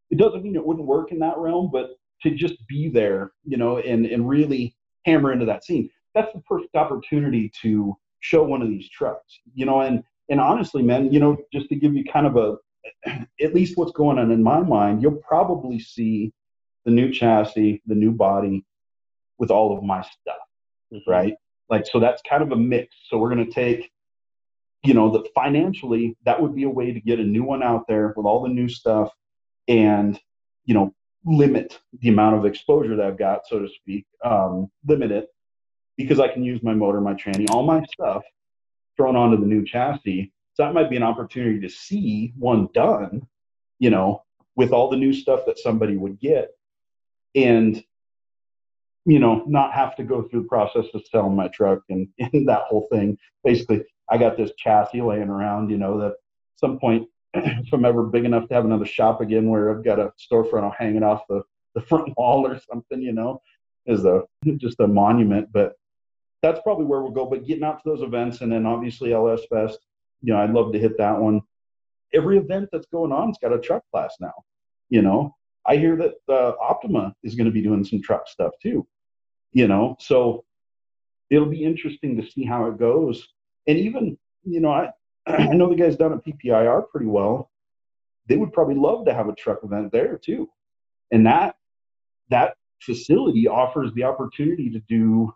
It doesn't mean it wouldn't work in that realm, but to just be there, you know, and and really hammer into that scene. That's the perfect opportunity to show one of these trucks, you know, and and honestly, man, you know, just to give you kind of a *clears throat* at least what's going on in my mind, you'll probably see the new chassis, the new body with all of my stuff, mm-hmm. right? Like, so that's kind of a mix. So we're going to take, you know, the financially, that would be a way to get a new one out there with all the new stuff and, you know, limit the amount of exposure that I've got, so to speak, um, limit it because I can use my motor, my tranny, all my stuff thrown onto the new chassis so that might be an opportunity to see one done, you know, with all the new stuff that somebody would get and, you know, not have to go through the process of selling my truck and, *laughs* and that whole thing. Basically, I got this chassis laying around, you know, that some point, *clears throat* if I'm ever big enough to have another shop again where I've got a storefront hanging off the, *laughs* the front wall or something, you know, is a just a monument. But that's probably where we'll go. But getting out to those events and then obviously LS Fest, you know, I'd love to hit that one. Every event that's going on has got a truck class now. You know, I hear that uh, Optima is going to be doing some truck stuff too. You know, so it'll be interesting to see how it goes. And even, you know, I *clears throat* I know the guys down at PPIR pretty well. They would probably love to have a truck event there too. And that that facility offers the opportunity to do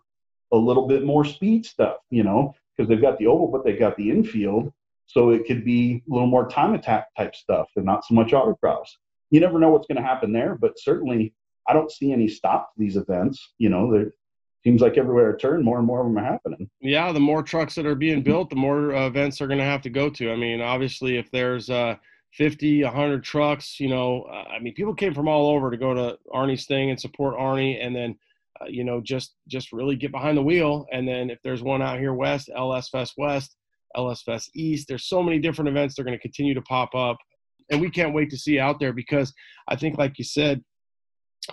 a little bit more speed stuff, you know, because they've got the oval, but they've got the infield. So it could be a little more time attack type stuff and not so much autocross. You never know what's going to happen there, but certainly I don't see any stop to these events. You know, there seems like everywhere I turn, more and more of them are happening. Yeah, the more trucks that are being built, the more uh, events are going to have to go to. I mean, obviously, if there's uh, 50, 100 trucks, you know, uh, I mean, people came from all over to go to Arnie's thing and support Arnie, and then uh, you know, just just really get behind the wheel. And then if there's one out here west, LS Fest West, LS Fest East, there's so many different events they're going to continue to pop up, and we can't wait to see out there because I think, like you said,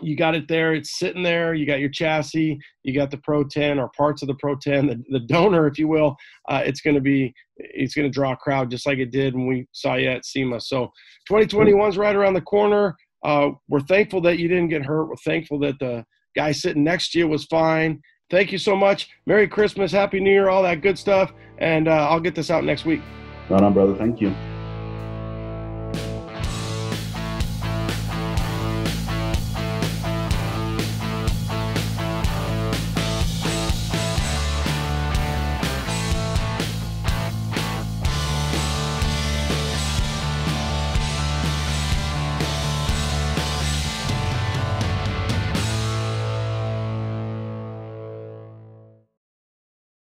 you got it there. It's sitting there. You got your chassis. You got the Pro 10 or parts of the Pro 10, the, the donor, if you will. Uh, it's going to be, it's going to draw a crowd just like it did when we saw you at SEMA. So 2021 is right around the corner. Uh, we're thankful that you didn't get hurt. We're thankful that the Guy sitting next to you was fine. Thank you so much. Merry Christmas, Happy New Year, all that good stuff. And uh, I'll get this out next week. Right on, brother. Thank you.